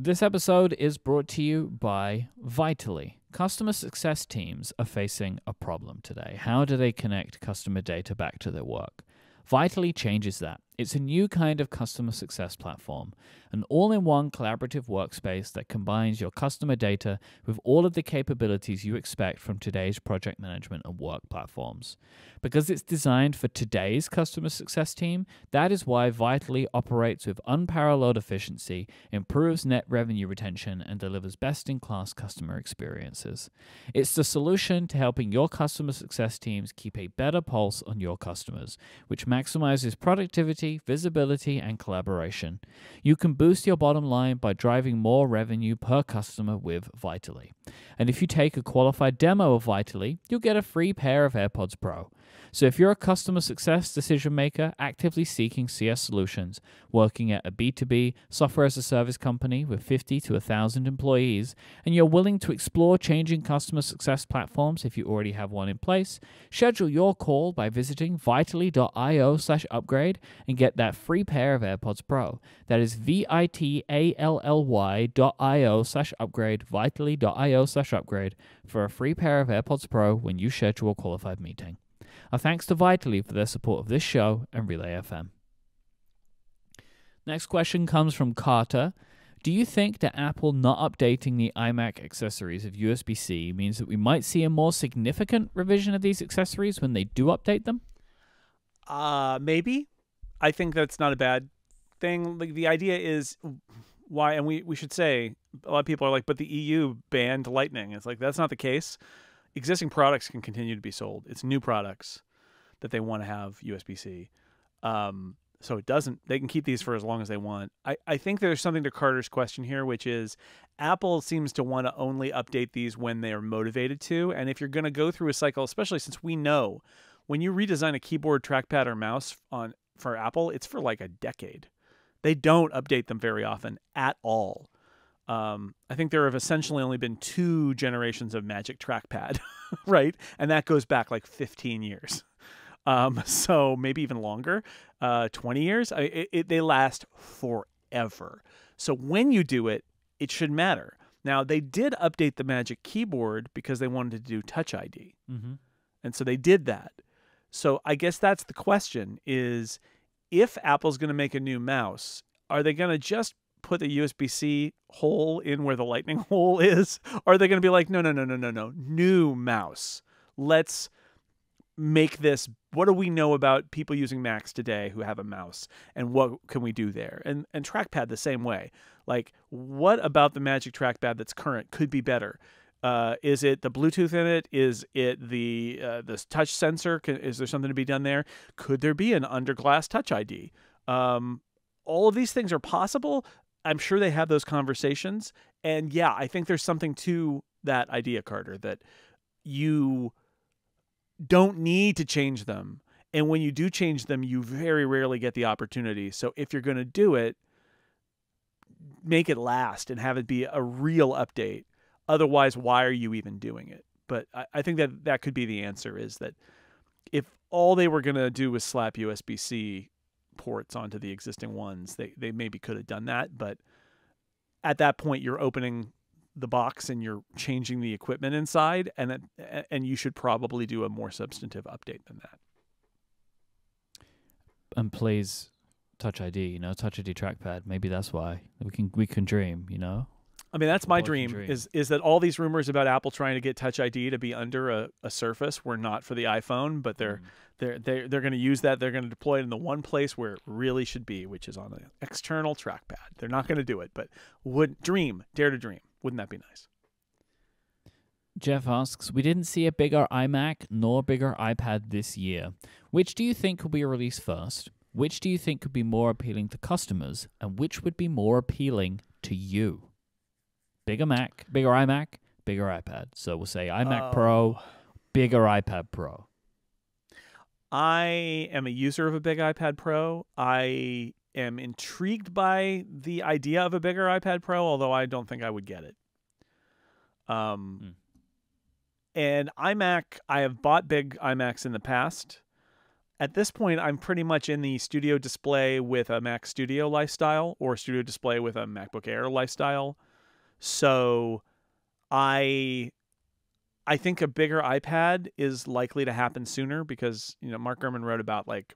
This episode is brought to you by Vitally. Customer success teams are facing a problem today. How do they connect customer data back to their work? Vitally changes that. It's a new kind of customer success platform, an all in one collaborative workspace that combines your customer data with all of the capabilities you expect from today's project management and work platforms. Because it's designed for today's customer success team, that is why Vitally operates with unparalleled efficiency, improves net revenue retention, and delivers best in class customer experiences. It's the solution to helping your customer success teams keep a better pulse on your customers, which maximizes productivity, visibility, and collaboration. You can boost your bottom line by driving more revenue per customer with Vitally. And if you take a qualified demo of Vitally, you'll get a free pair of AirPods Pro. So if you're a customer success decision maker actively seeking CS solutions, working at a B2B software as a service company with 50 to 1,000 employees, and you're willing to explore changing customer success platforms if you already have one in place, schedule your call by visiting vitally.io slash upgrade and get that free pair of AirPods Pro. That is V-I-T-A-L-L-Y dot I-O slash upgrade, vitally.io slash upgrade for a free pair of AirPods Pro when you schedule a qualified meeting. Our thanks to Vitally for their support of this show and Relay FM. Next question comes from Carter. Do you think that Apple not updating the iMac accessories of USB C means that we might see a more significant revision of these accessories when they do update them? Uh, maybe. I think that's not a bad thing. Like the idea is why, and we we should say a lot of people are like, but the EU banned Lightning. It's like that's not the case. Existing products can continue to be sold. It's new products that they want to have USB C. Um, so it doesn't. They can keep these for as long as they want. I I think there's something to Carter's question here, which is Apple seems to want to only update these when they are motivated to, and if you're going to go through a cycle, especially since we know when you redesign a keyboard, trackpad, or mouse on for Apple, it's for like a decade. They don't update them very often at all. Um, I think there have essentially only been two generations of Magic Trackpad, [LAUGHS] right? And that goes back like 15 years. Um, so maybe even longer, uh, 20 years. I, it, it, they last forever. So when you do it, it should matter. Now, they did update the Magic Keyboard because they wanted to do Touch ID. Mm-hmm. And so they did that. So I guess that's the question is if Apple's going to make a new mouse, are they going to just put the USB-C hole in where the lightning [LAUGHS] hole is? Or are they going to be like, no, no, no, no, no, no, new mouse. Let's make this what do we know about people using Macs today who have a mouse and what can we do there? And and trackpad the same way. Like what about the Magic trackpad that's current could be better? Uh, is it the Bluetooth in it? Is it the uh, this touch sensor? Is there something to be done there? Could there be an under glass Touch ID? Um, all of these things are possible. I'm sure they have those conversations, and yeah, I think there's something to that idea, Carter, that you don't need to change them, and when you do change them, you very rarely get the opportunity. So if you're going to do it, make it last and have it be a real update. Otherwise why are you even doing it? But I, I, think that that could be the answer is that if all they were going to do was slap usb-c ports onto the existing ones. They, they maybe could have done that but at that point you're opening the box and you're changing the equipment inside and and you should probably do a more substantive update than that. And please touch id you know touch id trackpad. Maybe that's why. We can we can dream you know I mean, that's my dream, dream, is is that all these rumors about Apple trying to get Touch ID to be under a, a Surface were not for the iPhone, but they're mm. they're they're they're going to use that. They're going to deploy it in the one place where it really should be, which is on an external trackpad. They're not going to do it, but would dream, dare to dream. Wouldn't that be nice? Jeff asks, "We didn't see a bigger iMac nor bigger iPad this year. Which do you think will be released first? Which do you think could be more appealing to customers, and which would be more appealing to you?" Bigger Mac, bigger iMac, bigger iPad. So we'll say iMac Oh. Pro, bigger iPad Pro. I am a user of a big iPad Pro. I am intrigued by the idea of a bigger iPad Pro, although I don't think I would get it. Um, Hmm. and iMac, I have bought big iMacs in the past. At this point, I'm pretty much in the studio display with a Mac Studio lifestyle or studio display with a MacBook Air lifestyle. So I I think a bigger iPad is likely to happen sooner because, you know, Mark Gurman wrote about like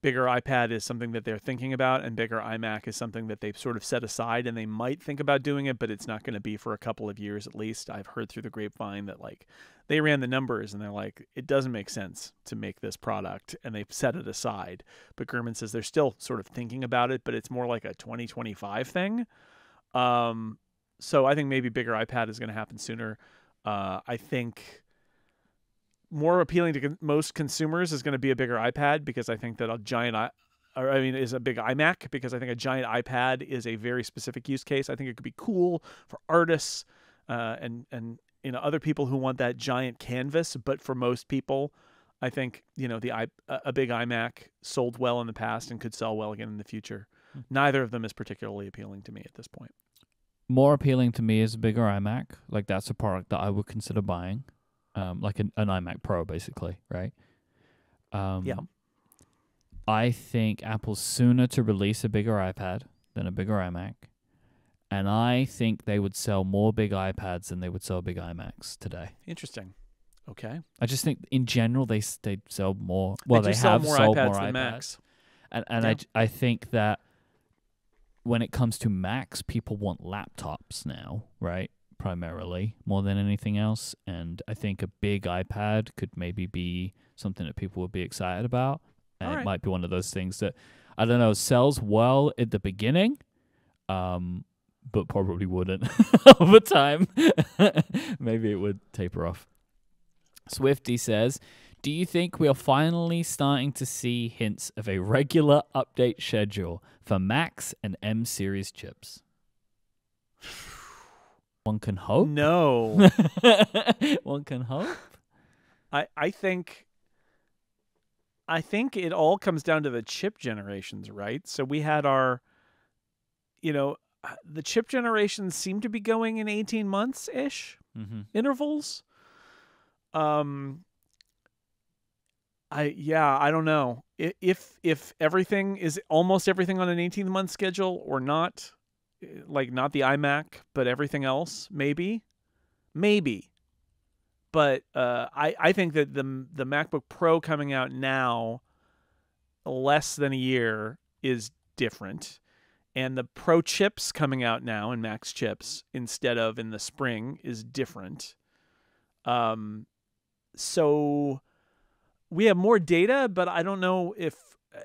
bigger iPad is something that they're thinking about and bigger iMac is something that they've sort of set aside and they might think about doing it, but it's not going to be for a couple of years at least. I've heard through the grapevine that like they ran the numbers and they're like, it doesn't make sense to make this product and they've set it aside. But Gurman says they're still sort of thinking about it, but it's more like a 2025 thing. Um, so I think maybe bigger iPad is going to happen sooner. Uh, I think more appealing to con- most consumers is going to be a bigger iPad because I think that a giant i or I mean is a big iMac because I think a giant iPad is a very specific use case. I think it could be cool for artists uh, and and you know other people who want that giant canvas, but for most people I think you know the i a a big iMac sold well in the past and could sell well again in the future. Neither of them is particularly appealing to me at this point. More appealing to me is a bigger iMac. Like that's a product that I would consider buying, um, like an, an iMac Pro, basically, right? Um, Yeah. I think Apple's sooner to release a bigger iPad than a bigger iMac, and I think they would sell more big iPads than they would sell big iMacs today. Interesting. Okay. I just think in general they they sell more. Well, they, they, have more sold iPads more than iPads, Macs. and and Yeah. I I think that when it comes to Macs, people want laptops now, right? Primarily more than anything else, and I think a big iPad could maybe be something that people would be excited about, and it might be one of those things that I don't know sells well at the beginning, um, but probably wouldn't [LAUGHS] over time. [LAUGHS] maybe it would taper off. Swifty says, Do you think we are finally starting to see hints of a regular update schedule for Macs and M series chips? [SIGHS] One can hope. No. [LAUGHS] One can hope. I I think I think it all comes down to the chip generations, right? So we had our you know, uh, the chip generations seem to be going in 18 months ish hmm intervals. Um I yeah, I don't know. If if everything is almost everything on an 18 month schedule or not, eh, like not the iMac, but everything else, maybe. Maybe. But uh I I think that the the MacBook Pro coming out now less than a year is different. And the Pro chips coming out now and Max chips instead of in the spring is different. Um, so we have more data, but I don't know if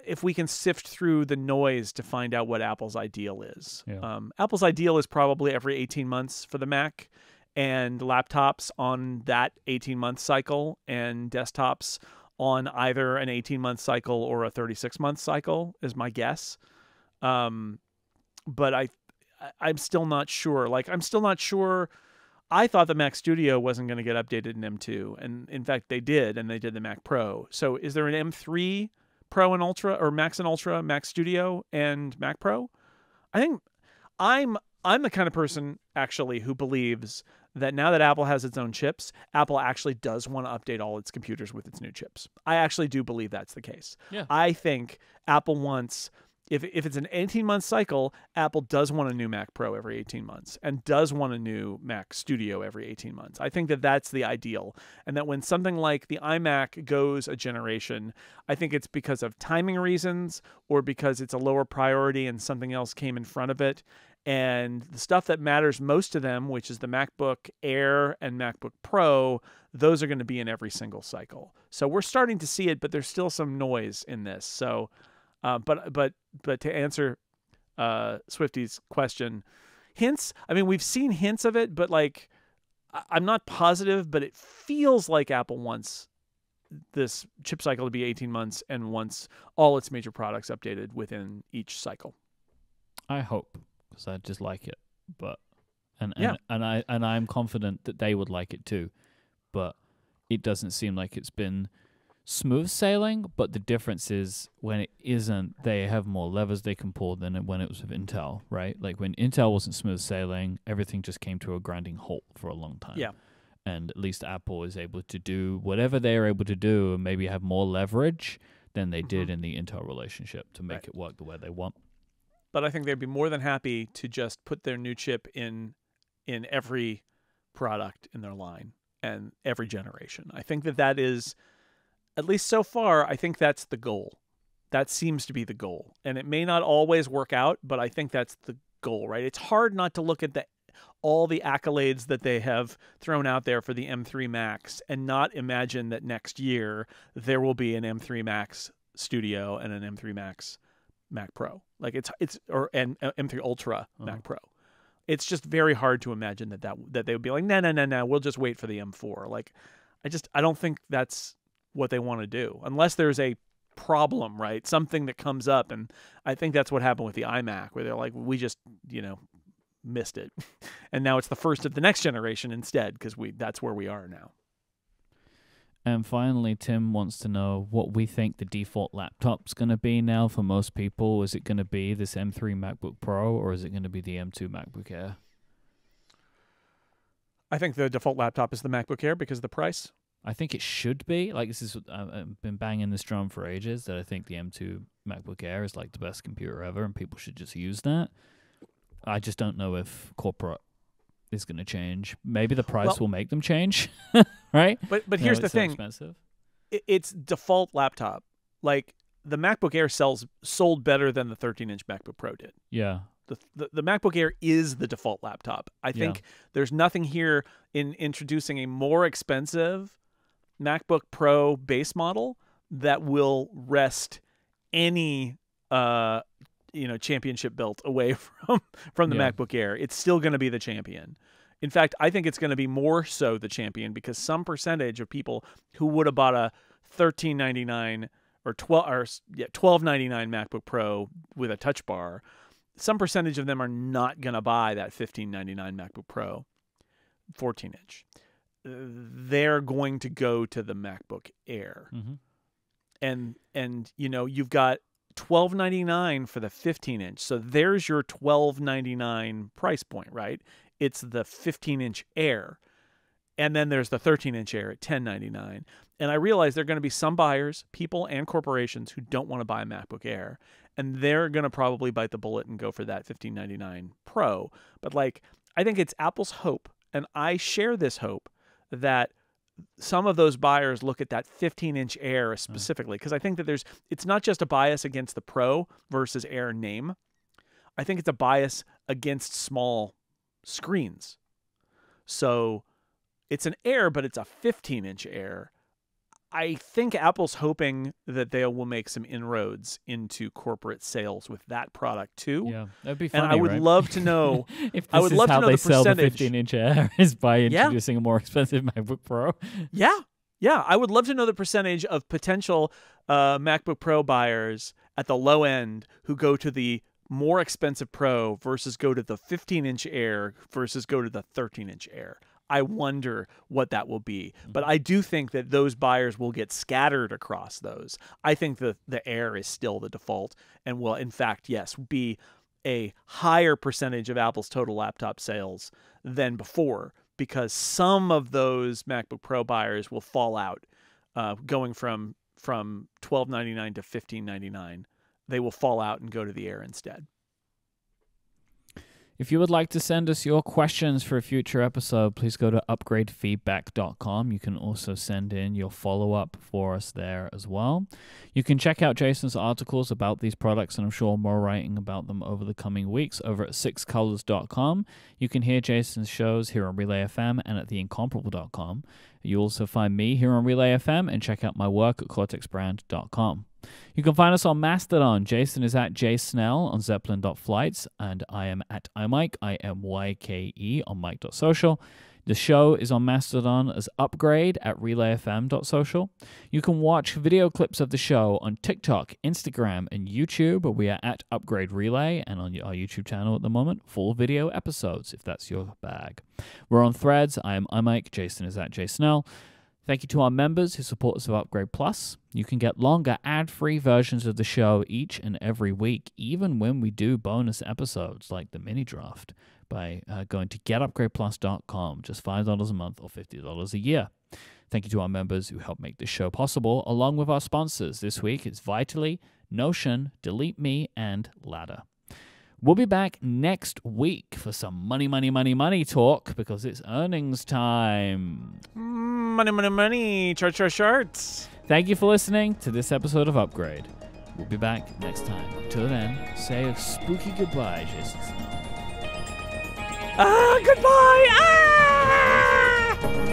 if we can sift through the noise to find out what Apple's ideal is. Yeah. Um, Apple's ideal is probably every 18 months for the Mac and laptops on that 18 month cycle and desktops on either an 18 month cycle or a 36 month cycle is my guess. Um, but I, I- I'm still not sure. Like I'm still not sure. I thought the Mac Studio wasn't going to get updated in M2, and in fact they did, and they did the Mac Pro. So is there an M3 Pro and Ultra, or Max and Ultra, Mac Studio, and Mac Pro? I think I'm I'm the kind of person actually who believes that now that Apple has its own chips, Apple actually does want to update all its computers with its new chips. I actually do believe that's the case. Yeah. I think Apple wants if if it's an 18 month cycle, Apple does want a new Mac Pro every 18 months and does want a new Mac Studio every 18 months. I think that that's the ideal. And that when something like the iMac goes a generation, I think it's because of timing reasons or because it's a lower priority and something else came in front of it. And the stuff that matters most to them, which is the MacBook Air and MacBook Pro, those are going to be in every single cycle. So we're starting to see it, but there's still some noise in this. So, uh, but but but to answer uh, Swifty's question, hints. I mean, we've seen hints of it, but like, I'm not positive, but it feels like Apple wants this chip cycle to be 18 months and wants all its major products updated within each cycle. I hope because I just like it, but and and, Yeah. and I and I'm confident that they would like it too, but it doesn't seem like it's been smooth sailing, but the difference is when it isn't, they have more levers they can pull than when it was with Intel, right? Like when Intel wasn't smooth sailing, everything just came to a grinding halt for a long time. Yeah. And at least Apple is able to do whatever they are able to do and maybe have more leverage than they did mm-hmm. in the Intel relationship to make Right. it work the way they want. but I think they'd be more than happy to just put their new chip in in every product in their line and every generation. I think that that is at least so far I think that's the goal. That seems to be the goal. And it may not always work out, but I think that's the goal, right? It's hard not to look at the all the accolades that they have thrown out there for the M3 Max and not imagine that next year there will be an M3 Max Studio and an M3 Max Mac Pro. Like it's it's or and uh, M3 Ultra Uh-huh. Mac Pro. It's just very hard to imagine that that that they would be like, no, no, no, no, we'll just wait for the M4. Like, I just I don't think that's what they want to do unless there's a problem, right? Something that comes up, and I think that's what happened with the iMac, where they're like, we just you know missed it, [LAUGHS] and now it's the first of the next generation instead because we that's where we are now. And finally, Tim wants to know what we think the default laptop's going to be now for most people. Is it going to be this M3 MacBook Pro or is it going to be the M2 MacBook Air? I think the default laptop is the MacBook Air because of the price. I think it should be. Like, this is, uh, I've been banging this drum for ages that I think the M2 MacBook Air is like the best computer ever and people should just use that. I just don't know if corporate is going to change. Maybe the price Well- will make them change, [LAUGHS] right? But but here's the so thing: expensive. it's default laptop. Like the MacBook Air sells sold better than the 13-inch MacBook Pro did. Yeah. The, the the MacBook Air is the default laptop. I Yeah. think there's nothing here in introducing a more expensive MacBook Pro base model that will wrest any uh you know championship belt away [LAUGHS] from from the Yeah. MacBook Air. It's still going to be the champion. In fact, I think it's going to be more so the champion because some percentage of people who would have bought a 1399 or 12 or yeah 1299 MacBook Pro with a touch bar, some percentage of them are not going to buy that 1599 MacBook Pro 14 inch. They're going to go to the MacBook Air. Mm-hmm. and and you know you've got 12.99 for the 15 inch. So there's your 12.99 price point right? It's the 15 inch air. And then there's the 13 inch air at 10.99 and i realize there are going to be some buyers people and corporations who don't want to buy a macbook air. And they're going to probably bite the bullet and go for that 15.99 pro. But like i think it's apple's hope and i share this hope that some of those buyers look at that 15 inch air mm-hmm. specifically because I think that there's it's not just a bias against the pro versus air name. I think it's a bias against small screens. So it's an air, but it's a 15 inch air. I think Apple's hoping that they will make some inroads into corporate sales with that product too. Yeah, that'd be funny. And. I would right? love to [LAUGHS] know if I this would is love to how know they the sell the 15 inch Air is by Yeah. introducing a more expensive [LAUGHS] MacBook Pro. Yeah. Yeah. I would love to know the percentage of potential uh, MacBook Pro buyers at the low end who go to the more expensive Pro versus go to the 15 inch Air versus go to the 13 inch Air. I wonder what that will be. But I do think that those buyers will get scattered across those. I think the, the Air is still the default and will, in fact, yes, be a higher percentage of Apple's total laptop sales than before because some of those MacBook Pro buyers will fall out, uh, going from from twelve ninety nine to fifteen ninety nine. They will fall out and go to the Air instead. If you would like to send us your questions for a future episode, please go to upgradefeedback.com. You can also send in your follow up for us there as well. You can check out Jason's articles about these products, and I'm sure more writing about them over the coming weeks over at sixcolors.com. You can hear Jason's shows here on Relay FM and at theincomparable.com. You also find me here on Relay FM and check out my work at cortexbrand.com. You can find us on Mastodon. Jason is at jsnell on zeppelin.flights, and I am at imyke, I-M-Y-K-E on myke.social. The show is on Mastodon as Upgrade at relayfm.social. You can watch video clips of the show on TikTok, Instagram, and YouTube, we are at Upgrade Relay, and on our YouTube channel at the moment, full video episodes, if that's your bag. We're on threads. I am iMyke. Jason is at jsnell. Thank you to our members who support us with Upgrade Plus. You can get longer ad free versions of the show each and every week, even when we do bonus episodes like the mini draft, by uh, going to getupgradeplus.com, just $5 a month or $50 a year. Thank you to our members who help make this show possible, along with our sponsors. This week it's Vitally, Notion, Delete Me, and Ladder. We'll be back next week for some money, money, money, money talk because it's earnings time. Money, money, money. Chart, chart, charts. Thank you for listening to this episode of Upgrade. We'll be back next time. Until then, say a spooky goodbye, Jason. Ah, goodbye. Ah!